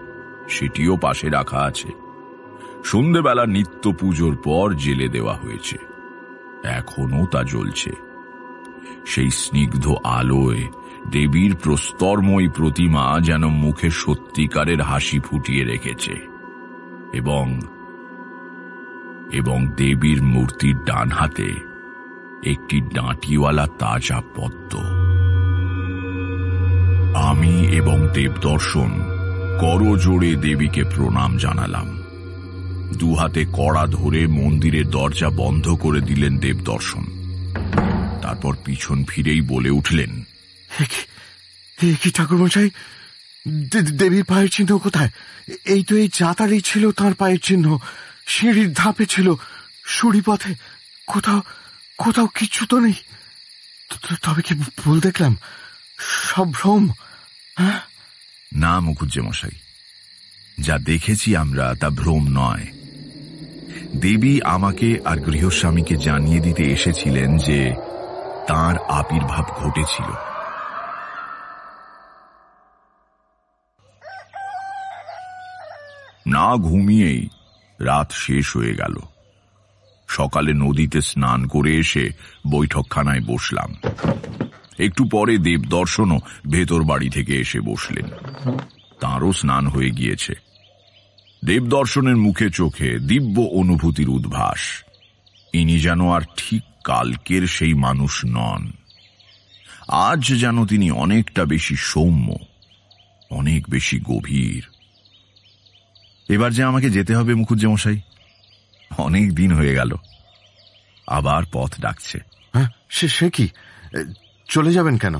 সেটিও পাশে রাখা আছে। সন্ধেবেলা নিত্য পুজোর পর জেলে দেওয়া হয়েছে। এখনও তা জ্বলছে। সেই স্নিগ্ধ আলোয় দেবীর প্রস্তরময় প্রতিমা যেন মুখে সত্যিকারের হাসি ফুটিয়ে রেখেছে এবং এবং দেবীর মূর্তির ডান হাতে একটি ডাঁটিওয়ালা তাজা পদ্ম। আমি এবং দেবদর্শন করজোড়ে দেবীকে প্রণাম জানালাম। দুহাতে কড়া ধরে মন্দিরের দরজা বন্ধ করে দিলেন দেবদর্শন তারপর পিছন ফিরেই বলে উঠলেন কি ঠাকুরমশাই? দেবীর পায়ের চিহ্ন কোথায়? এই তো এই চাতালেই ছিল, তার পায়ের চিহ্ন। সিঁড়ির ধাপে ছিল সুড়ি পথে কোথাও কোথাও কিচ্ছু তো নেই। তবে কি ভুল দেখলাম? সব ভ্রম হ্যাঁ? না মুখুজ্জেমশাই যা দেখেছি আমরা তা ভ্রম নয়। দেবী আমাকে আর গৃহস্বামীকে জানিয়ে দিতে এসেছিলেন যে তার আবির্ভাব ঘটেছিল। না ঘুমিয়েই রাত শেষ হয়ে গেল। সকালে নদীতে স্নান করে এসে বৈঠকখানায় বসলাম। একটু পরে দেবদর্শনও ভেতর বাড়ি থেকে এসে বসলেন। তাঁরও স্নান হয়ে গিয়েছে। দেবদর্শনের মুখে চোখে দিব্য অনুভূতির উদ্ভাস। ইনি যেন আর ঠিক কালকের সেই মানুষ নন। আজ যেন তিনি অনেকটা বেশি সৌম্য, অনেক বেশি গভীর। এবার যে আমাকে যেতে হবে মুখুজ্জে মশাই অনেক দিন হয়ে গেল। আবার পথ ডাকছে। হ্যাঁ সে কি? চলে যাবেন কেন?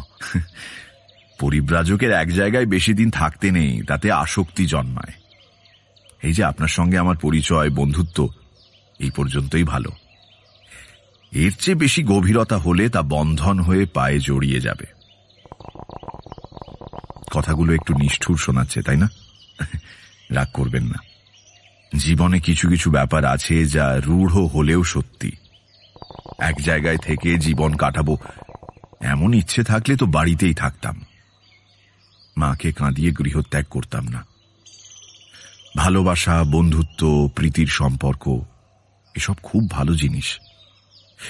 পরিব্রাজকের এক জায়গায় বেশি দিন থাকতে নেই, তাতে আসক্তি জন্মায়। এই যে আপনার সঙ্গে আমার পরিচয়, বন্ধুত্ব, এই পর্যন্তই ভালো। এর চেয়ে বেশি গভীরতা হলে তা বন্ধন হয়ে পায়ে জড়িয়ে যাবে। কথাগুলো একটু নিষ্ঠুর শোনাচ্ছে, তাই না? রাগ করবেন না। জীবনে কিছু কিছু ব্যাপার আছে যা রূঢ় হলেও সত্যি। এক জায়গায় থেকে জীবন কাটাবো এমন ইচ্ছে থাকলে তো বাড়িতেই থাকতাম। মাকে কাঁদিয়ে গৃহত্যাগ করতাম না। ভালোবাসা, বন্ধুত্ব, প্রীতির সম্পর্ক, এসব খুব ভালো জিনিস।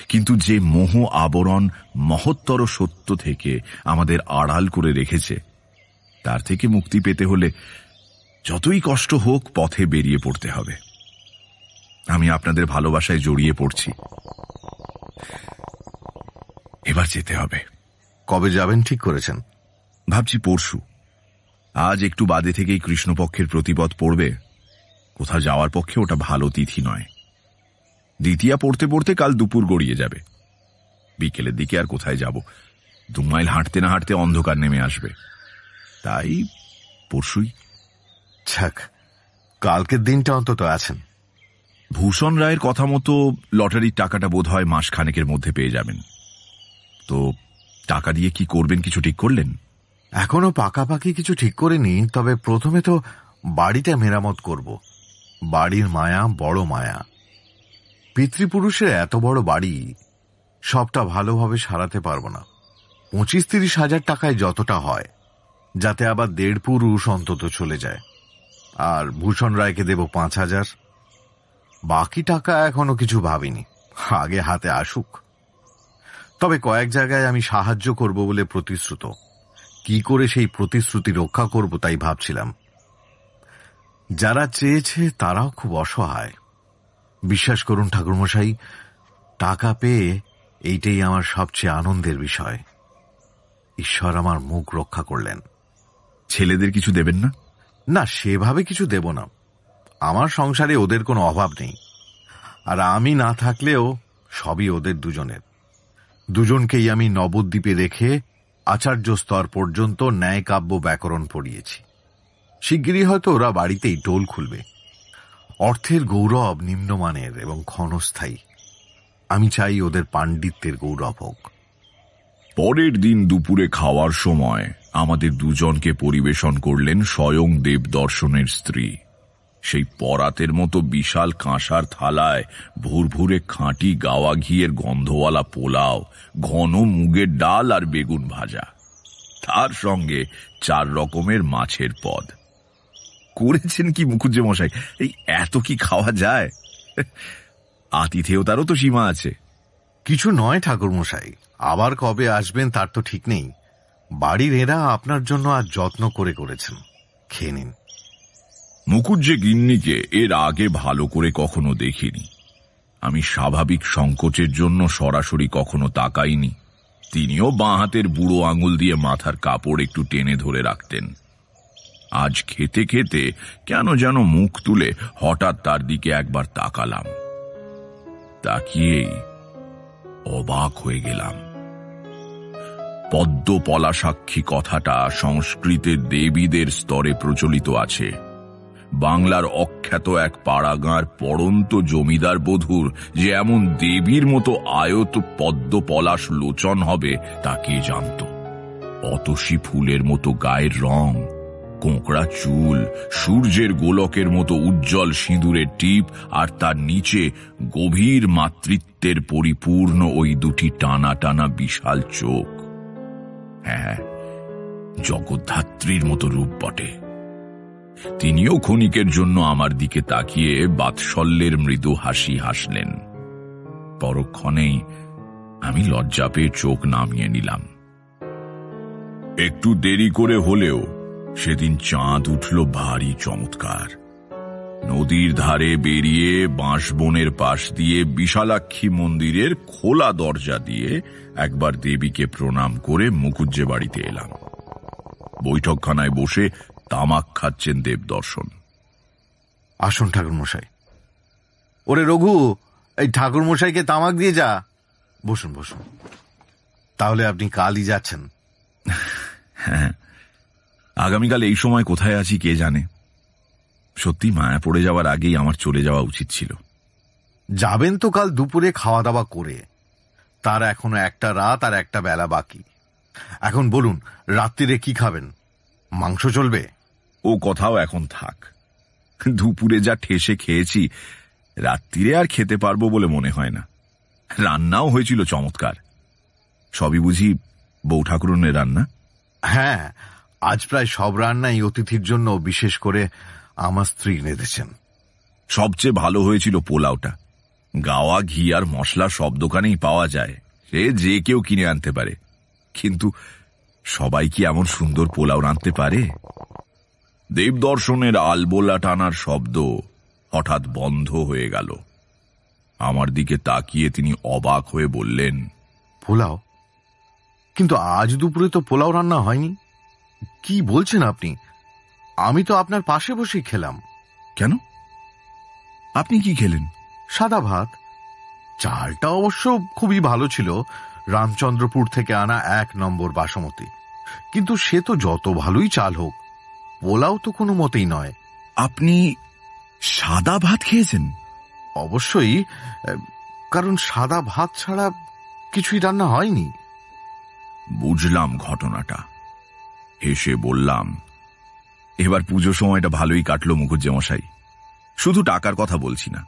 কিন্তু যে মোহ আবরণ মহত্তর সত্য থেকে আমাদের আড়াল করে রেখেছে, তার থেকে মুক্তি পেতে হলে যতই কষ্ট হোক পথে বেরিয়ে পড়তে হবে। আমি আপনাদের ভালোবাসায় জড়িয়ে পড়ছি। এবার যেতে হবে। কবে যাবেন ঠিক করেছেন। ভাবছি পরশু। আজ একটু বাদে থেকেই কৃষ্ণপক্ষের প্রতিপদ পড়বে। কোথাও যাওয়ার পক্ষে ওটা ভালো তিথি নয়। দ্বিতীয়া পড়তে পড়তে কাল দুপুর গড়িয়ে যাবে। বিকেলের দিকে আর কোথায় যাব? দু মাইল হাঁটতে না হাঁটতে অন্ধকার নেমে আসবে। তাই পরশুই। ছাক কালকের দিনটা অন্তত আছেন। ভূষণ রায়ের কথা মতো লটারির টাকাটা বোধ হয় মাস খানেকের মধ্যে পেয়ে যাবেন। তো টাকা দিয়ে কি করবেন কিছু ঠিক করলেন? এখনও পাকাপাকি কিছু ঠিক করিনি, তবে প্রথমে তো বাড়িটা মেরামত করব। বাড়ির মায়া বড় মায়া। পিতৃপুরুষের এত বড় বাড়ি, সবটা ভালোভাবে সারাতে পারব না। পঁচিশ তিরিশ হাজার টাকায় যতটা হয়, যাতে আবার দেড় পুরুষ অন্তত চলে যায়। আর ভূষণ রায়কে দেব পাঁচ হাজার। বাকি টাকা এখনও কিছু ভাবিনি, আগে হাতে আসুক। তবে কয়েক জায়গায় আমি সাহায্য করব বলে প্রতিশ্রুত। কি করে সেই প্রতিশ্রুতি রক্ষা করব তাই ভাবছিলাম। যারা চেয়েছে তারাও খুব অসহায়। বিশ্বাস করুন ঠাকুরমশাই টাকা পেয়ে এইটাই আমার সবচেয়ে আনন্দের বিষয়। ঈশ্বর আমার মুখ রক্ষা করলেন। ছেলেদের কিছু দেবেন না? না সেভাবে কিছু দেব না। আমার সংসারে ওদের কোনো অভাব নেই। আর আমি না থাকলেও সবই ওদের দুজনের। দুজনকেই আমি নবদ্বীপে রেখে আচার্য স্তর পর্যন্ত ন্যায় কাব্য ব্যাকরণ পড়িয়েছি। শিগগিরই হয়তো ওরা বাড়িতেই টোল খুলবে। অর্থের গৌরব নিম্নমানের এবং ক্ষণস্থায়ী। আমি চাই ওদের পাণ্ডিত্যের গৌরব হোক। পরের দিন দুপুরে খাওয়ার সময় আমাদের দুজনকে পরিবেশন করলেন স্বয়ং দেবদর্শনের স্ত্রী। সেই পরাতের মতো বিশাল কাঁসার থালায় ভুরভুরে খাঁটি গাওয়া ঘিয়ের গন্ধওয়ালা পোলাও, ঘন মুগের ডাল আর বেগুন ভাজা। তার সঙ্গে চার রকমের মাছের পদ। করেছেন কি মুখুজ্জে মশাই এই এত কি খাওয়া যায়? আতিথেয়তারও তো সীমা আছে। কিছু নয় ঠাকুরমশাই। আবার কবে আসবেন তার তো ঠিক নেই। বাড়ির এরা আপনার জন্য আর যত্ন করে করেছেন। খেয়ে নিন। মুকুজ্জে গিন্নিকে এর আগে ভালো করে কখনো দেখিনি। আমি স্বাভাবিক সংকোচের জন্য সরাসরি কখনো তাকাইনি। তিনিও বাঁ হাতের বুড়ো আঙুল দিয়ে মাথার কাপড় একটু টেনে ধরে রাখতেন। আজ খেতে খেতে কেন যেন মুখ তুলে হঠাৎ তার দিকে একবার তাকালাম। তাকিয়েই অবাক হয়ে গেলাম। পদ্ম পলাসাক্ষী কথাটা সংস্কৃতের দেবীদের স্তরে প্রচলিত আছে। বাংলার অখ্যাত এক পাড়াগাঁর পড়ন্ত জমিদার বধূর যে এমন দেবীর মতো আয়ত পদ্ম পলাশ লোচন হবে তা কে জানত? অতসী ফুলের মতো গায়ের রং, কোঁকড়া চুল, সূর্যের গোলকের মতো উজ্জ্বল সিঁদুরের টিপ আর তার নিচে গভীর মাতৃত্বের পরিপূর্ণ ওই দুটি টানা টানা বিশাল চোখ। হ্যাঁ জগদ্ধাত্রীর মতো রূপ বটে। তিনিও ক্ষণিকের জন্য আমার দিকে তাকিয়ে বাৎসল্যের মৃদু হাসি হাসলেন। পরক্ষণেই আমি লজ্জা পেয়ে চোখ নামিয়ে নিলাম। একটু দেরি করে হলেও সেদিন চাঁদ উঠল ভারী চমৎকার। নদীর ধারে বেরিয়ে বাঁশবনের পাশ দিয়ে বিশালাক্ষী মন্দিরের খোলা দরজা দিয়ে একবার দেবীকে প্রণাম করে মুকুজ্জে বাড়িতে এলাম। বৈঠকখানায় বসে তামাক খাচ্ছেন দেবদর্শন আসুন ঠাকুর মশাই ওরে রঘু এই ঠাকুর মশাইকে তামাক দিয়ে যা। বসুন বসুন। তাহলে আপনি কালই যাচ্ছেন। হ্যাঁ (laughs) আগামীকাল এই সময় কোথায় আছি কে জানে? সত্যি মায়া পড়ে যাওয়ার আগেই আমার চলে যাওয়া উচিত ছিল। যাবেন তো কাল দুপুরে খাওয়া দাওয়া করে। তার এখনও একটা রাত আর একটা বেলা বাকি। এখন বলুন রাত্রিরে কি খাবেন? মাংস চলবে? ও কথাও এখন থাক। দুপুরে যা ঠেসে খেয়েছি রাত্রিরে আর খেতে পারব বলে মনে হয় না। রান্নাও হয়েছিল চমৎকার। সবই বুঝি বউ ঠাকুরনের রান্না? হ্যাঁ আজ প্রায় সব রান্নাই অতিথির জন্য বিশেষ করে আমার স্ত্রী রেঁধেছেন সবচেয়ে ভালো হয়েছিল পোলাওটা। গাওয়া ঘি আর মশলা সব দোকানেই পাওয়া যায়। সে যে কেউ কিনে আনতে পারে। কিন্তু সবাই কি এমন সুন্দর পোলাও রাঁধতে পারে? দেবদর্শনের আলবোলা টানার শব্দ হঠাৎ বন্ধ হয়ে গেল। আমার দিকে তাকিয়ে তিনি অবাক হয়ে বললেন পোলাও? কিন্তু আজ দুপুরে তো পোলাও রান্না হয়নি। কি বলছেন আপনি? আমি তো আপনার পাশে বসেই খেলাম। কেন? আপনি কি খেলেন? সাদা ভাত। চালটা অবশ্য খুবই ভালো ছিল রামচন্দ্রপুর থেকে আনা এক নম্বর বাসমতি। কিন্তু সে তো যত ভালোই চাল হোক পোলাও তো কোনো মতেই নয়। আপনি সাদা ভাত খেয়েছেন? অবশ্যই কারণ সাদা ভাত ছাড়া কিছুই রান্না হয়নি। বুঝলাম ঘটনাটা। হেসে বললাম, এবার পুজো সময়টা ভালোই কাটলো মুখুজ্জে মশাই শুধু টাকার কথা বলছি না।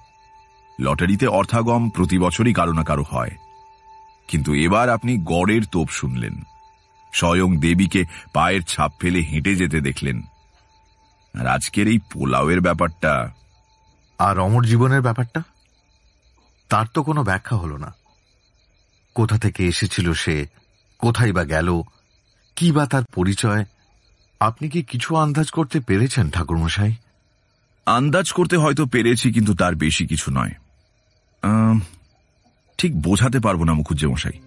লটারিতে অর্থাগম প্রতি বছরই কারও না কারও হয়। কিন্তু এবার আপনি গড়ের তোপ শুনলেন। স্বয়ং দেবীকে পায়ের ছাপ ফেলে হেঁটে যেতে দেখলেন। আর আজকের এই পোলাওয়ের ব্যাপারটা। আর অমর জীবনের ব্যাপারটা? তার তো কোনো ব্যাখ্যা হলো না। কোথা থেকে এসেছিল সে? কোথায় বা গেল? কি বা তার পরিচয়? আপনি কি কিছু আন্দাজ করতে পেরেছেন ঠাকুরমশাই? আন্দাজ করতে হয়তো পেরেছি কিন্তু তার বেশি কিছু নয়। ঠিক বোঝাতে পারব না মুখুজ্জে মশাই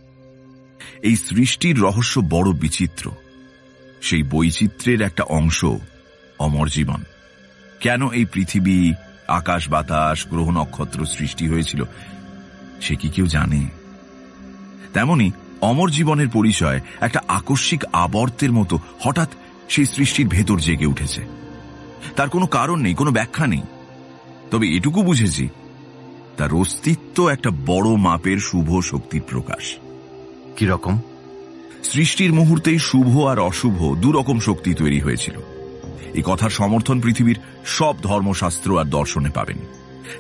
এই সৃষ্টির রহস্য বড় বিচিত্র। সেই বৈচিত্র্যের একটা অংশ অমর জীবন। কেন এই পৃথিবী আকাশ বাতাস গ্রহ নক্ষত্র সৃষ্টি হয়েছিল সে কি কেউ জানে? তেমনি অমর জীবনের পরিচয় একটা আকস্মিক আবর্তের মতো হঠাৎ সেই সৃষ্টির ভেতর জেগে উঠেছে। তার কোনো কারণ নেই কোনো ব্যাখ্যা নেই। তবে এটুকু বুঝেছি তার অস্তিত্ব একটা বড় মাপের শুভ শক্তির প্রকাশ। কীরকম? সৃষ্টির মুহূর্তেই শুভ আর অশুভ দুরকম শক্তি তৈরি হয়েছিল। এই কথার সমর্থন পৃথিবীর সব ধর্মশাস্ত্র আর দর্শনে পাবেন।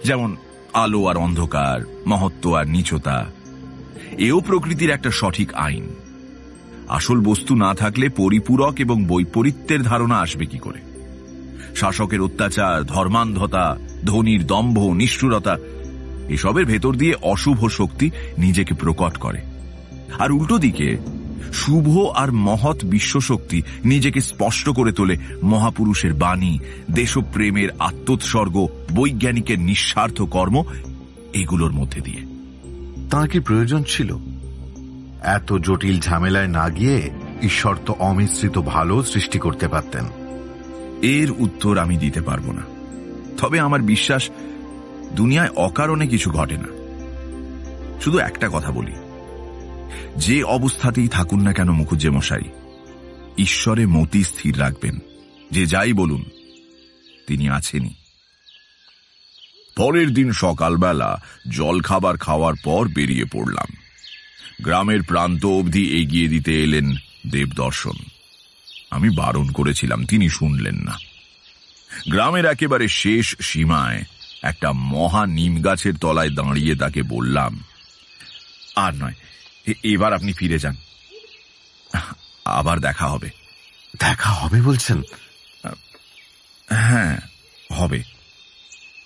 যেমন আলো আর অন্ধকার, মহত্ব আর নিচতা। এও প্রকৃতির একটা সঠিক আইন। আসল বস্তু না থাকলে পরিপূরক এবং বৈপরীত্যের ধারণা আসবে কি করে? শাসকের অত্যাচার, ধর্মান্ধতা, ধনির দম্ভ, নিষ্ঠুরতা, এসবের ভেতর দিয়ে অশুভ শক্তি নিজেকে প্রকট করে। আর উল্টো দিকে শুভ আর মহৎ বিশ্বশক্তি নিজেকে স্পষ্ট করে তোলে মহাপুরুষের বাণী দেশপ্রেমের আত্মোৎসর্গ বৈজ্ঞানিকের নিঃস্বার্থ কর্ম এগুলোর মধ্যে দিয়ে। তার কি প্রয়োজন ছিল? এত জটিল ঝামেলায় না গিয়ে ঈশ্বর তো অমিশ্রিত ভালো সৃষ্টি করতে পারতেন। এর উত্তর আমি দিতে পারব না। তবে আমার বিশ্বাস দুনিয়ায় অকারণে কিছু ঘটে না। শুধু একটা কথা বলি। যে অবস্থাতেই থাকুন না কেন মুখুজ্জে মশাই ঈশ্বরে মতি স্থির রাখবেন, যে যাই বলুন, তিনি আছেনই। পরের দিন সকালবেলা জল খাবার খাওয়ার পর বেরিয়ে পড়লাম। গ্রামের প্রান্ত অবধি এগিয়ে দিতে এলেন দেবদর্শন। আমি বারণ করেছিলাম, তিনি শুনলেন না। গ্রামের একেবারে শেষ সীমায় একটা মহা নিম গাছের তলায় দাঁড়িয়ে তাকে বললাম, আর নয় এবার আপনি ফিরে যান। আবার দেখা হবে। দেখা হবে বলছেন? হ্যাঁ হবে।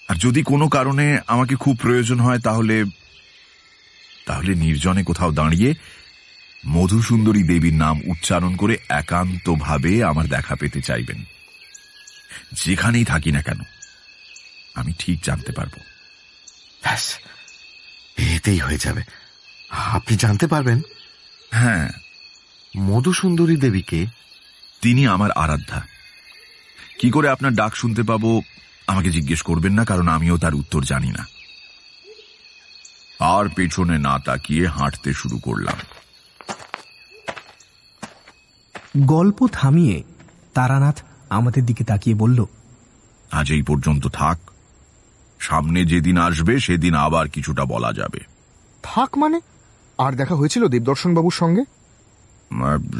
আর যদি কোনো কারণে আমাকে খুব প্রয়োজন হয় তাহলে তাহলে নির্জনে কোথাও দাঁড়িয়ে মধুসুন্দরী দেবীর নাম উচ্চারণ করে একান্তভাবে আমার দেখা পেতে চাইবেন। যেখানেই থাকি না কেন আমি ঠিক জানতে পারব। ব্যাস এতেই হয়ে যাবে। আপনি জানতে পারবেন? হ্যাঁ। মধুসুন্দরী দেবীকে তিনি আমার আরাধ্যা। কি করে আপনার ডাক শুনতে পাবো আমাকে জিজ্ঞেস করবেন না কারণ আমিও তার উত্তর জানি না। আর পেছনে না তাকিয়ে হাঁটতে শুরু করলাম। গল্প থামিয়ে তারানাথ আমাদের দিকে তাকিয়ে বলল আজ এই পর্যন্ত থাক। সামনে যেদিন আসবে সেদিন আবার কিছুটা বলা যাবে। থাক মানে? আর দেখা হয়েছিল দেবদর্শন বাবুর সঙ্গে?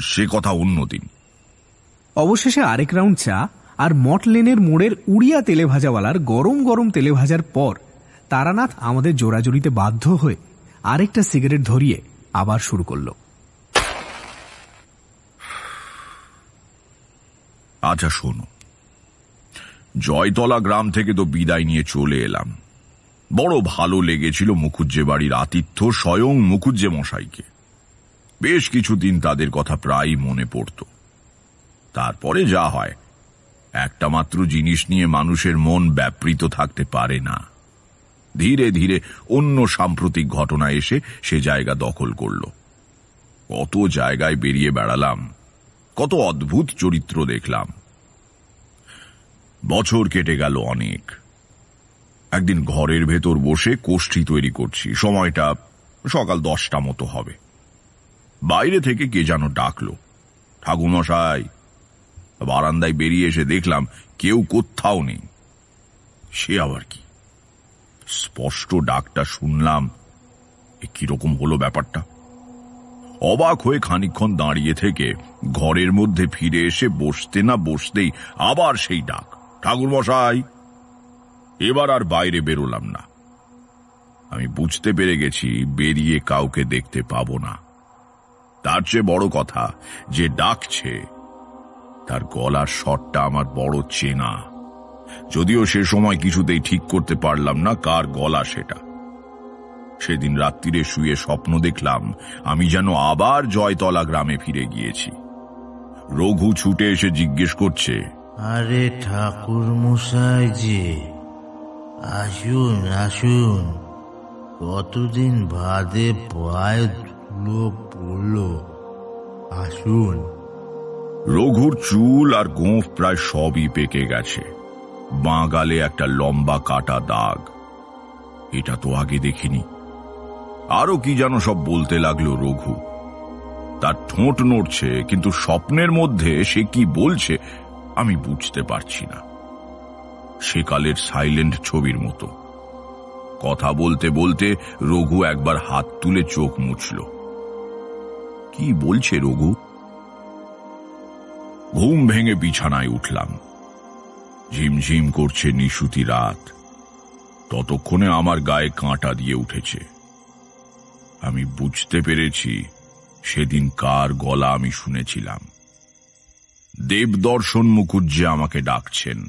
সে কথা অন্যদিন অবশেষে আরেক রাউন্ড চা আর মট লেনের মোড়ের উড়িয়া তেলে ভাজাওয়ালার গরম গরম তেলে ভাজার পর তারানাথ আমাদের জোড়াজড়িতে বাধ্য হয়ে আরেকটা সিগারেট ধরিয়ে আবার শুরু করল। আচ্ছা শোনো। জয়তলা গ্রাম থেকে তো বিদায় নিয়ে চলে এলাম। বড় ভালো লেগেছিল মুখুজ্জে বাড়ির আতিথ্য স্বয়ং মুখুজ্জে মশাইকে বেশ কিছুদিন তাদের কথা প্রায় মনে পড়ত। তারপরে যা হয়, একটা মাত্র জিনিস নিয়ে মানুষের মন ব্যাপৃত থাকতে পারে না। ধীরে ধীরে অন্য সাম্প্রতিক ঘটনা এসে সে জায়গা দখল করল। কত জায়গায় বেরিয়ে বেড়ালাম, কত অদ্ভুত চরিত্র দেখলাম। বছর কেটে গেল অনেক। একদিন ঘরের ভেতর বসে কোষ্ঠী তৈরি করছি। সময়টা সকাল দশটা মতো হবে। বাইরে থেকে কে যেন ডাকলো। ঠাকুরমশাই, বারান্দায় বেরিয়ে এসে দেখলাম কেউ কোথাও নেই। সে আবার কি? স্পষ্ট ডাকটা শুনলাম। কীরকম হলো ব্যাপারটা? অবাক হয়ে খানিকক্ষণ দাঁড়িয়ে থেকে ঘরের মধ্যে ফিরে এসে বসতে না বসতেই আবার সেই ডাক। ঠাকুর মশাই এবার আর বাইরে বেরোলাম না। আমি বুঝতে পেরে গেছি বেরিয়ে কাউকে দেখতে পাবো না। তার চেয়ে বড় কথা, যে ডাকছে, তার গলার স্বরটা আমার বড় চেনা। যদিও সে সময় কিছুতেই ঠিক করতে পারলাম না, কার গলা সেটা। সেদিন রাত্রিরে শুয়ে স্বপ্ন দেখলাম, আমি যেন আবার জয়তলা গ্রামে ফিরে গিয়েছি। রঘু ছুটে এসে জিজ্ঞেস করছে, আরে ঠাকুর মশাই যে আসুন আসুন। কতদিন বাদে পায়ে পড়ল? আসুন। রঘুর চুল আর গোঁফ প্রায় সবই পেকে গেছে। বাঁ গালে একটা লম্বা কাটা দাগ। এটা তো আগে দেখিনি। আরও কি যেন সব বলতে লাগল রঘু। তার ঠোঁট নড়ছে, কিন্তু স্বপ্নের মধ্যে সে কি বলছে আমি বুঝতে পারছি না। সেকালের সাইলেন্ট ছবির মতো। কথা বলতে বলতে রঘু একবার হাত তুলে চোখ মুছল। কি বলছে রঘু? ঘুম ভেঙে বিছানায় উঠলাম। ঝিমঝিম করছে নিশুতি রাত। ততক্ষণে আমার গায়ে কাঁটা দিয়ে উঠেছে। আমি বুঝতে পেরেছি সেদিন কার গলা আমি শুনেছিলাম। দেবদর্শন মুখুজ্জে আমাকে ডাকছেন।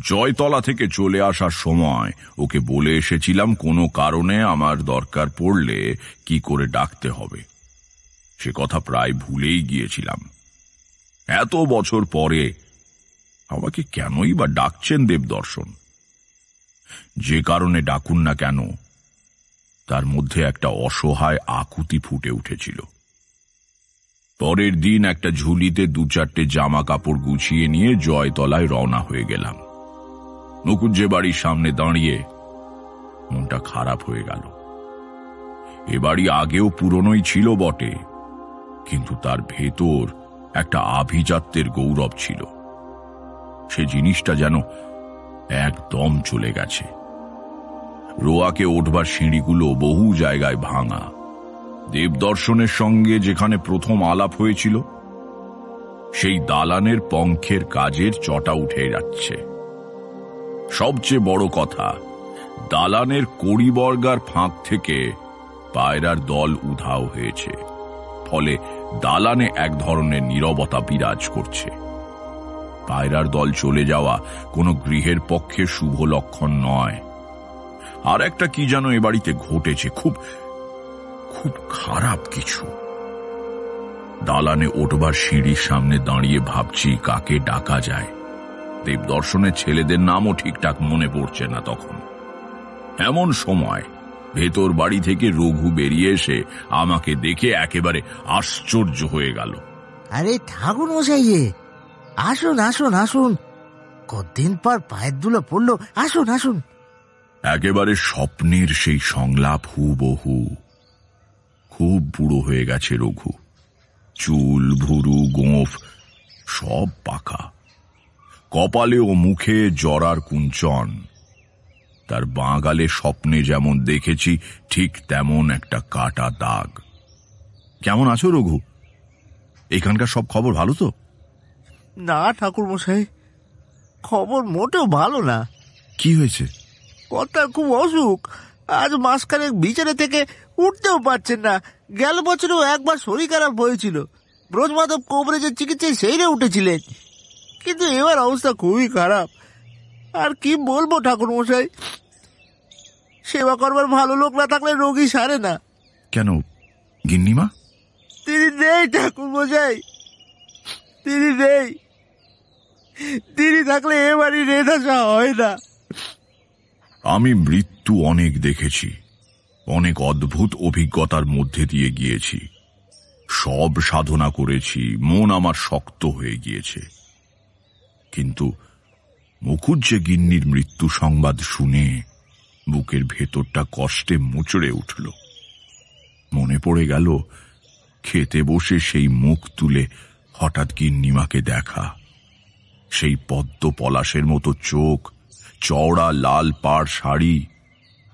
জয়তলা থেকে চলে আসার সময় ওকে বলে এসেছিলাম, কোনো কারণে আমার দরকার পড়লে কি করে ডাকতে হবে। সে কথা প্রায় ভুলেই গিয়েছিলাম। এত বছর পরে আমাকে কেনই বা ডাকছেন দেবদর্শন? যে কারণে ডাকুন না কেন, তার মধ্যে একটা অসহায় আকুতি ফুটে উঠেছিল। পরের দিন একটা ঝুলিতে দু চারটে জামা কাপড় গুছিয়ে নিয়ে জয়তলায় রওনা হয়ে গেলাম। নকুজ্জে বাড়ির সামনে দাঁড়িয়ে মনটা খারাপ হয়ে গেল। এ বাড়ি আগেও পুরনোই ছিল বটে, কিন্তু তার ভেতর একটা আভিজাত্যের গৌরব ছিল। সে জিনিসটা যেন একদম চলে গেছে। রোয়াকে ওঠবার সিঁড়িগুলো বহু জায়গায় ভাঙা। দেবদর্শনের সঙ্গে যেখানে প্রথম আলাপ হয়েছিল, সেই দালানের পঙ্খের কাজের চটা উঠে যাচ্ছে। সবচেয়ে বড় কথা, দালানের কড়িবর্গার ফাঁক থেকে পায়রার দল উধাও হয়েছে, ফলে দালানে এক ধরনের নীরবতা বিরাজ করছে। পায়রার দল চলে যাওয়া কোনো গৃহের পক্ষে শুভ লক্ষণ নয়। আর একটা কি যেন এ বাড়িতে ঘটেছে, খুব খুব খারাপ কিছু। দালানে ওঠবার সিঁড়ির সামনে দাঁড়িয়ে ভাবছি কাকে ডাকা যায়। দেবদর্শনের ছেলেদের নামও ঠিকঠাক মনে পড়ছে না তখন। এমন সময় ভেতর বাড়ি থেকে রঘু বেরিয়ে এসে আমাকে দেখে একেবারে আশ্চর্য হয়ে গেল। আরে ঠাকুর মশাইয়ে আসুন আসুন আসুন। কতদিন পর পায়ের দুলো পড়ল আসুন আসুন। একেবারে স্বপ্নের সেই সংলাপ হুবহু। খুব বুড়ো হয়ে গেছে রঘু। চুল ভুরু গোঁফ সব পাকা। কপালে ও মুখে জরার কুঞ্চন। তার বাঁগালে স্বপ্নে যেমন দেখেছি ঠিক তেমন একটা কাটা দাগ। কেমন আছো রঘু? এখানকার সব খবর ভালো তো? না ঠাকুর মশাই খবর মোটেও ভালো না। কি হয়েছে? কর্তার খুব অসুখ। আজ মাসখানেক বিছানা থেকে উঠতেও পারছেন না। গেল বছরেও একবার শরীর খারাপ হয়েছিল। ব্রজমাধব কোবরেজের চিকিৎসায় সেইরে উঠেছিলেন। কিন্তু এবার অবস্থা খুবই খারাপ। আর কি বলব ঠাকুর মশাই সেবা করবার ভালো লোক না থাকলে রোগী সারে না। কেন গিন্নিমা? তিনি নেই ঠাকুর মশাই তিনি নেই। তিনি থাকলে এ বাড়ির রেধাসা হয় না। আমি মৃত্যু অনেক দেখেছি অনেক অদ্ভুত অভিজ্ঞতার মধ্যে দিয়ে গিয়েছি। সব সাধনা করেছি মন আমার শক্ত হয়ে গিয়েছে। কিন্তু মুখুজ্জে গিন্নির মৃত্যু সংবাদ শুনে বুকের ভেতরটা কষ্টে মুচড়ে উঠল। মনে পড়ে গেল, খেতে বসে সেই মুখ তুলে হঠাৎ গিন্নিমাকে দেখা। সেই পদ্ম পলাশের মতো চোখ, চওড়া লাল পাড় শাড়ি,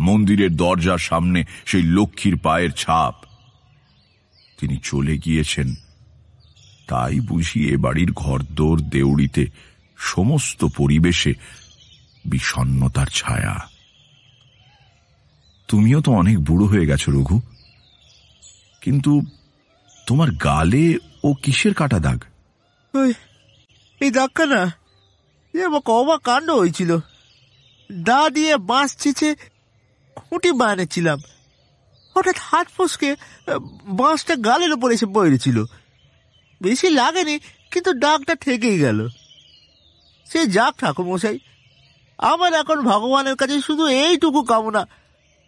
মন্দিরের দরজার সামনে সেই লক্ষ্মীর পায়ের ছাপ। তিনি চলে গিয়েছেন, তাই বুঝি এ বাড়ির ঘরদোর দেউড়িতে সমস্ত পরিবেশে বিষণ্নতার ছায়া। তুমিও তো অনেক বুড়ো হয়ে গেছো, রঘু। কিন্তু তোমার গালে ও কিসের কাটা দাগ? এই দাগটা না কবা কাণ্ড হয়েছিল। দা দিয়ে বাঁশ ছিঁচে খুঁটি বানিয়েছিলাম। হঠাৎ হাত ফসকে বাঁশটা গালের উপর এসে পড়েছিল। বেশি লাগেনি, কিন্তু ডাকটা ঠেকেই গেল। সে যাক ঠাকুর মশাই আমার এখন ভগবানের কাছে শুধু এইটুকু কামনা।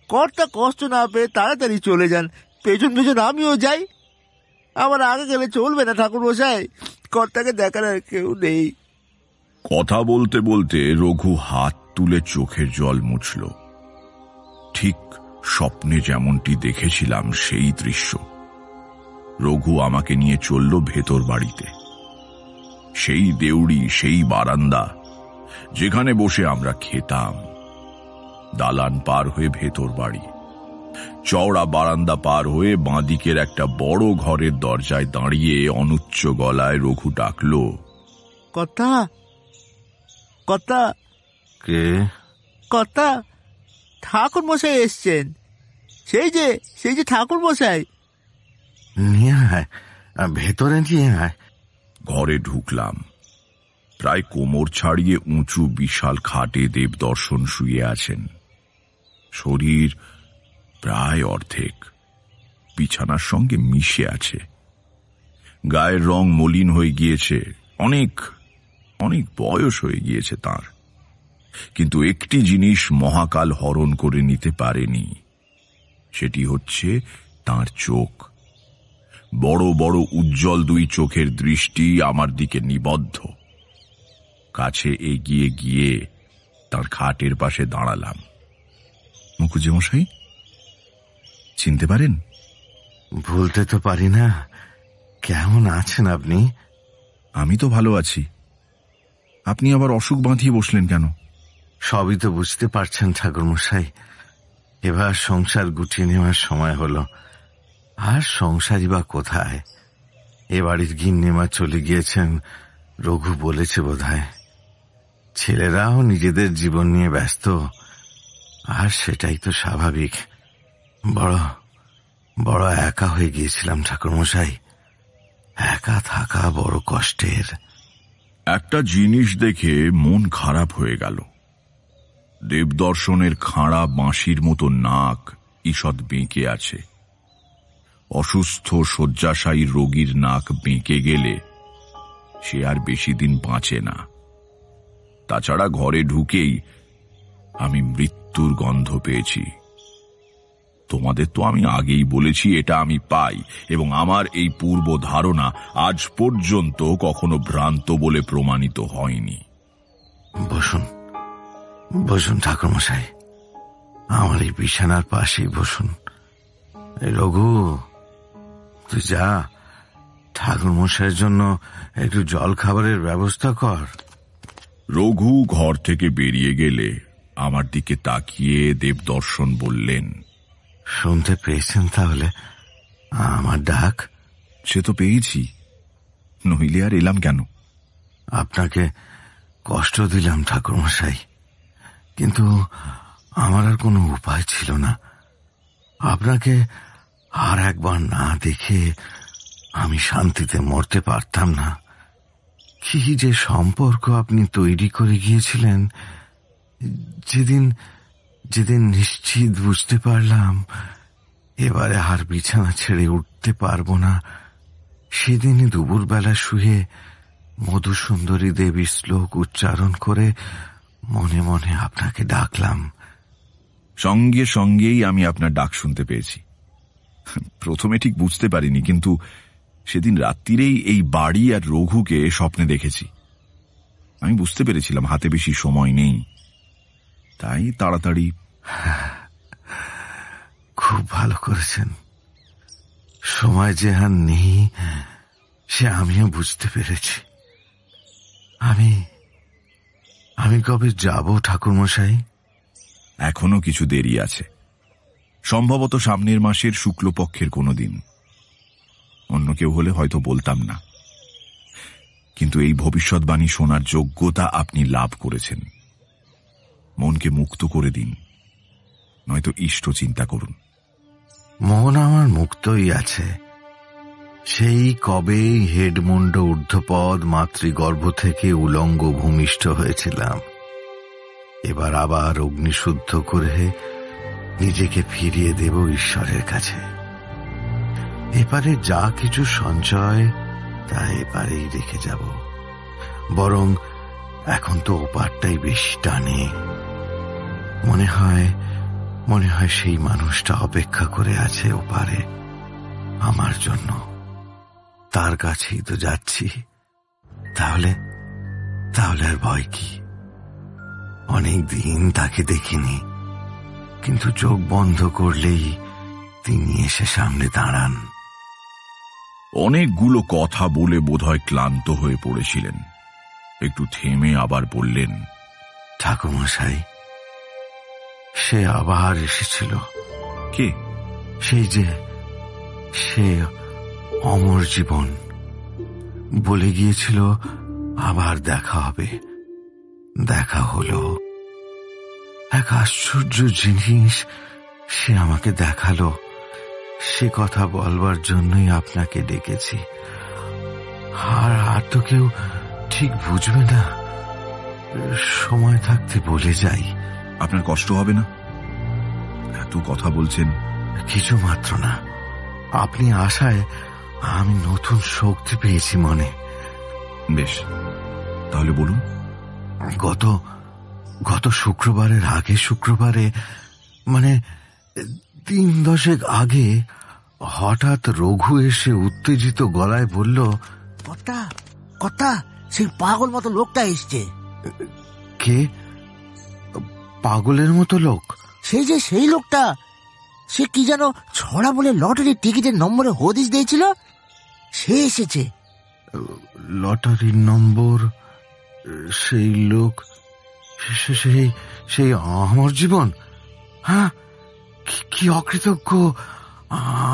কর্তা কষ্ট না পেয়ে তাড়াতাড়ি চলে যান। পেছন পেছন আমিও যাই। আমার আগে গেলে চলবে না ঠাকুর মশাই কর্তাকে দেখার আর কেউ নেই। কথা বলতে বলতে রঘু হাত তুলে চোখের জল মুছল। ঠিক স্বপ্নে যেমনটি দেখেছিলাম সেই দৃশ্য। রঘু আমাকে নিয়ে চলল ভেতর বাড়িতে। সেই দেউড়ি সেই বারান্দা যেখানে বসে আমরা খেতাম। দালান পার হয়ে ভেতর বাড়ি। চওড়া বারান্দা পার হয়ে বাঁদিকের একটা বড় ঘরের দরজায় দাঁড়িয়ে অনুচ্চ গলায় রঘু ডাকল কথা কথা কে? কথা ঠাকুর মশাই এসছেন। সেই যে সেই যে ঠাকুর মশাই। নিয়ে আয় ভেতরে নিয়ে আয় ঘরে ঢুকলাম। প্রায় কোমর ছাড়িয়ে উঁচু বিশাল খাটে দেবদর্শন শুয়ে আছেন। শরীর প্রায় অর্ধেক। বিছানার সঙ্গে মিশে আছে। গায়ের রং মলিন হয়ে গিয়েছে। অনেক অনেক বয়স হয়ে গিয়েছে তার। কিন্তু একটি জিনিস মহাকাল হরণ করে নিতে পারেনি। সেটি হচ্ছে তার চোখ। বড় বড় উজ্জ্বল দুই চোখের দৃষ্টি আমার দিকে নিবদ্ধ। কাছে এগিয়ে গিয়ে তার খাটের পাশে দাঁড়ালাম। মুখুজ্জে মশাই চিনতে পারেন? ভুলতে তো পারি না। কেমন আছেন আপনি? আমি তো ভালো আছি। আপনি আবার অসুখ বাঁধিয়ে বসলেন কেন? সবই তো বুঝতে পারছেন ঠাকুরমশাই। এবার সংসার গুটিয়ে নেওয়ার সময় হলো। আর সংসারই বা কোথায়? এ বাড়ির গিন্নিমা চলে গিয়েছেন, রঘু বলেছে বোধহয়। ছেলেরাও নিজেদের জীবন নিয়ে ব্যস্ত, আর সেটাই তো স্বাভাবিক। বড় বড় একা হয়ে গিয়েছিলাম ঠাকুরমশাই। একা থাকা বড় কষ্টের। একটা জিনিস দেখে মন খারাপ হয়ে গেল। দেবদর্শনের খাঁড়া বাঁশির মতো নাক ঈষৎ বেঁকে আছে। অসুস্থ শয্যাশায়ী রোগীর নাক বেঁকে গেলে সে আর বেশি দিন বাঁচে না। তাছাড়া ঘরে ঢুকেই আমি মৃত্যুর গন্ধ পেয়েছি। তোমাদের তো আমি আগেই বলেছি, এটা আমি পাই, এবং আমার এই পূর্ব ধারণা আজ পর্যন্ত কখনো ভ্রান্ত বলে প্রমাণিত হয়নি। বসুন বসুন ঠাকুরমশাই। আমার এই বিছানার পাশেই বসুন। রঘু তুই যা। ঠাকুর মশাইয়ের জন্য একটু জল খাবারের ব্যবস্থা কর। রঘু ঘর থেকে বেরিয়ে গেলে আমার দিকে তাকিয়ে দেবদর্শন বললেন শুনতে পেয়েছেন তাহলে? আমার ডাক? সে তো পেয়েছি। নইলে আর এলাম কেন? আপনাকে কষ্ট দিলাম ঠাকুরমশাই কিন্তু আমার আর কোনো উপায় ছিল না। আপনাকে আর একবার না দেখে আমি শান্তিতে মরতে পারতাম না। কি যে সম্পর্ক আপনি তৈরি করে গিয়েছিলেন, যেদিন যেদিন নিশ্চিত বুঝতে পারলাম, এবারে আর বিছানা ছেড়ে উঠতে পারব না। সেদিনই দুপুরবেলা শুয়ে মধুসুন্দরী দেবীর শ্লোক উচ্চারণ করে মনে মনে আপনাকে ডাকলাম। সঙ্গে সঙ্গেই আমি আপনার ডাক শুনতে পেয়েছি। প্রথমে ঠিক বুঝতে পারিনি কিন্তু সেদিন রাত্রিরেই এই বাড়ি আর রঘুকে স্বপ্নে দেখেছি। আমি বুঝতে পেরেছিলাম হাতে বেশি সময় নেই। তাই তাড়াতাড়ি খুব ভালো করেছেন। সময় যে আর নেই সে আমিও বুঝতে পেরেছি। আমি আমি কবে যাব ঠাকুরমশাই? এখনও কিছু দেরি আছে। সম্ভবত সামনের মাসের শুক্লপক্ষের কোনো দিন। অন্য কেউ হলে হয়তো বলতাম না। কিন্তু এই ভবিষ্যৎবাণী শোনার যোগ্যতা আপনি লাভ করেছেন। মনকে মুক্ত করে দিন, নয়তো ইষ্ট চিন্তা করুন। মন আমার মুক্তই আছে। সেই কবেই হেডমুন্ড ঊর্ধ্বপদ মাতৃগর্ভ থেকে উলঙ্গ ভূমিষ্ঠ হয়েছিলাম। এবার আবার অগ্নিশুদ্ধ করে নিজেকে ফিরিয়ে দেব ঈশ্বরের কাছে। এপারে যা কিছু সঞ্চয়, তা এপারেই রেখে যাব। বরং এখন তো ওপারটাই বেশি টানে। মনে হয় মনে হয় সেই মানুষটা অপেক্ষা করে আছে ওপারে, আমার জন্য। তার কাছেই তো যাচ্ছি। তাহলে তাহলে আর ভয় কি? অনেক দিন তাকে দেখিনি। কিন্তু চোখ বন্ধ করলেই তিনি এসে সামনে দাঁড়ান। অনেকগুলো কথা বলে বোধহয় ক্লান্ত হয়ে পড়েছিলেন। একটু থেমে আবার বললেন ঠাকুমশাই সে আবার এসেছিল। কে? সেই যে সে অমর জীবন। বলে গিয়েছিল আবার দেখা হবে। দেখা হলো। এক আশ্চর্য জিনিস সে আমাকে দেখাল। সে কথা বলবার জন্যই আপনাকে ডেকেছি। আর আর তো কেউ ঠিক বুঝবে না। সময় থাকতে বলে যাই। আপনার কষ্ট হবে না? এত কথা বলছেন। কিছু মাত্র না। আপনি আশায় আমি নতুন শক্তি পেয়েছি মনে। বেশ তাহলে বলুন। গত গত শুক্রবারের আগে শুক্রবারে মানে তিন দশেক আগে হঠাৎ রঘু এসে উত্তেজিত গলায় বলল কর্তা কর্তা সেই পাগল মতো লোকটা এসছে। কে? পাগলের মতো লোক? সেই যে সেই লোকটা সে কি যেন ছড়া বলে লটারির টিকিটের নম্বরে হদিস দিয়েছিল? সে এসেছে। লটারির নম্বর সেই লোক সেই সেই আমার জীবন? হ্যাঁ? কি- অকৃতজ্ঞ।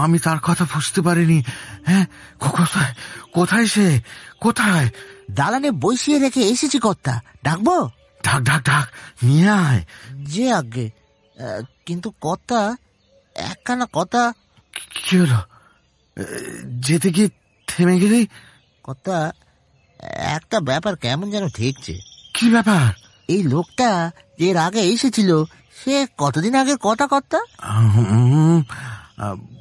আমি তার কথা বুঝতে পারিনি। হ্যাঁ? কোথায়? কোথায় সে? কোথায়? দালানে বসিয়ে রেখে এসেছি কর্তা। ডাকবো? ডাক ডাক ডাক। নিয়ে আয়। যে আগে। কিন্তু কর্তা একখানা কথা। কি হলো? যেতে গিয়ে থেমে গেলি? কর্তা একটা ব্যাপার কেমন যেন ঠেকছে। কি ব্যাপার? এই লোকটা যে এর আগে এসেছিল সে কতদিন আগের কথা কর্তা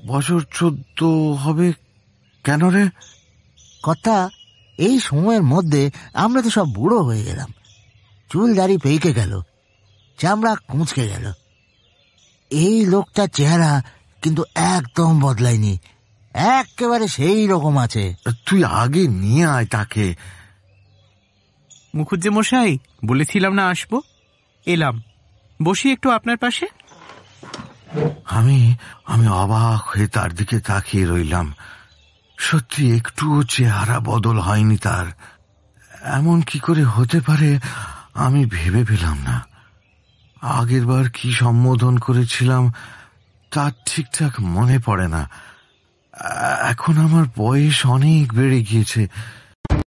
বছর চোদ্দ হবে কেন রে? কথা এই সময়ের মধ্যে আমরা তো সব বুড়ো হয়ে গেলাম। চুল দাড়ি পেকে গেল চামড়া কুঁচকে গেল। এই লোকটার চেহারা কিন্তু একদম বদলায়নি একেবারে সেই রকম আছে। তুই আগে নিয়ে আয় তাকে। মুখুজ্জে মশাই বলেছিলাম না আসব? এলাম। বসি একটু আপনার পাশে। আমি আমি অবাক হয়ে তার দিকে তাকিয়ে রইলাম। সত্যি একটুও চেহারা বদল হয়নি তার। এমন কি করে হতে পারে, আমি ভেবে পেলাম না। আগেরবার কি সম্বোধন করেছিলাম, তার ঠিকঠাক মনে পড়ে না। এখন আমার বয়স অনেক বেড়ে গিয়েছে।